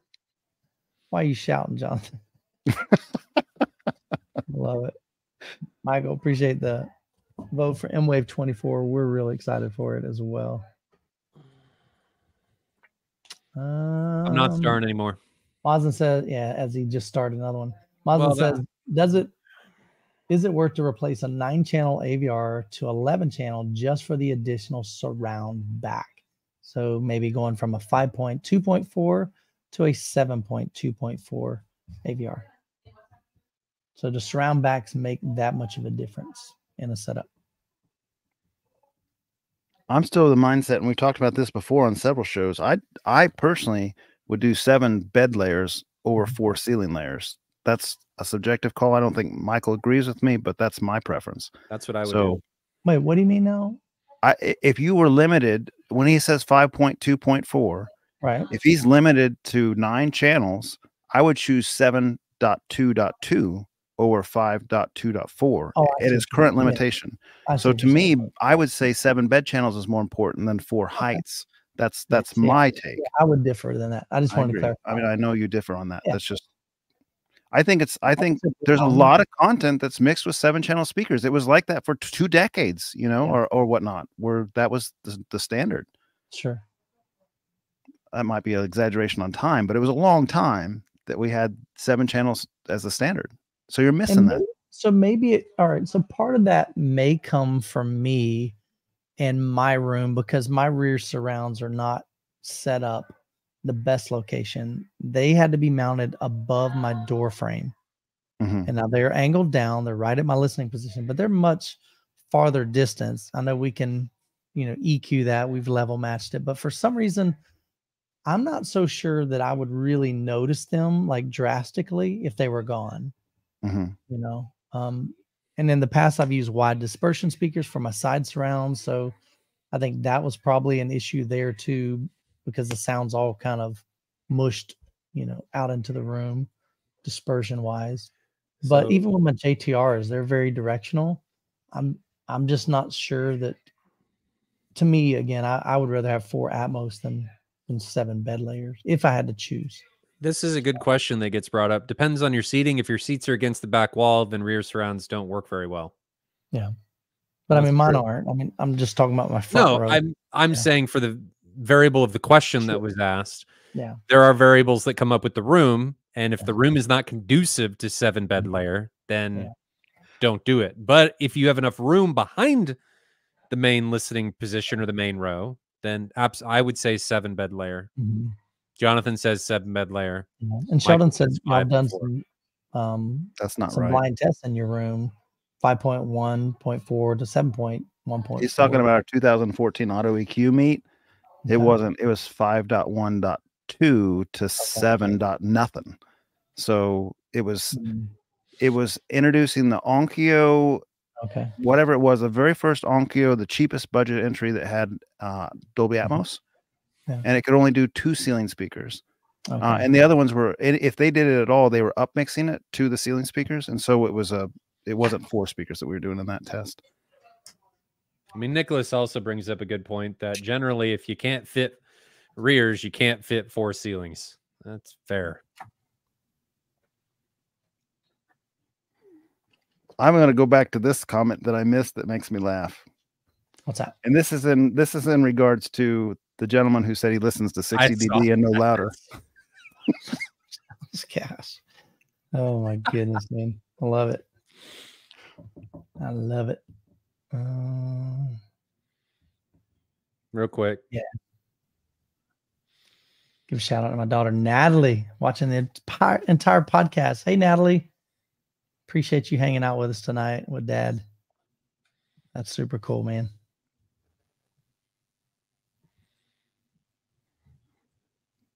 Why are you shouting, Jonathan? <laughs> Love it. Michael, appreciate the vote for M Wave 24. We're really excited for it as well. I'm not Um, starring anymore. Mazen says, yeah, as he just started another one. Mazen Well, says, does it is it worth to replace a nine channel AVR to 11 channel just for the additional surround back? So maybe going from a 5.2.4 to a 7.2.4 AVR. So the surround backs make that much of a difference in a setup? I'm still of the mindset, and we've talked about this before on several shows. I I personally would do seven bed layers over Mm-hmm. four ceiling layers. That's a subjective call. I don't think Michael agrees with me, but that's my preference. That's what I would So do. Wait, what do you mean now? I i- if you were limited when he says 5.2.4, Right. if he's limited to nine channels, I would choose 7.2.2 over 5.2.4 Oh, I at see its current. Yeah. limitation. I So to me. I would say seven bed channels is more important than four heights. That's that's I- my take. I would differ than that. I just I wanted to clarify. I mean, I know you differ on that. Yeah. That's just I think it's. I think there's a lot of content that's mixed with seven channel speakers. It was like that for two decades, you know, Yeah. or or whatnot. Where that was the, the standard. Sure. That might be an exaggeration on time, but it was a long time that we had seven channels as the standard. So you're missing And that. so maybe it, all right. So part of that may come from me and my room because my rear surrounds are not set up the best location. They had to be mounted above my door frame. Mhm. And now they're angled down, they're right at my listening position, but they're much farther distance. I know we can, you know, EQ that, we've level matched it, but for some reason, I'm not so sure that I would really notice them like drastically if they were gone Mhm. you know um and in the past i've used wide dispersion speakers for my side surrounds so i think that was probably an issue there too because the sound's all kind of mushed you know out into the room dispersion wise. But So- even with my jtrs they're very directional. I'm i'm just not sure that to me again i, I would rather have four atmos than than seven bed layers if i had to choose This is a good question that gets brought up. Depends on your seating. If your seats are against the back wall, then rear surrounds don't work very well. Yeah. But i mean mine true. aren't i mean i'm just talking about my front No, row I'm I'm Yeah. saying for the variable of the question that was asked, yeah there are variables that come up with the room, and if Yeah. the room is not conducive to seven bed layer, then Yeah. don't do it. But if you have enough room behind the main listening position or the main row, then abs- I would say seven bed layer. Mhm. Jonathan says seven bed layer. Yeah, And Sheldon said says y'all five done before. some um That's not some right. blind tests in your room, five point one point four to seven point one point. He's talking about our 2014 Auto EQ meet. It wasn't. It was 5.1.2 to 7. dot nothing. So it was. Mm, It was introducing the Onkyo, okay. whatever it was, the very first Onkyo, the cheapest budget entry that had uh, Dolby Atmos, Yeah. and it could only do two ceiling speakers. okay. Uh, and the other ones were, if they did it at all, they were up mixing it to the ceiling speakers, and so it was a. It wasn't four speakers that we were doing in that test. I mean, Nicholas also brings up a good point that generally, if you can't fit rears, you can't fit four ceilings. That's fair. I'm going to go back to this comment that I missed that makes me laugh. What's that? And this is in this is in regards to the gentleman who said he listens to 60 dB and no louder. <laughs> Gosh. Oh my goodness, man. I love it. I love it. Uh, Real quick. Yeah. Give a shout out to my daughter Natalie watching the entire entire podcast. Hey Natalie, appreciate you hanging out with us tonight with Dad. That's super cool, man.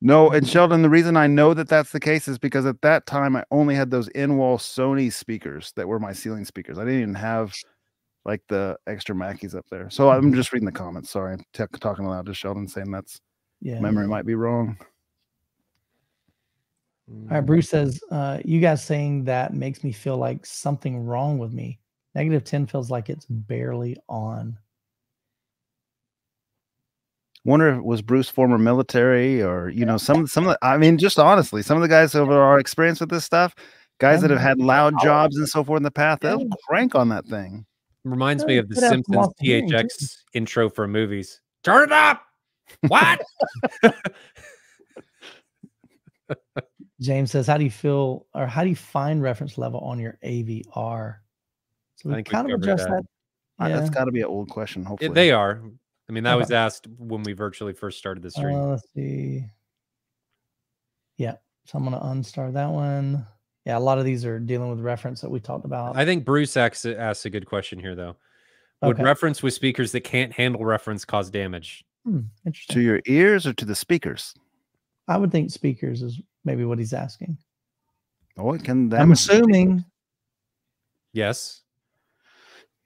No, and Sheldon, the reason I know that that's the case is because at that time I only had those in-wall Sony speakers that were my ceiling speakers. I didn't even have like the extra Mackies up there. So I'm just reading the comments. Sorry, I'm t- talking aloud to Sheldon, saying that's Yeah. memory might be wrong. All right, Bruce says, uh, you guys saying that makes me feel like something wrong with me. Negative 10 feels like it's barely on. Wonder if it was Bruce former military or you know some some of the, I mean just honestly some of the guys over our experience with this stuff, guys that have had loud jobs and so forth in the past, they'll crank on that thing. Reminds me of the could have some Simpsons awesome. THX intro for movies. Turn it up. What? <laughs> James says, how do you feel or how do you find reference level on your AVR? So we kind of covered addressed that. that. Yeah. That's got to be an old question. Hopefully, It- they are. I mean, that Okay. was asked when we virtually first started the stream. Uh, let's see. Yeah. So I'm going to unstar that one. Yeah. A lot of these are dealing with reference that we talked about. I think Bruce asks, asks a good question here, though. Would Okay. reference with speakers that can't handle reference cause damage? Hmm, to your ears or to the speakers. I would think speakers is maybe what he's asking. Oh, it can I'm assuming. Yes.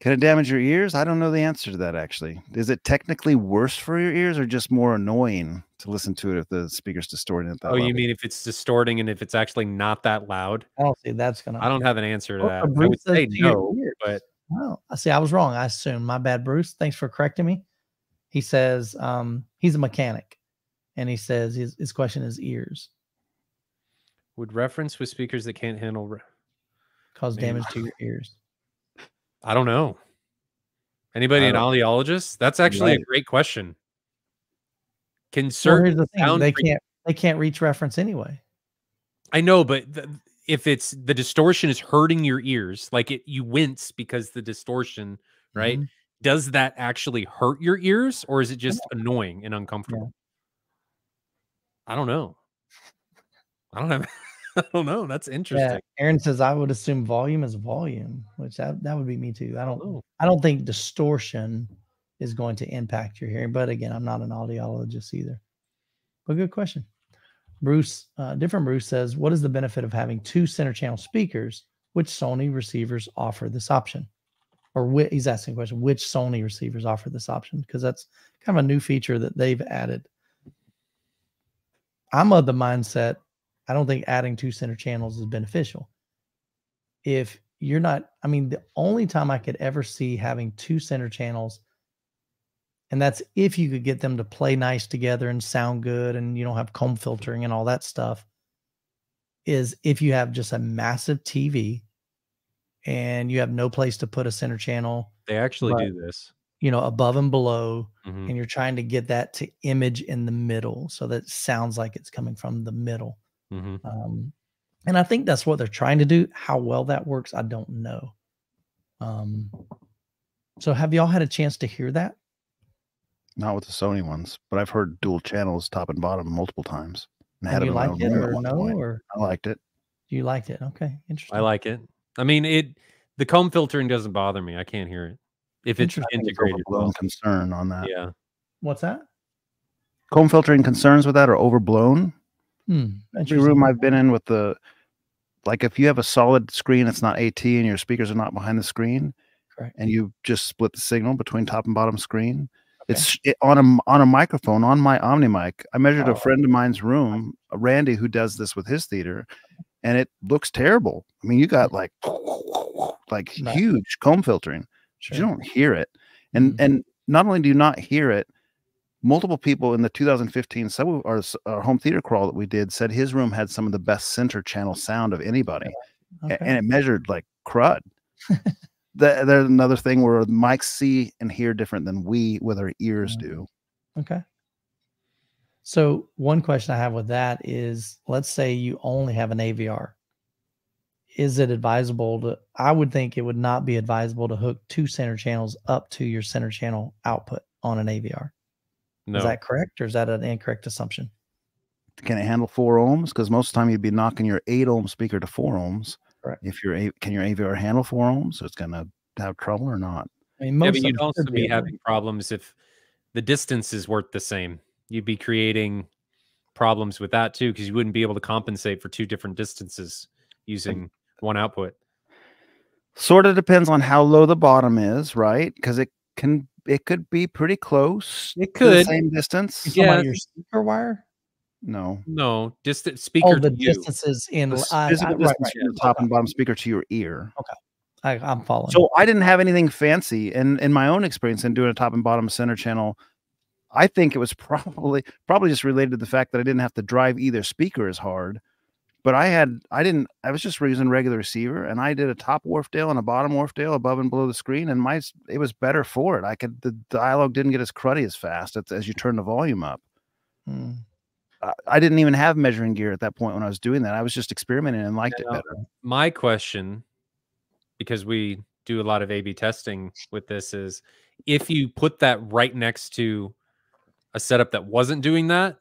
Can it damage your ears? I don't know the answer to that. Actually, is it technically worse for your ears or just more annoying to listen to it if the speaker's distorted at that? Oh, level? you mean if it's distorting and if it's actually not that loud? I don't see that's going to. I don't have an answer to Oh, that. I Bruce would say no, but Oh, I see. I was wrong. I assumed. My bad, Bruce. Thanks for correcting me. He says um, he's a mechanic, and he says his his question is ears. Would reference with speakers that can't handle? Re- Cause Maybe. damage to your ears. I don't know. Anybody an audiologist? That's actually a great question. Can certain here's the they can't they can't reach reference anyway. I know, but th- if it's the distortion is hurting your ears, like it, you wince because the distortion, right? Mhm. Does that actually hurt your ears, or is it just annoying and uncomfortable? I don't know. I don't have. <laughs> I don't know. That's interesting. Yeah, Aaron says I would assume volume is volume, which that, that would be me too. I don't Oh, I don't think distortion is going to impact your hearing, but again, I'm not an audiologist either. But good question. Bruce, uh, different Bruce says, what is the benefit of having two center channel speakers? Which Sony receivers offer this option? Or whi- he's asking a question, which Sony receivers offer this option? Because that's kind of a new feature that they've added. I'm of the mindset, I don't think adding two center channels is beneficial. If you're not, I mean, the only time I could ever see having two center channels, and that's if you could get them to play nice together and sound good and you don't have comb filtering and all that stuff, is if you have just a massive TV and you have no place to put a center channel, they actually But- do this. you know, above and below, Mhm. and you're trying to get that to image in the middle so that it sounds like it's coming from the middle. Mhm. Um, and I think that's what they're trying to do. How well that works, I don't know. Um, so have y'all had a chance to hear that? Not with the Sony ones, but I've heard dual channels top and bottom multiple times. And And it you in my it or no? point. Or I liked it. you liked it? Okay, interesting. I like it. I mean, it. The comb filtering doesn't bother me. I can't hear it if it's Interesting. I think it's integrated overblown well. concern on that. Yeah. What's that? Comb filtering concerns with that are overblown. Hmm, Every room I've been in with the like if you have a solid screen, it's not AT and your speakers are not behind the screen, Correct. and you just split the signal between top and bottom screen. Okay. It's it, on a on a microphone on my OmniMic. I measured Oh. a friend of mine's room, Randy, who does this with his theater, and it looks terrible. I mean, you got like <laughs> like huge comb filtering. Sure. You don't hear it, and Mhm. and not only do you not hear it, multiple people in the 2015 sub or, s- or home theater crawl that we did said his room had some of the best center channel sound of anybody, Okay. and it measured like crud. Th- There's another thing where mics see and hear different than we with our ears Mhm. do. Okay. So one question I have with that is let's say you only have an AVR. Is it advisable to I would think it would not be advisable to hook two center channels up to your center channel output on an AVR. No. Is that correct or is that an incorrect assumption? Can it handle four ohms? Because most of the time you'd be knocking your eight ohm speaker to four ohms. Correct. If your A- can your AVR handle four ohms, so it's gonna have trouble or not. I mean yeah, most but of you'd also should be having problems if the distances weren't the same. You'd be creating problems with that too because you wouldn't be able to compensate for two different distances using one output. Sort of depends on how low the bottom is, right? Because it can it could be pretty close. It to the could. same distance. talking about Yes. your speaker wire? No. No, distant oh, speaker Oh, to the you. distances in The I- s- I- physical right, distance right. from the top and bottom speaker to your ear. I, I'm following. So I didn't have anything fancy, and in my own experience in doing a top and bottom center channel, I think it was <laughs> probably probably just related to the fact that I didn't have to drive either speaker as hard. But I had I didn't I was just using regular receiver, and I did a top Wharfedale and a bottom Wharfedale above and below the screen, and my it was better for it. I could the dialogue didn't get as cruddy as fast as, as you turn the volume up. Hmm. I, I didn't even have measuring gear at that point when I was doing that. I was just experimenting and liked it better. My question, because we do a lot of A/B testing with this, is if you put that right next to a setup that wasn't doing that.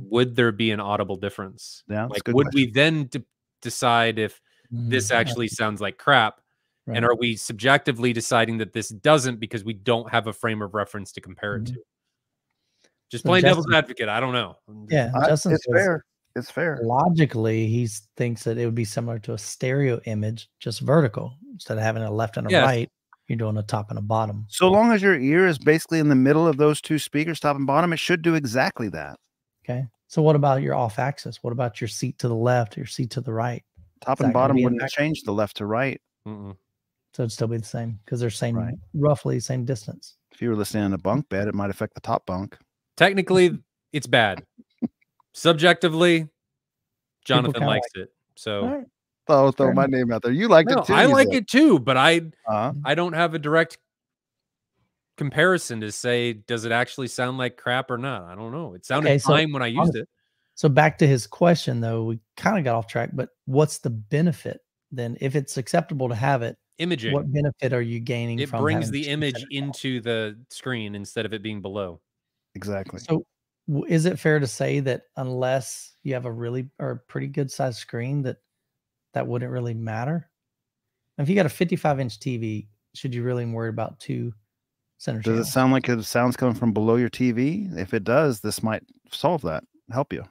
Would there be an audible difference? Yeah, that's a Like, good would question. we then de- decide if this Mhm. actually sounds like crap? And are we subjectively deciding that this doesn't because we don't have a frame of reference to compare it Mhm. to? Just So playing devil's advocate. I don't know. Yeah, I- Justin it's fair. It's fair. logically he thinks that it would be similar to a stereo image just vertical instead of having a left and a Yes. right you're doing a top and a bottom So long as your ear is basically in the middle of those two speakers, top and bottom, it should do exactly that. Okay so what about your off axis what about your seat to the left your seat to the right Top and bottom wouldn't impacted? change the left to right. Mm-mm. so it'd still be the same because they're same Right. roughly same distance If you were listening in a bunk bed, it might affect the top bunk. Technically, it's bad. Subjectively, Jonathan kinda likes it. So All right. Throw, throw Fair my name out there. You liked No, it too. I like it too, but I Uh-huh. I don't have a direct comparison to say does it actually sound like crap or not. I don't know. It sounded Okay, so fine when I used honest- it. So back to his question though, we kind of got off track, but what's the benefit then? If it's acceptable to have it, Imaging. what benefit are you gaining it from brings the image into the screen instead of it being below. Exactly. So is it fair to say that unless you have a really or pretty good sized screen that that wouldn't really matter? If you got a 55 inch TV, should you really worry about two center Does channels? it sound like it sounds coming from below your TV? If it does, this might solve that. Help you.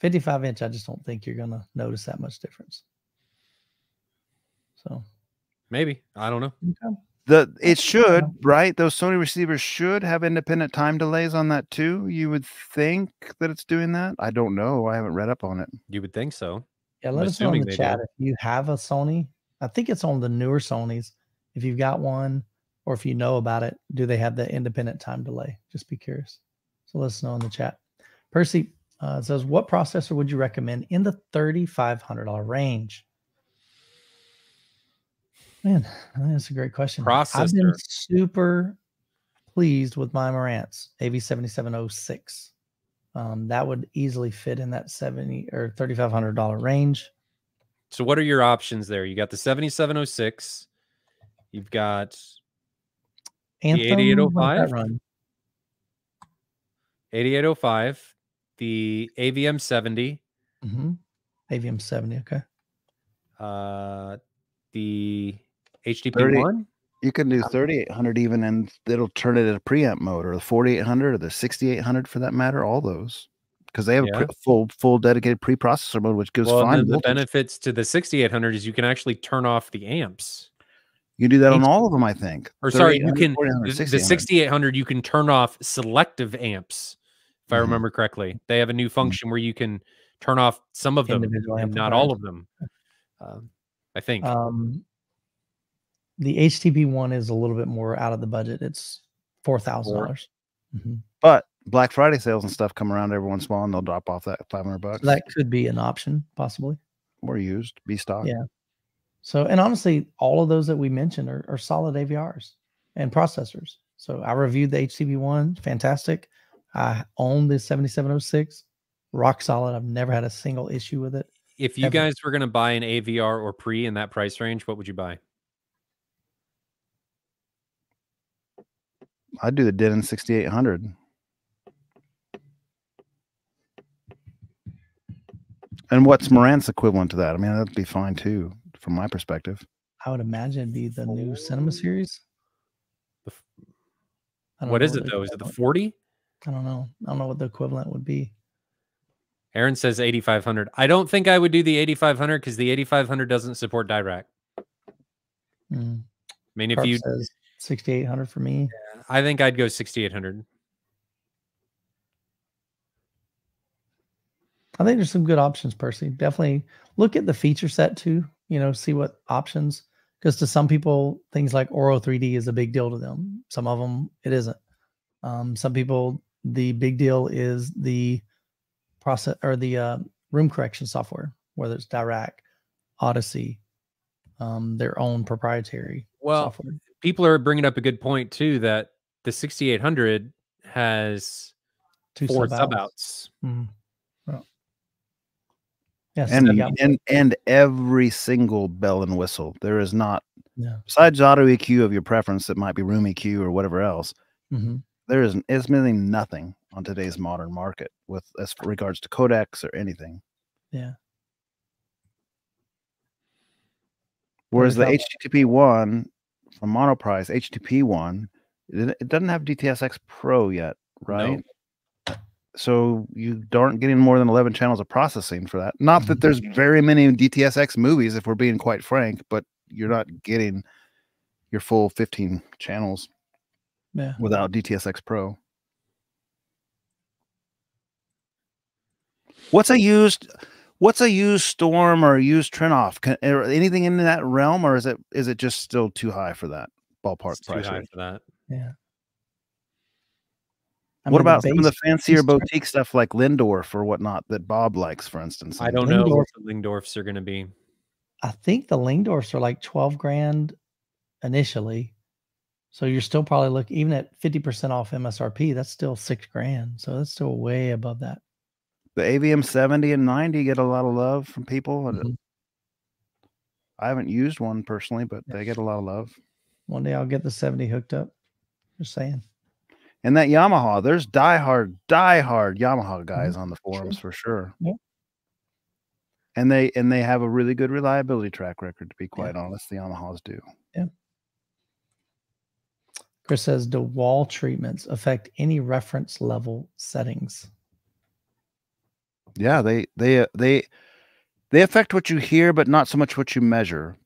55 inch, I just don't think you're gonna notice that much difference. So Maybe. I don't know. okay. The it should right. Those Sony receivers should have independent time delays on that too. You would think that it's doing that. I don't know. I haven't read up on it. You would think so. Yeah, I'm let us know in the chat do. if you have a Sony. I think it's on the newer Sonys. If you've got one, or if you know about it, do they have the independent time delay? Just be curious. So let us know in the chat. Percy uh, says, "What processor would you recommend in the thirty-five hundred dollar range?" Man, that's a great question. Processor. I've been super pleased with my Marantz AV7706. Um, that would easily fit in that 70 or $3,500 range. So what are your options there? You got the 7706. You've got Anthem, what does 8805? run? 8805, the AVM 70, Mm-hmm. AVM 70. Okay. uh, the HDP 30. one. You can do 3800 even, and it'll turn it into preamp mode, or the 4800, or the 6800 for that matter. All those because they have a Yeah. pre- full full dedicated preprocessor mode, which gives Well, and fine the benefits to the 6800 is you can actually turn off the amps. You do that on all of them, I think. Or sorry, you can 4800, the, the 6800. 6800 you can turn off selective amps if I Mhm. remember correctly. They have a new function where you can turn off some of them Individual and not all of them. Um, I think. Um, the HTP-1 is a little bit more out of the budget. It's $4,000. dollars Mhm. But Black Friday sales and stuff come around every once in a while, and they'll drop off that 500 bucks. So that could be an option, possibly. or used, be stock. Yeah. So, and honestly, all of those that we mentioned are, are solid AVRs and processors. So I reviewed the HTP-1, fantastic. I own the 7706, rock solid. I've never had a single issue with it. if you ever. guys were going to buy an AVR or pre in that price range, what would you buy? I'd do the Denon 6800. And what's Marantz equivalent to that? I mean, that'd be fine too, from my perspective. I would imagine it'd be the new Cinema series. The f- I don't What it though? Is it the 40? I don't know. I don't know what the equivalent would be. Aaron says 8500. I don't think I would do the 8500 because the 8500 doesn't support Dirac. Mm. I mean, if you, says 6800 for me. I think I'd go 6800. I think there's some good options, Percy. Definitely look at the feature set too. You know, see what options. Because to some people, things like Auro-3D is a big deal to them. Some of them, it isn't. Um, some people, the big deal is the process or the uh, room correction software, whether it's Dirac, Audyssey, um, their own proprietary Well, software. people are bringing up a good point too that the 6800 has Two four sub sub outs. outs. Mhm. Yes, And, and and every single bell and whistle. There is not yeah. besides auto EQ of your preference that might be room EQ or whatever else. mhm. There is is really nothing on today's modern market with as regards to codecs or anything. Yeah. Whereas the HTP-1 from Monoprice, HTP-1, it, it doesn't have DTS:X Pro yet, right? So you aren't getting more than 11 channels of processing for that. Not that there's mm-hmm. very many DTS:X movies, if we're being quite frank, but you're not getting your full 15 channels Yeah. without DTS:X Pro. What's a used what's a used storm or a used Trinnov? Can, or anything in that realm or is it is it just still too high for that ballpark It's too price high range? for that. Yeah. I what mean, about some of the fancier bass tone- boutique stuff like Lyngdorf or whatnot that Bob likes, for instance? I don't know Lyngdorf- what the Lyngdorfs are going to be. I think the Lyngdorfs are like 12 grand initially. So you're still probably looking even at 50% off MSRP, that's still six grand. So that's still way above that. The AVM 70 and 90 get a lot of love from people. and Mhm. I haven't used one personally, but Yeah. they get a lot of love. One day I'll get the 70 hooked up. Just saying. And that Yamaha, there's diehard, diehard Yamaha guys on the forums for sure. Mm-hmm. Yeah. And they and they have a really good reliability track record, to be quite honest. The Yamahas do. Yeah. Chris says, do wall treatments affect any reference level settings? Yeah, they they uh, they they affect what you hear, but not so much what you measure.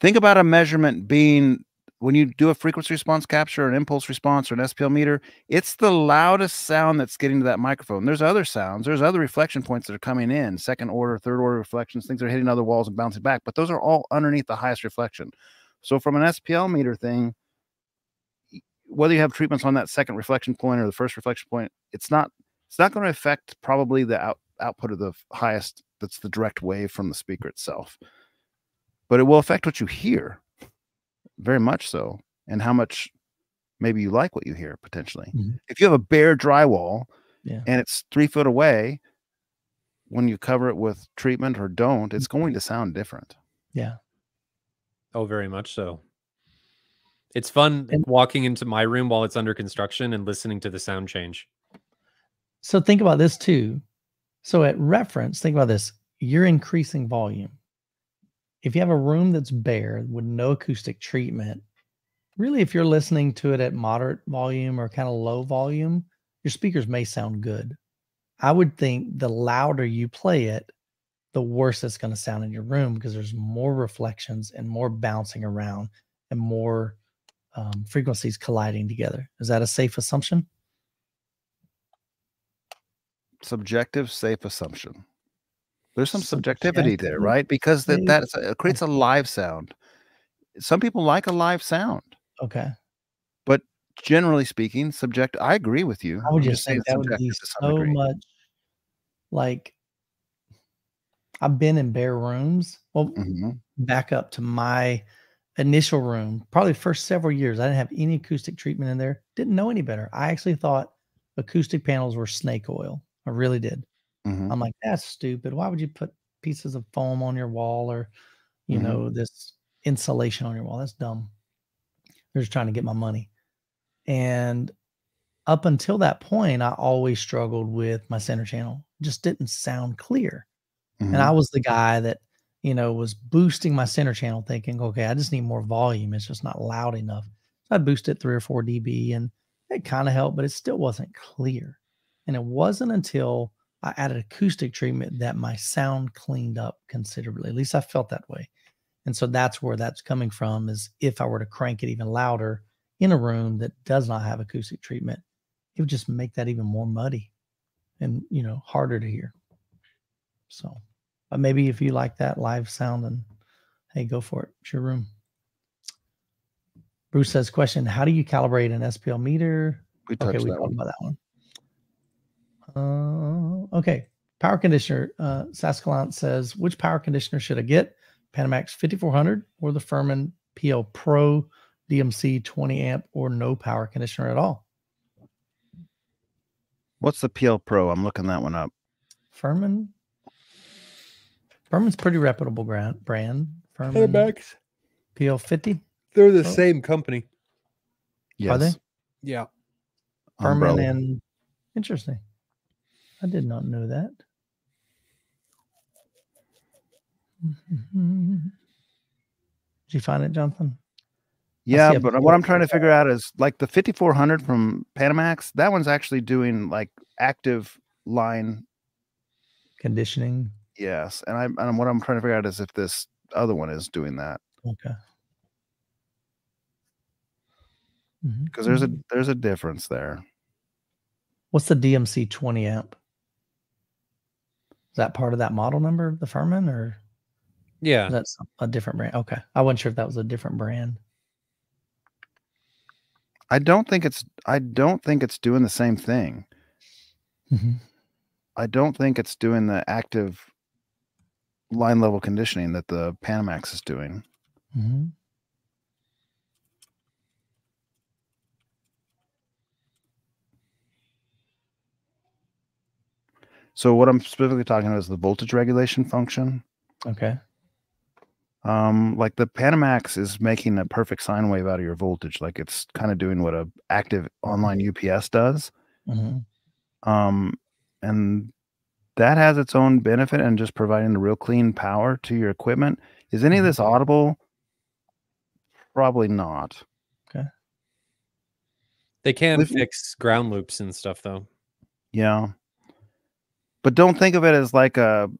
Think about a measurement being when you do a frequency response capture, an impulse response, or an SPL meter. It's the loudest sound that's getting to that microphone. There's other sounds, there's other reflection points that are coming in, second order, third order reflections, things are hitting other walls and bouncing back, but those are all underneath the highest reflection. So from an SPL meter thing, whether you have treatments on that second reflection point or the first reflection point, it's not it's not going to affect probably the out, output of the highest that's the direct wave from the speaker itself but it will affect what you hear very much so and how much maybe you like what you hear potentially Mhm. if you have a bare drywall Yeah. and it's three foot away when you cover it with treatment or don't it's going to sound different Yeah. Oh, very much so. It's fun And- walking into my room while it's under construction and listening to the sound change. So think about this too. So at reference, think about this. You're increasing volume. If you have a room that's bare with no acoustic treatment, really, if you're listening to it at moderate volume or kind of low volume, your speakers may sound good. I would think the louder you play it, the worse it's going to sound in your room because there's more reflections and more bouncing around and more um, frequencies colliding together. Is that a safe assumption? subjective safe assumption there's some subjectivity there right because that that is- creates a live sound some people like a live sound Okay. But generally speaking, subject. I agree with you. I would just say that would be subjective to some so degree. much like I've been in bare rooms. Well, Mhm. back up to my initial room, probably first several years, I didn't have any acoustic treatment in there. Didn't know any better. I actually thought acoustic panels were snake oil. I really did. Mhm. I'm like, that's stupid. Why would you put pieces of foam on your wall or, you Mhm. know, this insulation on your wall? That's dumb. They're just trying to get my money. And up until that point, I always struggled with my center channel. Just didn't sound clear. Mhm. And I was the guy that, you know, was boosting my center channel thinking, okay, I just need more volume. It's just not loud enough. So I'd boost it three or four dB and it kind of helped, but it still wasn't clear. And it wasn't until I added acoustic treatment that my sound cleaned up considerably. At least I felt that way. And so that's where that's coming from is if I were to crank it even louder in a room that does not have acoustic treatment, it would just make that even more muddy and, you know, harder to hear. So, but maybe if you like that live sound, then hey, go for it. It's your room. Bruce says, question How do you calibrate an SPL meter? we Okay, we talked about that one. Uh, okay. Power conditioner. Uh, Sascalant says, which power conditioner should I get? Panamax 5400 or the Furman PL Pro DMC 20 amp or no power conditioner at all? What's the PL Pro? I'm looking that one up. Furman. Furman's pretty reputable brand. brand. Furman Panamax. PL 50. They're the Oh. same company. Yes. Are they? Yeah. Furman Umbrella. and interesting. I did not know that. Did you find it, Jonathan? Yeah, but what I'm trying to figure out is like the 5400 from Panamax. That one's actually doing like active line. Conditioning. Yes, and I'm, and what I'm trying to figure out is if this other one is doing that Okay. Mhm. because there's a there's a difference there. What's the DMC 20 amp? Is that part of that model number, the Furman, or Yeah. That's a different brand? Okay. I wasn't sure if that was a different brand. I don't think it's I don't think it's doing the same thing. Mhm. I don't think it's doing the active line level conditioning that the Panamax is doing. Mhm. So what I'm specifically talking about is the voltage regulation function. Okay. Um, like the Panamax is making a perfect sine wave out of your voltage. Like it's kind of doing what a active online UPS does. Mhm. Um, and that has its own benefit and just providing a real clean power to your equipment. Is any of Mhm. this audible? Probably not. Okay. They can With- fix ground loops and stuff though. Yeah. But don't think of it as like a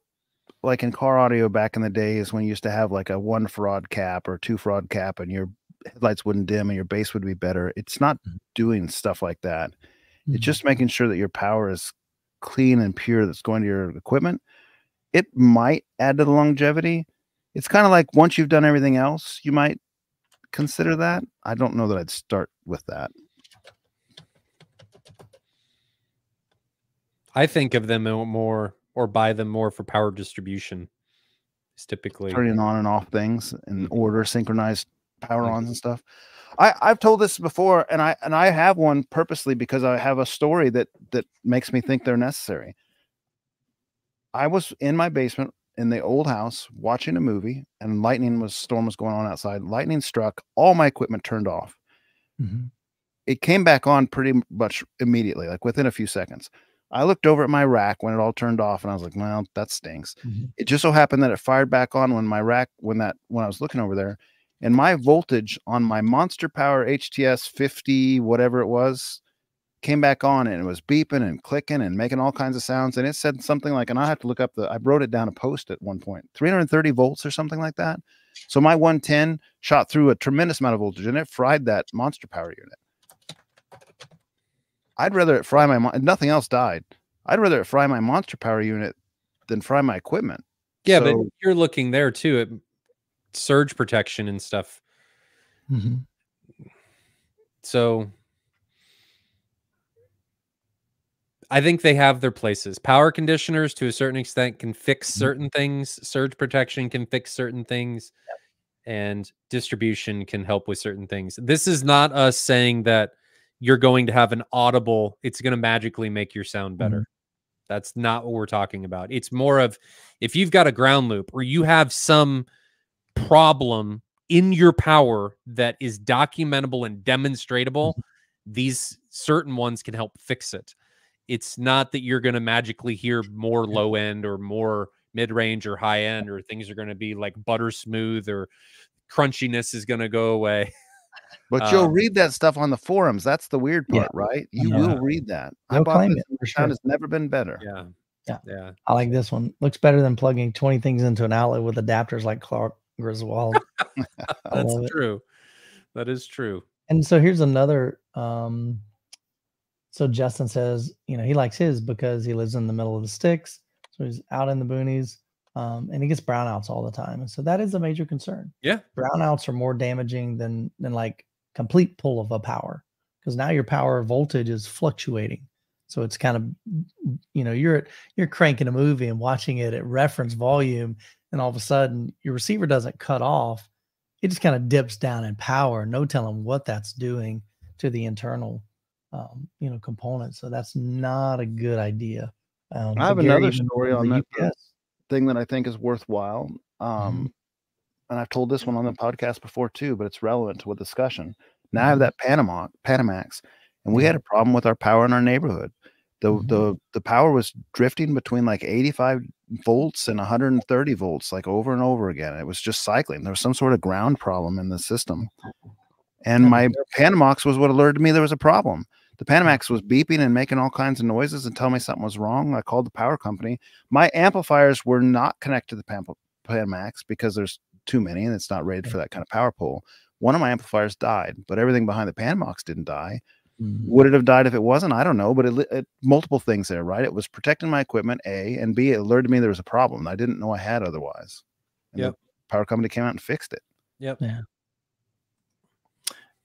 like in car audio back in the days when you used to have like a one farad cap or two farad cap and your headlights wouldn't dim and your bass would be better. It's not Mhm. doing stuff like that. Mhm. It's just making sure that your power is clean and pure that's going to your equipment. It might add to the longevity. It's kind of like once you've done everything else, you might consider that. I don't know that I'd start with that. I think of them more or buy them more for power distribution. It's typically turning on and off things in Mhm. order, synchronized power Mhm. ons and stuff. I, I've told this before, and I and I have one purposely because I have a story that that makes me think they're necessary. I was in my basement in the old house watching a movie, and lightning was storm was going on outside. Lightning struck, all my equipment turned off. Mhm. It came back on pretty much immediately, like within a few seconds. I looked over at my rack when it all turned off, and I was like, "Well, that stinks." Mhm. it just so happened that it fired back on when my rack when that when I was looking over there and my voltage on my monster power HTS 50 whatever it was came back on and it was beeping and clicking and making all kinds of sounds and it said something like and I have to look up the I wrote it down a post at one point 330 volts or something like that so my 110 shot through a tremendous amount of voltage and it fried that monster power unit I'd rather it fry my mon- nothing else died I'd rather it fry my monster power unit than fry my equipment yeah, but you're looking there too at surge protection and stuff. Mhm. So I think they have their places. Power conditioners to a certain extent can fix Mhm. certain things, surge protection can fix certain things, and distribution can help with certain things. This is not us saying that you're going to have an audible, it's going to magically make your sound better. Mm-hmm. That's not what we're talking about. It's more of if you've got a ground loop or you have some problem in your power that is documentable and demonstratable, mm-hmm. these certain ones can help fix it. It's not that you're going to magically hear more low end or more mid range or high end, or things are going to be like butter smooth or crunchiness is going to go away. But you'll Um, read that stuff on the forums. That's the weird Yeah. part, right? You Yeah. will read that. I They'll bought claim this it and for sure. has never been better. Yeah. Yeah. Yeah. I like this one. Looks better than plugging 20 things into an outlet with adapters like Clark Griswold. <laughs> That's love it. true. That is true. And so here's another. Um, so Justin says, you know, he likes his because he lives in the middle of the sticks. So he's out in the boonies um, and he gets brownouts all the time. And so that is a major concern. Yeah. Brownouts are more damaging than than like complete pull of a power because now your power voltage is fluctuating. So it's kind of, you know, you're you're cranking a movie and watching it at reference volume, and all of a sudden your receiver doesn't cut off. It just kind of dips down in power. No telling what that's doing to the internal, um, you know, component. So that's not a good idea. Um, I have another story on that. UPS. Thing that I think is worthwhile. Um, and I've told this one on the podcast before too, but it's relevant to a discussion. Now I have Mhm. that Panama Panamax, and we had a problem with our power in our neighborhood. The Mhm. the the power was drifting between like 85 volts and 130 volts, like over and over again. It was just cycling. There was some sort of ground problem in the system. And my Panamax was what alerted me there was a problem. The Panamax was beeping and making all kinds of noises and telling me something was wrong. I called the power company. My amplifiers were not connected to the Pan- Panamax because there's too many and it's not rated for that kind of power pole. One of my amplifiers died, but everything behind the Panamax didn't die. Mhm. Would it have died if it wasn't? I don't know, but it, it multiple things there, right? It was protecting my equipment, A, and B, it alerted me there was a problem I didn't know I had otherwise. And Yep. the power company came out and fixed it. Yep. Yeah.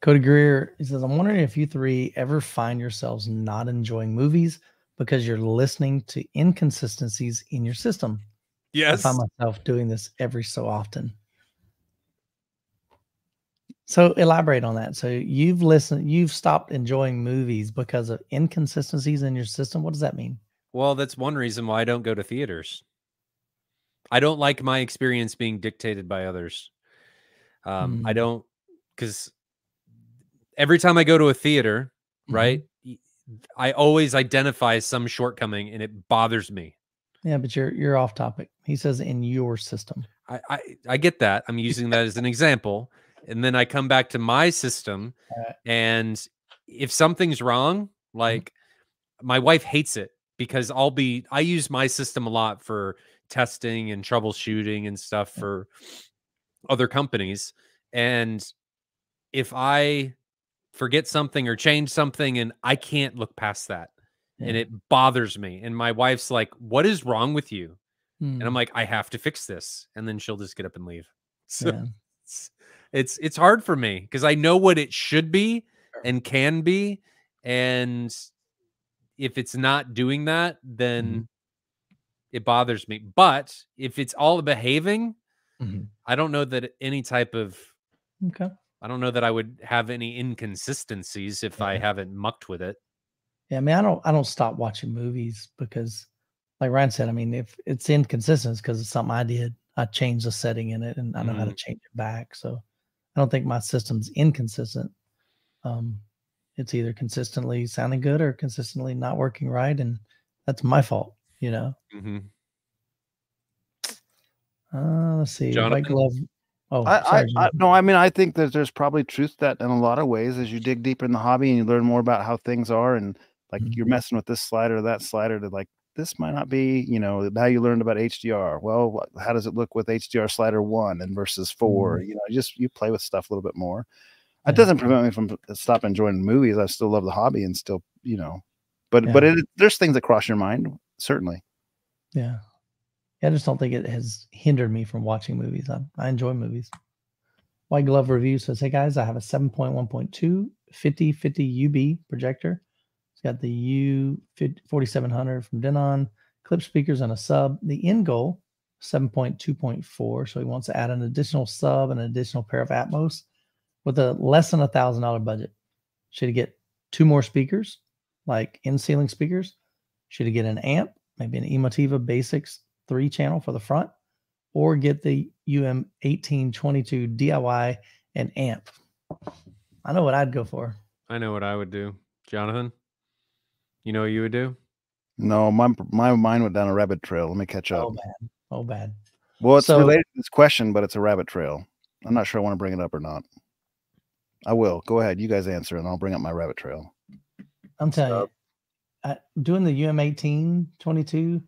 Cody Greer, he says, I'm wondering if you three ever find yourselves not enjoying movies because you're listening to inconsistencies in your system. Yes. I find myself doing this every so often. So elaborate on that. So you've listened, you've stopped enjoying movies because of inconsistencies in your system. What does that mean? Well, that's one reason why I don't go to theaters. I don't like my experience being dictated by others. Um, I Mm. don't because every time I go to a theater, Mhm. right, I always identify some shortcoming and it bothers me. Yeah, but you're you're off topic. He says in your system. I, I I get that. I'm <laughs> using that as an example, and then I come back to my system, Alright. and if something's wrong, like my wife hates it because I'll be I use my system a lot for testing and troubleshooting and stuff for other companies, and if I forget something or change something and I can't look past that and it bothers me and my wife's like what is wrong with you and I'm Mm, like, I have to fix this, and then she'll just get up and leave. So yeah. <laughs> it's it's, it's hard for me because I know what it should be and can be, and if it's not doing that, then Mm-hmm. it bothers me. But if it's all behaving, Mhm. I don't know that any type of Okay. I don't know that I would have any inconsistencies if I haven't mucked with it. Yeah, I mean, I don't I don't stop watching movies because like Ryan said, I mean, if it's inconsistent, it's because it's something I did. I changed the setting in it and I know how to change it back. So I don't think my system's inconsistent. Um, it's either consistently sounding good or consistently not working right. And that's my fault, you know. Mm-hmm. Uh let's see. White glove. Oh, I, I, I no, I mean, I think that there's probably truth that in a lot of ways as you dig deeper in the hobby and you learn more about how things are and like Mhm. you're messing with this slider or that slider to like this might not be, you know, now you learned about HDR. Well, how does it look with HDR slider one and versus 4 You know, just you play with stuff a little bit more. It Yeah. doesn't prevent me from stop enjoying movies. I still love the hobby and still, you know, but but it, there's things that cross your mind certainly. Yeah. I just don't think it has hindered me from watching movies. I, I enjoy movies. White Glove Review says, Hey guys, I have a 7.1.2 50 50 UB projector. It's got the U 4700 from Denon, Klipsch speakers, and a sub. The end goal, 7.2.4. So he wants to add an additional sub and an additional pair of Atmos with a less than a thousand dollar budget. Should he get two more speakers, like in ceiling speakers? Should he get an amp, maybe an Emotiva Basics three channel for the front, or get the UM 1822 DIY and amp? I know what I'd go for. I know what I would do, Jonathan. You know what you would do? No, my my mind went down a rabbit trail. Let me catch up. Oh bad. Oh bad. Well, it's So- related to this question, but it's a rabbit trail. I'm not sure I want to bring it up or not. I will. Go ahead. You guys answer, and I'll bring up my rabbit trail. I'm telling you, I, doing the UM 1822, yeah,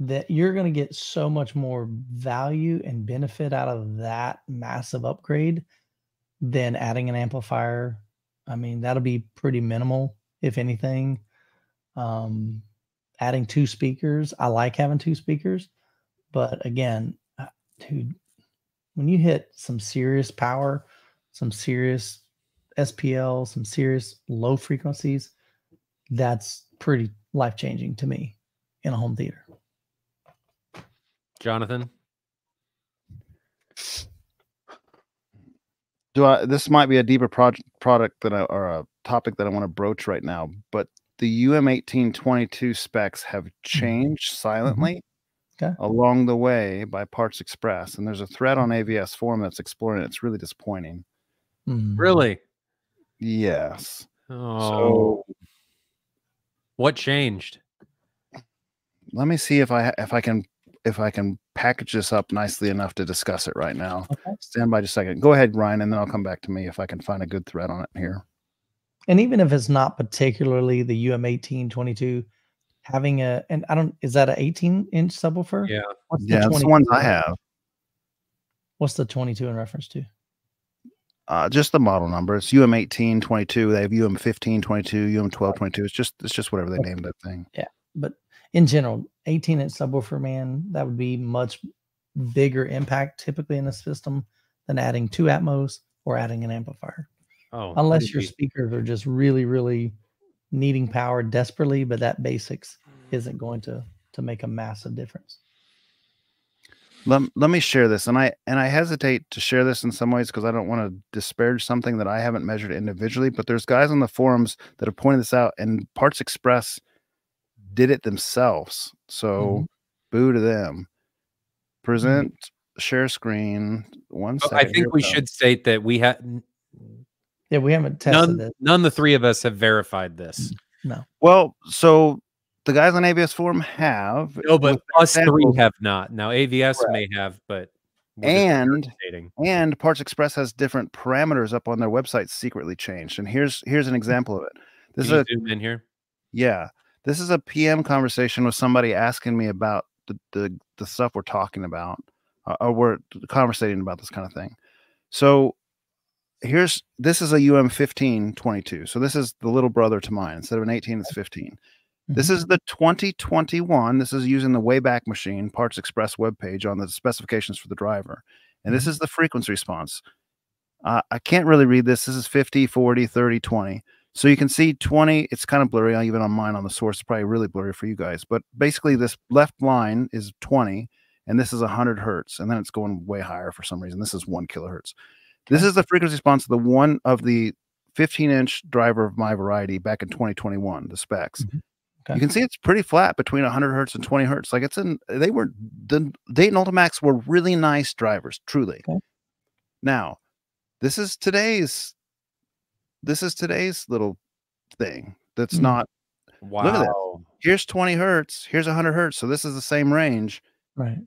that you're going to get so much more value and benefit out of that massive upgrade than adding an amplifier. I mean, that'll be pretty minimal, if anything. Um, adding two speakers, I like having two speakers, but again, uh, dude, when you hit some serious power, some serious SPL, some serious low frequencies, that's pretty life changing to me in a home theater. Jonathan? Do I? This might be a deeper project product that I, or a topic that I want to broach right now, but the UM 1822 specs have changed silently Okay. along the way by Parts Express, and there's a thread on AVS forum that's exploring it. It's really disappointing. Mm. Really? Yes. Oh, So what changed? let me see if I if I can if I can package this up nicely enough to discuss it right now. Okay. Stand by just a second. Go ahead, Ryan, and then I'll come back to me if I can find a good thread on it here. And even if it's not particularly the UM 1822, having a, and I don't, is that an 18 inch subwoofer? Yeah. What's Yeah, it's the 22 ones I have. What's the 22 in reference to? Uh, just the model number. It's UM eighteen twenty two. They have UM fifteen twenty two, UM twelve twenty two. It's just it's just whatever they Okay. named that thing. Yeah, but in general, 18 inch subwoofer, man, that would be much bigger impact typically in the system than adding two Atmos, or adding an amplifier. Oh, Unless your speakers are just really, really needing power desperately, but that basics isn't going to to make a massive difference. Let, let me share this and i and i hesitate to share this in some ways because i don't want to disparage something that i haven't measured individually but there's guys on the forums that have pointed this out and parts express did it themselves so mm-hmm. boo to them mm-hmm. present share screen one Oh, second I think it we comes. should state that we had Yeah, we haven't tested none. it. None the three of us have verified this. No. well so the guys on AVS forum have No, but with us three have not. Now AVS may have, but and and parts express has different parameters up on their website secretly changed and here's here's an hmm. example of it this Can is you a zoom in here. Yeah. This is a PM conversation with somebody asking me about the the, the stuff we're talking about, uh, or we're conversating about this kind of thing. So here's this is a UM 1522. So this is the little brother to mine. Instead of an 18, it's 15. This is the 2021. This is using the Wayback Machine Parts Express webpage on the specifications for the driver. And this Mhm. is the frequency response. Uh, I can't really read this. This is 50, 40, 30, 20. So you can see 20, it's kind of blurry, even on mine on the source, it's probably really blurry for you guys. But basically, this left line is 20, and this is 100 hertz, and then it's going way higher for some reason. This is one kilohertz. This is the frequency response of the one of the 15 inch driver of my variety back in 2021, the specs. Mhm. Okay. You can see it's pretty flat between 100 hertz and 20 hertz. Like it's in, they were, the Dayton Ultimax were really nice drivers, truly. Okay. Now, this is today's, this is today's little thing that's Mhm. not, Wow. here's 20 hertz, here's 100 hertz. So this is the same range. Right.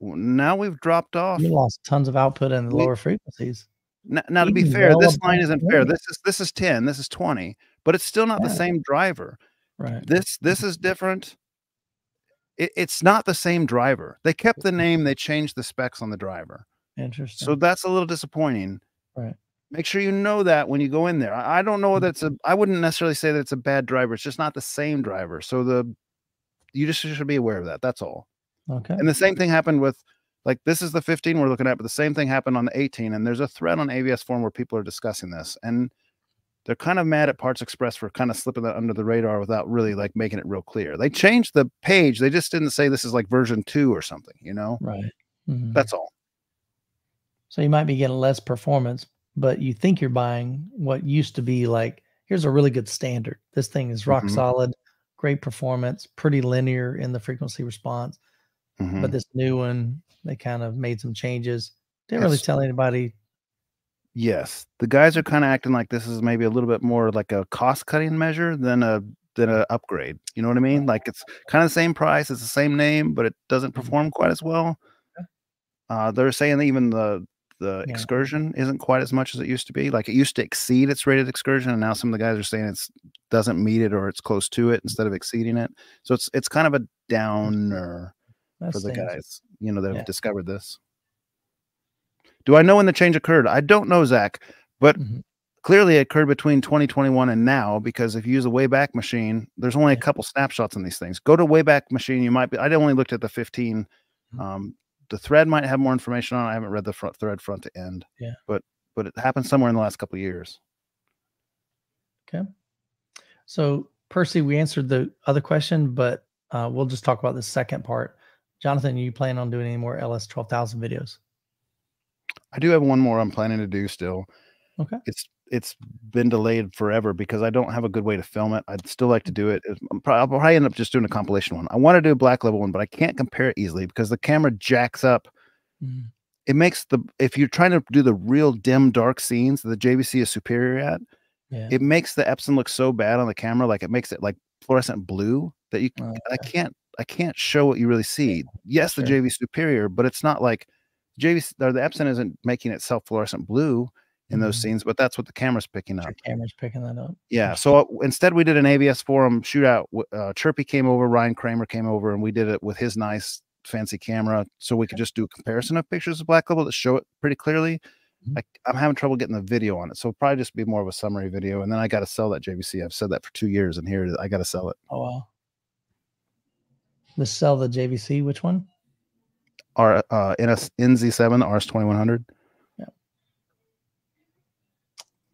Now we've dropped off. You lost tons of output in the We- lower frequencies. N- Now, to be fair, well this line isn't fair. This is this is 10, this is 20, but it's still not the same driver. Right. This this is different. It, it's not the same driver. They kept the name, they changed the specs on the driver. Interesting. So that's a little disappointing. Right. Make sure you know that when you go in there. I I don't know whether it's a I wouldn't necessarily say that it's a bad driver. It's just not the same driver. So the you just should be aware of that. That's all. okay. And the same thing happened with like this is the 15 we're looking at, but the same thing happened on the 18. And there's a thread on AVS forum where people are discussing this. And they're kind of mad at Parts Express for kind of slipping that under the radar without really like making it real clear. They changed the page. They just didn't say this is like version two or something, you know? Right. Mhm. That's all. So you might be getting less performance, but you think you're buying what used to be like, here's a really good standard. This thing is rock Mhm. solid, great performance, pretty linear in the frequency response. Mhm. But this new one, they kind of made some changes. Didn't really tell anybody. Yes, the guys are kind of acting like this is maybe a little bit more like a cost cutting measure than a than an upgrade. You know what I mean? Like it's kind of the same price, it's the same name, but it doesn't Mhm. perform quite as well. Uh, they're saying even the the Yeah. excursion isn't quite as much as it used to be. Like it used to exceed its rated excursion, and now some of the guys are saying it's doesn't meet it or it's close to it instead of exceeding it. So it's it's kind of a downer That for the guys, you know, that have discovered this. Do I know when the change occurred? I don't know, Zach, but Mhm. clearly it occurred between 2021 and now because if you use a Wayback machine, there's only a couple snapshots on these things. Go to Wayback machine. You might be. I only looked at the 15. Mhm. Um, the thread might have more information on. it. I haven't read the front thread front to end. Yeah. but but it happened somewhere in the last couple of years. Okay. So Percy, we answered the other question, but uh, we'll just talk about the second part. Jonathan, you plan on doing any more LS twelve thousand videos? I do have one more I'm planning to do still. Okay. It's it's been delayed forever because I don't have a good way to film it. I'd still like to do it. I'm prob- I'll probably end up just doing a compilation one. I want to do a black level one, but I can't compare it easily because the camera jacks up. Mhm. It makes the if you're trying to do the real dim dark scenes that the JVC is superior at, Yeah. it makes the Epson look so bad on the camera, like it makes it like fluorescent blue that you Oh, I can't I can't show what you really see. Yes, the Sure. JV superior, but it's not like JV or the Epson isn't making itself fluorescent blue in those Mhm. scenes, but that's what the camera's picking up. Your camera's picking that up. Yeah. So uh, instead, we did an AVS forum shootout. Uh, Chirpy came over, Ryan Kramer came over, and we did it with his nice fancy camera, so we could just do a comparison of pictures of black level that show it pretty clearly. Mhm. I, I'm having trouble getting the video on it, so it'll probably just be more of a summary video. And then I got to sell that JVC. I've said that for two years, and here it is. I got to sell it. Oh wow. Let's sell the JVC. Which one? R uh, NS NZ7 RS2100.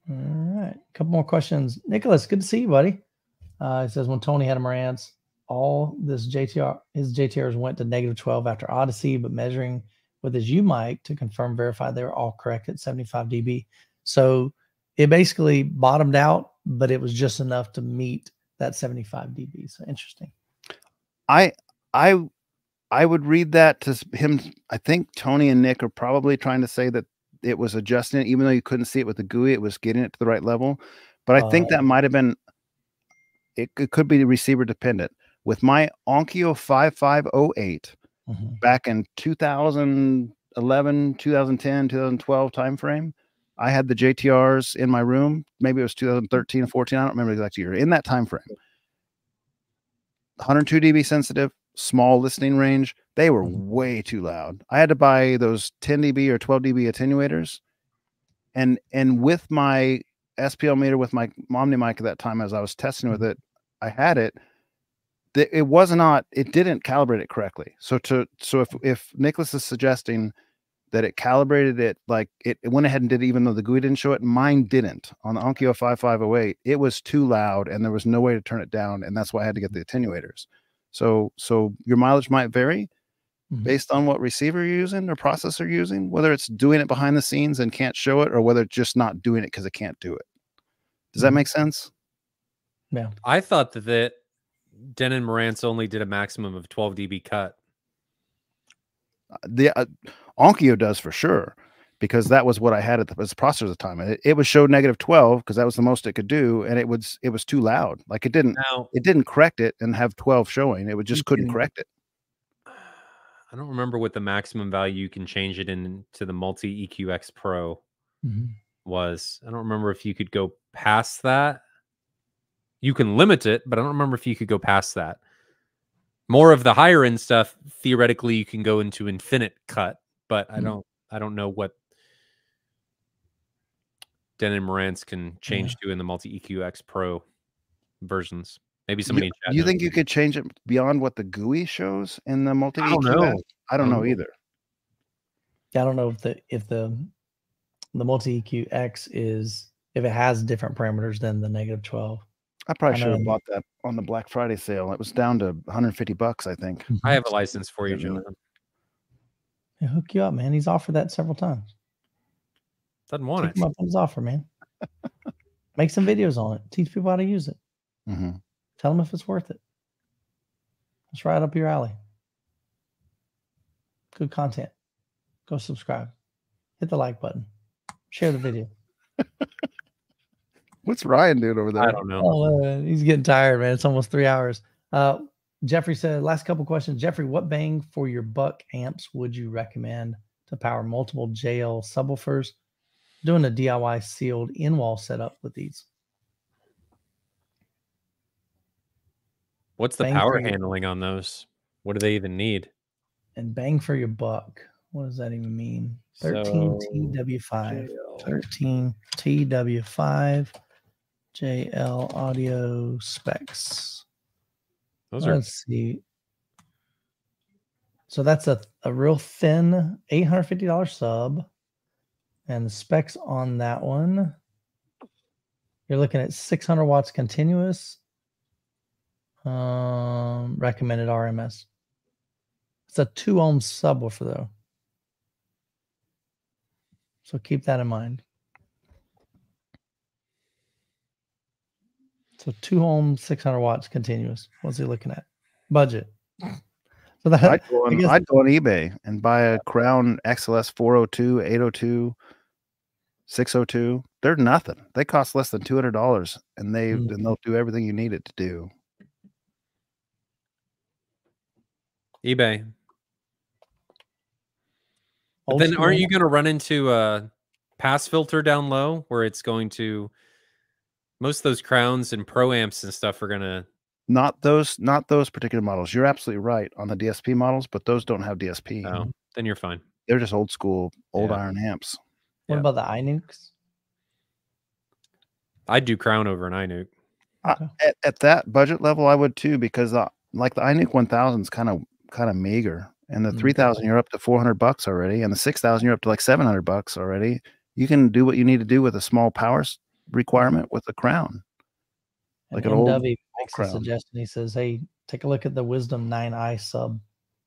All right. A couple more questions. Nicholas, good to see you, buddy. Uh, says when Tony had a Marantz, all this JTR, his JTRs went to negative 12 after Audyssey, but measuring with his UMIK to confirm, verify they were all correct at 75 dB. So it basically bottomed out, but it was just enough to meet that 75 dB. So interesting. I I I would read that to him. I think Tony and Nick are probably trying to say that it was adjusting it, even though you couldn't see it with the GUI, it was getting it to the right level. But I think that oh. might have been it, it could be receiver dependent. With my Onkyo 5508 mm-hmm. back in 2011, 2010, 2012 timeframe, I had the JTRs in my room. Maybe it was 2013 or 14. I don't remember the exact year. In that time frame, 102 dB sensitive, small listening range. They were mm-hmm. way too loud. I had to buy those 10 dB or 12 dB attenuators, and and with my SPL meter with my OmniMic at that time, as I was testing with mm-hmm. it, I had it. It was not. It didn't calibrate it correctly. So to so if if Nicholas is suggesting that it calibrated it like it, it, went ahead and did it even though the GUI didn't show it. Mine didn't on the Onkyo 5508. It was too loud and there was no way to turn it down. And that's why I had to get the attenuators. So so your mileage might vary mm-hmm. based on what receiver you're using or processor you're using, whether it's doing it behind the scenes and can't show it, or whether it's just not doing it because it can't do it. Does that mm-hmm. make sense? Yeah. I thought that, that Denon Marantz only did a maximum of 12 dB cut. Uh, the uh, Onkyo does for sure because that was what I had at the, as a processor at the time. It, it was showed negative 12 because that was the most it could do. And it was, it was too loud. Like it didn't, now, it didn't correct it and have 12 showing. It would just couldn't can, correct it. I don't remember what the maximum value you can change it into the MultEQ-X Pro mm-hmm. was. I don't remember if you could go past that. You can limit it, but I don't remember if you could go past that. More of the higher end stuff, theoretically, you can go into infinite cut, but I mm-hmm. don't I don't know what Denon Marantz can change yeah. to in the MultEQ-X Pro versions. Maybe somebody. You, you think you could change it beyond what the GUI shows in the multi? I don't know. I don't, I don't know either. I don't know if the if the the MultEQ-X is if it has different parameters than the negative twelve. I probably I should have bought that on the Black Friday sale. It was down to 150 bucks, I think. I have a <laughs> license for you, Jonathan. Yeah, hook you up, man. He's offered that several times. Doesn't want Take it. Him up on his offer, man. <laughs> Make some videos on it. Teach people how to use it. Mm-hmm. Tell them if it's worth it. It's right up your alley. Good content. Go subscribe. Hit the like button. Share the video. <laughs> What's Ryan doing over there? I don't know. Oh, uh, he's getting tired, man. It's almost three hours. Uh, Jeffrey said, last couple questions. Jeffrey, what bang for your buck amps would you recommend to power multiple JL subwoofers? Doing a DIY sealed in wall setup with these. What's the bang power handling on those? What do they even need? And bang for your buck. What does that even mean? 13 so, TW5. 13 TW5 JL audio specs. Those are let's see. So that's a, a real thin $850 sub. And the specs on that one, you're looking at 600 watts continuous. Um, recommended RMS. It's a two ohm subwoofer though. So keep that in mind. So two ohm, 600 watts continuous. What's he looking at? Budget. So that, I'd, go on, I'd go on eBay and buy a Crown XLS 402, 802, 602. They're nothing. They cost less than $200 and they mm. and they'll do everything you need it to do. eBay. But then aren't you going to run into a pass filter down low where it's going to most of those crowns and pro amps and stuff are gonna not those not those particular models. You're absolutely right on the DSP models, but those don't have DSP. Oh, then you're fine. They're just old school, old yeah. iron amps. What yeah. about the iNukes? I'd do crown over an iNuke. Okay. at, at, that budget level, I would too, because uh, like the iNuke 1000 is kind of kind of meager, and the mm-hmm. 3000 you're up to 400 bucks already, and the 6000 you're up to like 700 bucks already. You can do what you need to do with a small power requirement with the crown. And Like an old- MW makes a suggestion. He says, "Hey, take a look at the Wisdom 9i sub.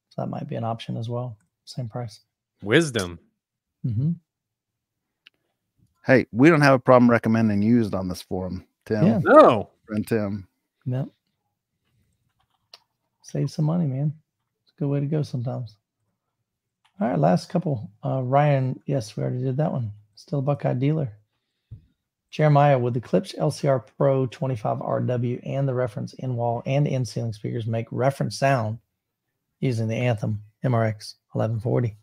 So that might be an option as well. Same price." Wisdom. hmm Hey, we don't have a problem recommending used on this forum, Tim. Yeah. No. Friend Tim. No. Save some money, man. It's a good way to go sometimes. All right, last couple. Uh, Ryan, yes, we already did that one. Still a Buckeye dealer. Jeremiah, would the Klipsch LCR Pro 25RW and the reference in wall and in ceiling speakers make reference sound using the Anthem MRX 1140?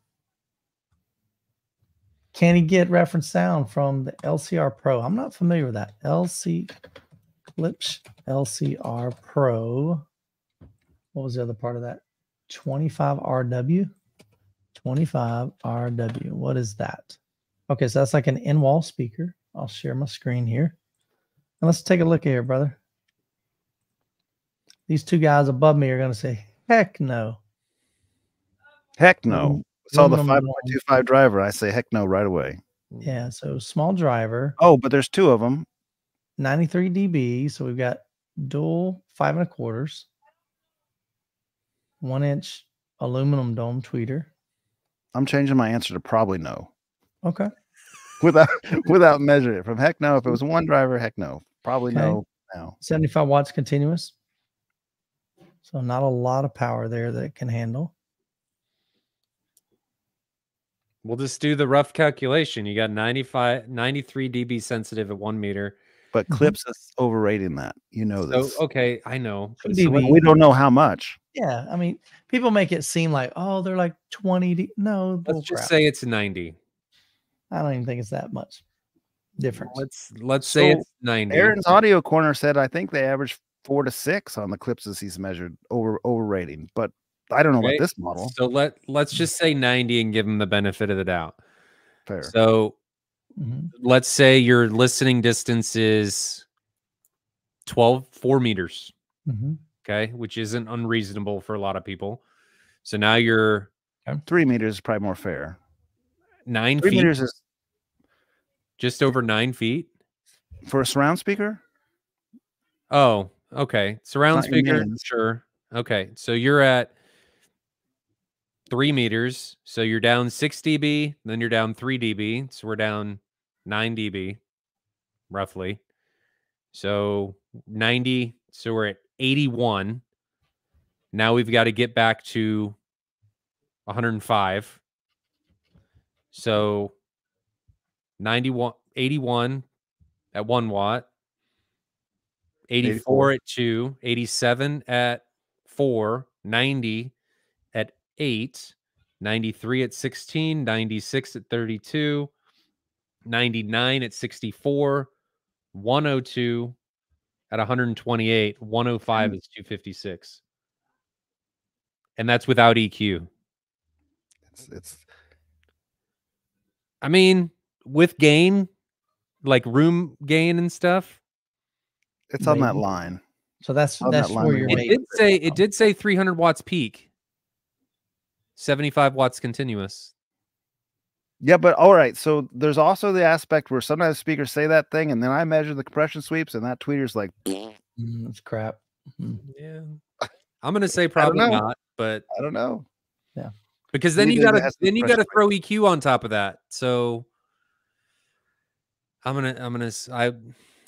Can he get reference sound from the LCR Pro? I'm not familiar with that. LC Klipsch LCR Pro. What was the other part of that? 25RW. 25RW. What is that? Okay, so that's like an in wall speaker. I'll share my screen here. And let's take a look here, brother. These two guys above me are going to say, heck no. Heck no. Mm, Saw the 5.25 driver. I say heck no right away. Yeah, so small driver, Oh, but there's two of them. 93 dB. So we've got dual five and a quarters, one inch aluminum dome tweeter. I'm changing my answer to probably no. Okay. <laughs> Without without measuring it. From heck no. If it was one driver, heck no. Probably Okay. no now. 75 watts continuous. So not a lot of power there that it can handle. We'll just do the rough calculation. You got 95, 93 dB sensitive at one meter. But Mhm. Klipsch is overrating that. You know So this. okay, I know. So we- dB. we don't know how much. Yeah, I mean, people make it seem like, oh, they're like 20. D-. No, Let's just crap. say it's 90. I don't even think it's that much difference. Let's let's say it's 90. Erin's audio corner said I think they average four to six on the Klipsches he's measured over overrating. But I don't know Okay, about this model. So let let's just say 90 and give them the benefit of the doubt. Fair. So Mhm. let's say your listening distance is 12 4 meters Mhm. okay which isn't unreasonable for a lot of people so now you're Three meters is probably more fair. nine Three feet meters is just over nine feet for a surround speaker. oh okay surround Not speaker sure okay so you're at three meters so you're down 6 db then you're down 3 db so we're down 9 db roughly. So 90 so we're at 81 now we've got to get back to 105 so 91 81 at 1 watt. 84 at 2 87 at 4 90 at 8 93 at 16 96 at 32 99 at 64 102 at 128 105 mm. is 256 and that's without eq It's it's i mean with gain like room gain and stuff it's on that line. So that's On that that's line where you're want it did say it did say 300 watts peak 75 watts continuous Yeah, but all right. So there's also the aspect where sometimes speakers say that thing, and then I measure the compression sweeps, and that tweeter's like, Mm, It's crap. Mhm. yeah i'm gonna say <laughs> probably not but I don't know. Yeah, because then you Anything gotta then you gotta throw eq on top of that so i'm gonna i'm gonna I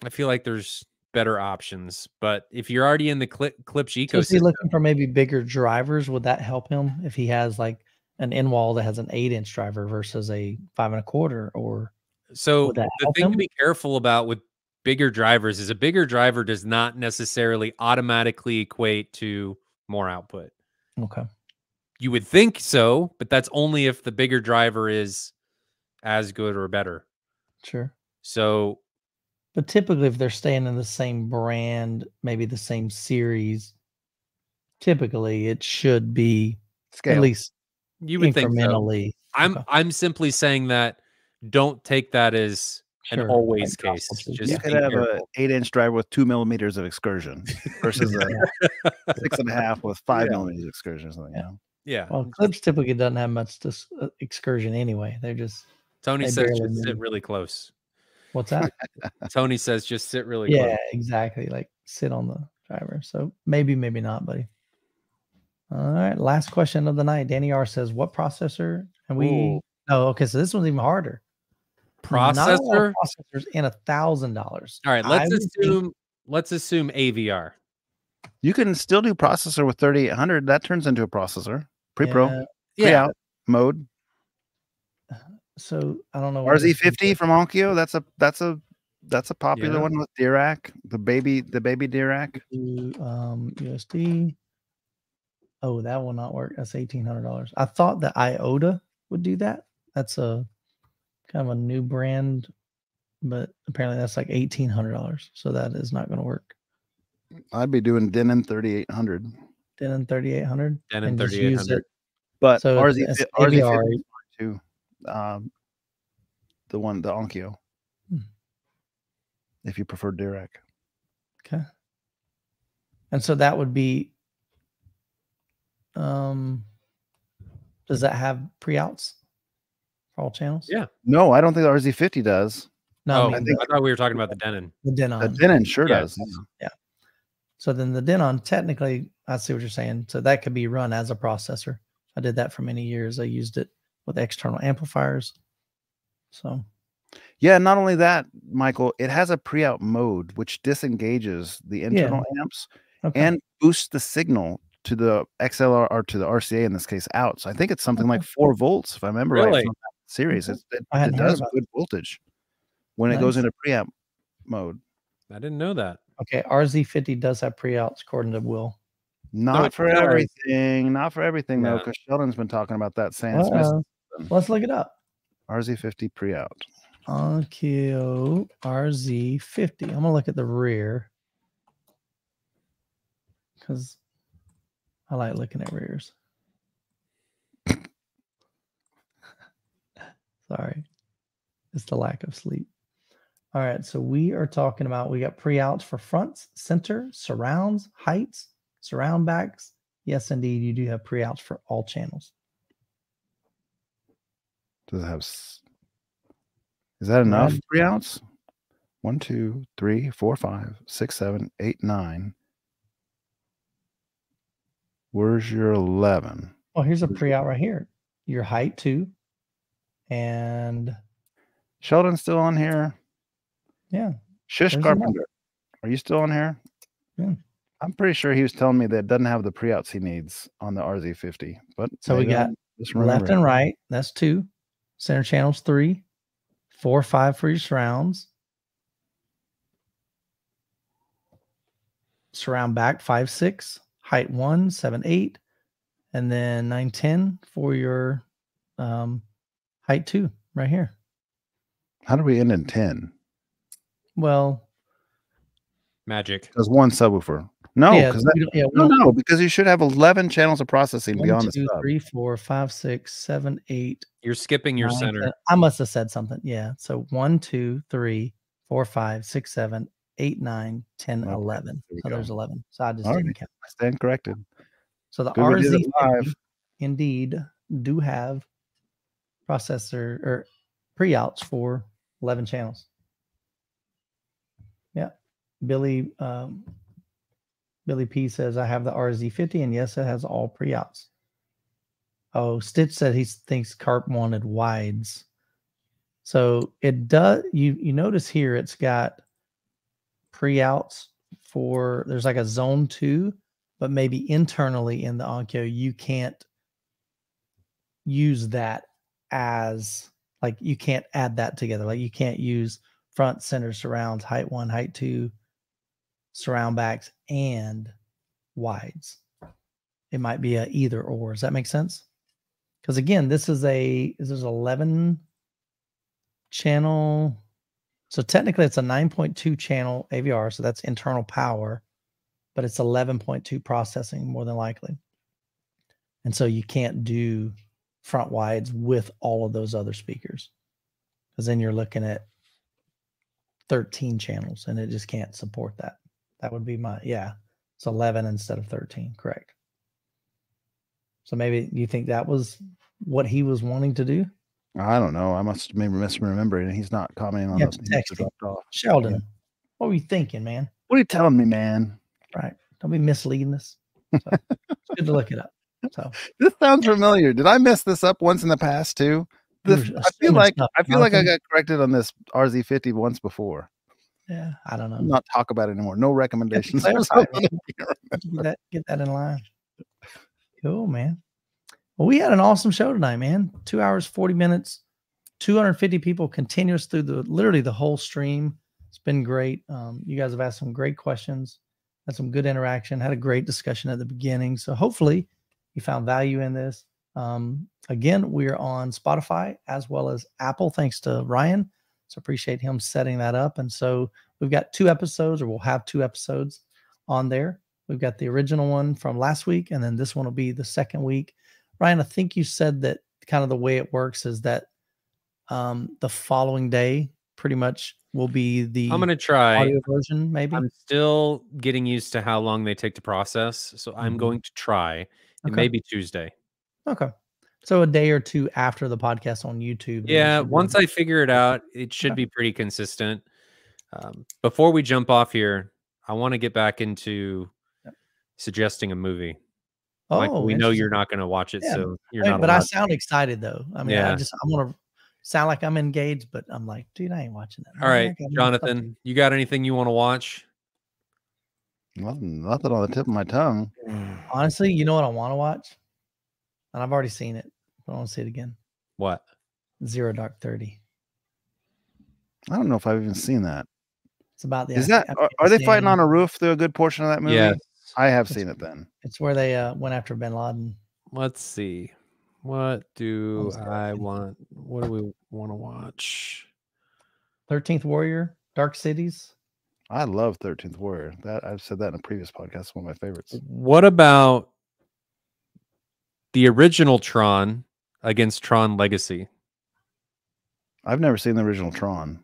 I feel like there's better options but if you're already in the clip Klipsch ecosystem, So is he looking for maybe bigger drivers? Would that help him if he has like an in wall that has an eight inch driver versus a five and a quarter? Or So that the thing to be careful about with bigger drivers is a bigger driver does not necessarily automatically equate to more output. okay, You would think so, but that's only if the bigger driver is as good or better. sure. So But typically, if they're staying in the same brand, maybe the same series, typically it should be Scale. at least you would think so. incrementally. I'm Okay. I'm simply saying that don't take that as an Sure, always like case. Just you Yeah. could be have a eight inch driver with two millimeters of excursion versus a six and a half with five Yeah. millimeters of excursion or something. Yeah. You know? yeah. Well, Klipsch typically doesn't have much dis- uh, excursion anyway. They're just Tony they says just sit really close. What's that? Tony says just sit really yeah, close. exactly. Like sit on the driver. So maybe, maybe not, buddy. All right. Last question of the night. Danny R says, What processor? And we Ooh. oh, okay. So this one's even harder. Not a lot of Processor. processors in a thousand dollars. All right, let's would think- assume let's assume AVR. You can still do processor with 3800. That turns into a processor. Pre-pro, Yeah, pre-out mode. So I don't know. what this is. RZ50 from Onkyo. That's a that's a that's a popular Yeah. one with Dirac. The baby the baby Dirac. um, USD. Oh, that will not work. That's eighteen hundred dollars. I thought that IOTA would do that. That's a kind of a new brand, but apparently that's like eighteen hundred dollars. So that is not going to work. I'd be doing Denon 3800. Denon thirty eight hundred. Denon 3800. But So RZ it's- it's RZ50 AVR. is fine too. Um, the one the Onkyo. Hmm. If you prefer Dirac. Okay. And so that would be. Um, does that have pre-outs for all channels? Yeah. No, I don't think the RZ50 does. No, oh, I I, think- the, thought we were talking about the Denon. the Denon. The Denon sure Yeah. does. Yeah. So then the Denon, technically, I see what you're saying. So that could be run as a processor. I did that for many years. I used it with external amplifiers. So Yeah, not only that, Michael, it has a pre-out mode which disengages the internal amps okay. and boosts the signal to the XLR or to the RCA in this case out. So I think it's something like four volts, if I remember right Really? from that series. Mm-hmm. It, it, it does about good voltage when it goes Nice. into preamp mode. I didn't know that. okay, RZ50 does have pre-outs according to Will. Not it for does. everything, not for everything though, because Sheldon's been talking about that Sam Smith Uh, let's look it up. RZ50 pre-out. Onkyo RZ50. I'm gonna look at the rear because I like looking at rears. <laughs> Sorry, it's the lack of sleep. All right, so we are talking about we got pre-outs for fronts, center, surrounds, heights, surround backs. Yes, indeed, you do have pre-outs for all channels. Does it have? Is that enough Red. pre-outs? One, two, three, four, five, six, seven, eight, nine. Where's your eleven? Well, here's a pre-out right here. Your height too, and Sheldon's still on here. yeah, Shish There's enough. Carpenter, are you still on here? Yeah. I'm pretty sure he was telling me that it doesn't have the pre-outs he needs on the RZ50. But So we got left and right. That's two. Center channels three, four, five for your surrounds. Surround back five, six, height one, seven, eight, and then nine, ten for your um, height two right here. How do we end in ten? Well, Magic. There's one subwoofer. No, yeah, because yeah, no, no, because you should have 11 channels of processing one, beyond the two, sub. three, four, five, six, seven, eight, You're skipping your nine, center. 10. I must have said something. Yeah. So one, two, three, four, five, six, seven, eight, nine, 10, Okay, 11. there So go. there's 11. So I just All didn't right. count. I stand corrected. So the Good we did it RZ live. indeed do have processor or pre-outs for 11 channels. Yeah. Billy um, Billy P says I have the RZ50 and yes it has all pre-outs. Oh, Stitch said he thinks Carp wanted wides. So it does you you notice here it's got pre-outs for there's like a zone 2 but maybe internally in the Onkyo, you can't use that as like you can't add that together. Like you can't use front, center, surrounds, height one, height two, surround backs, and wides. It might be a either or. Does that make sense? Because again, this is a this is 11 channel. So technically, it's a 9.2 channel AVR. So that's internal power but it's 11.2 processing more than likely. And so you can't do front wides with all of those other speakers because then you're looking at 13 channels and it just can't support that. That would be my, yeah, it's 11 instead of 13, correct. So maybe you think that was what he was wanting to do? I don't know. I must maybe misremembering. He's not commenting on Yeah, the text him. dropped off. Sheldon, what were you thinking, man? What are you telling me, man? Right. Don't be misleading us. So, <laughs> good to look it up. So This sounds familiar. Did I mess this up once in the past too? This, I feel like stuff, I feel like I got corrected on this RZ50 once before. Yeah, I don't know. Not talk about it anymore. No recommendations. clarify, <laughs> get that get that in line. Cool, man. Well, we had an awesome show tonight, man. Two hours, 40 minutes, 250 people continuous through the literally the whole stream. It's been great. Um, you guys have asked some great questions, had some good interaction, had a great discussion at the beginning. So hopefully you found value in this. Um, again, we're on Spotify as well as Apple, thanks to Ryan. So appreciate him setting that up. And so we've got two episodes, or we'll have two episodes on there. We've got the original one from last week, and then this one will be the second week. Ryan, I think you said that kind of the way it works is that um, the following day pretty much will be the I'm gonna try. audio version, maybe. I'm still getting used to how long they take to process, so I'm Mhm. going to try. It Okay. may be Tuesday. okay. So a day or two after the podcast on YouTube. Yeah, once I figure it out, it should Okay. be pretty consistent. Um, before we jump off here, I want to get back into suggesting a movie. Like oh, we know you're not going to watch it, Yeah, so you're Hey, not. but I allowed to. sound excited though. I mean, I just I want to sound like I'm engaged, but I'm like, dude, I ain't watching that. All right, man. I right, got enough stuff to Jonathan, you got anything you want to watch? Nothing, nothing on the tip of my tongue. Honestly, you know what I want to watch? And I've already seen it, but I want to see it again. What? Zero Dark Thirty. I don't know if I've even seen that. It's about the Is that are, are they fighting on a roof through a good portion of that movie? Yeah. I have It's- seen it then. It's where they uh, went after Bin Laden. Let's see. What do I want? What do we want to watch? Thirteenth Warrior, Dark Cities. I love Thirteenth Warrior. That I've said that in a previous podcast. One of my favorites. What about the original Tron against Tron Legacy I've never seen the original Tron.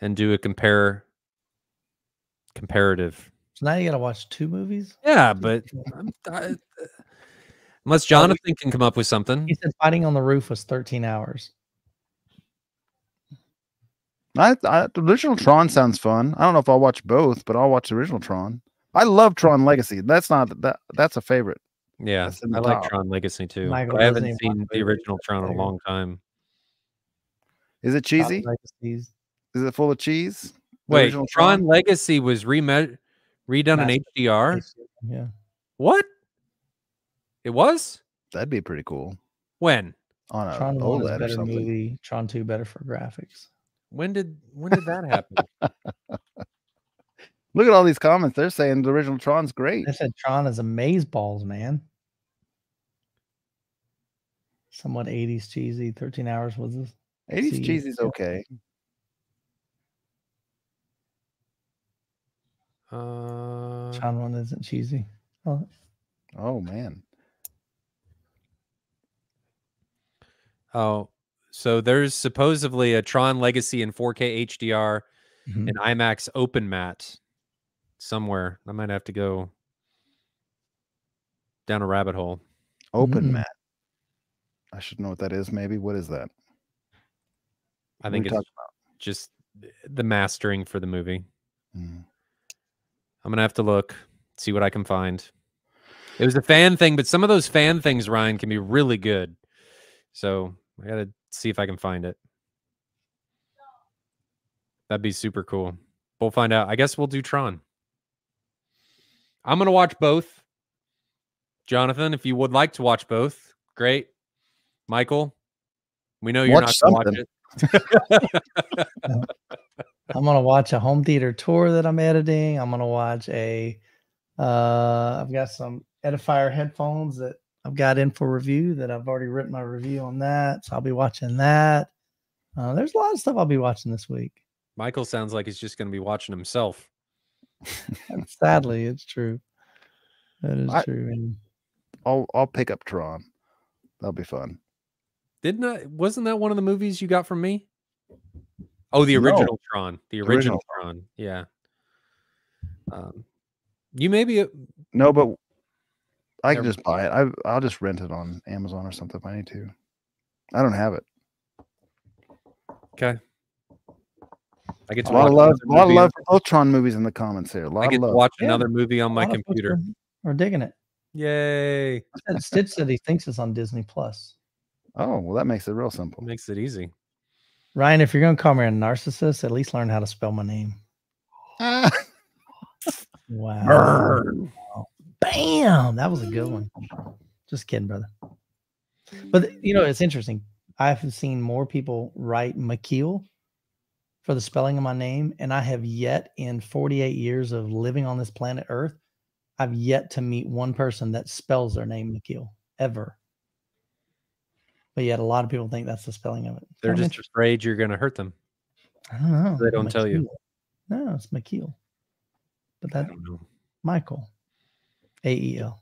and do a compare comparative? So now you got to watch two movies. Yeah, but I'm, unless Jonathan can come up with something, He said fighting on the roof was 13 hours. I, I the original Tron sounds fun. I don't know if I'll watch both, but I'll watch the original Tron. I love Tron Legacy. That's not that. That's a favorite. Yeah, That's I like top. Tron Legacy too. Michael I haven't seen watch the original Tron in a long time. Is it cheesy? Is it full of cheese? The Wait, original Tron Legacy was remed redone in HDR. Yeah. What? It was That'd be pretty cool when? on a Tron 1 is a OLED or better something. movie. Tron 2 better for graphics. When did when did that happen? <laughs> Look at all these comments. They're saying the original Tron's great. They said Tron is amaze balls, man. Somewhat 80s cheesy. 13 hours was this? 80s see. cheesy's okay. Uh, Tron 1 isn't cheesy. Oh, Oh man. oh, so there's supposedly a Tron Legacy in 4K HDR mhm. and IMAX Open Matte somewhere. I might have to go down a rabbit hole. Open Mm. matte. I should know what that is. Maybe what is that? I What think we it's talking just the mastering for the movie. Mm. I'm gonna have to look, see what I can find. It was a fan thing, but some of those fan things, Ryan, can be really good. So I gotta see if I can find it. That'd be super cool. We'll find out. I guess we'll do Tron. I'm gonna watch both. Jonathan, if you would like to watch both, great. Michael, we know you're Watch not gonna watch it. <laughs> I'm gonna watch a home theater tour that I'm editing. I'm gonna watch a. Uh, I've got some Edifier headphones that I've got in for review that I've already written my review on that, so I'll be watching that. Uh, there's a lot of stuff I'll be watching this week. Michael sounds like he's just gonna be watching himself. And <laughs> sadly, it's true. That is I- true. I'll I'll pick up Tron. That'll be fun. Didn't I? Wasn't that one of the movies you got from me? Oh, the No. original Tron. The original, original Tron. Yeah. Um, you maybe No, but I can just buy it. I I'll just rent it on Amazon or something if I need to. I don't have it. Okay. I get to A lot watch of love, a lot of love for Ultron movies in the comments here. A lot I of get to watch Yeah. another movie on my lot of folks computer. We're digging it. Yay! <laughs> Said- Stitch said he thinks it's on Disney Plus. Oh, well, that makes it real simple. Makes it easy. Ryan, if you're gonna call me a narcissist, at least learn how to spell my name. <laughs> Wow. Burn. Bam. That was a good one. Just kidding, brother. But you know, it's interesting. I've seen more people write McKeel for the spelling of my name, and I have yet in 48 years of living on this planet Earth, I've yet to meet one person that spells their name McKeel ever. But yet, a lot of people think that's the spelling of it. They're Kinda just afraid you're going to hurt them. I don't know. they don't tell you. No, it's McKeel. But that. Michael. A E L.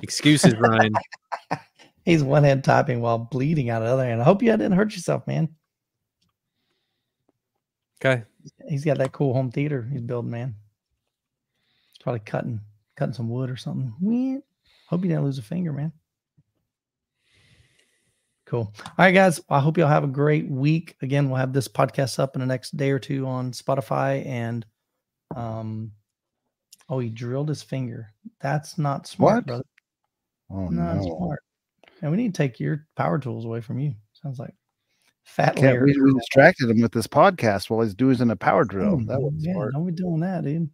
Excuses, Ryan. <laughs> He's one hand typing while bleeding out of the other hand. I hope you didn't hurt yourself, man. Okay. He's got that cool home theater he's building, man. He's probably cutting cutting some wood or something. Wheat. Hope you didn't lose a finger, man. Cool. All right, guys. I hope y'all have a great week. Again, we'll have this podcast up in the next day or two on Spotify and um oh he drilled his finger. That's not smart, What? brother. oh not no! smart. And we need to take your power tools away from you. Sounds like fat layer. we, we distracted him with this podcast while he's doing a power drill. Oh, that was yeah, smart. Don't be doing that, dude.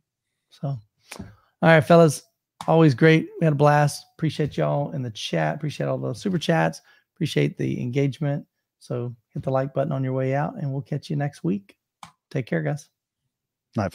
So, all right, fellas, always great. We had a blast. Appreciate y'all in the chat. Appreciate all the super chats. Appreciate the engagement. So, hit the like button on your way out, and we'll catch you next week. Take care, guys. Night,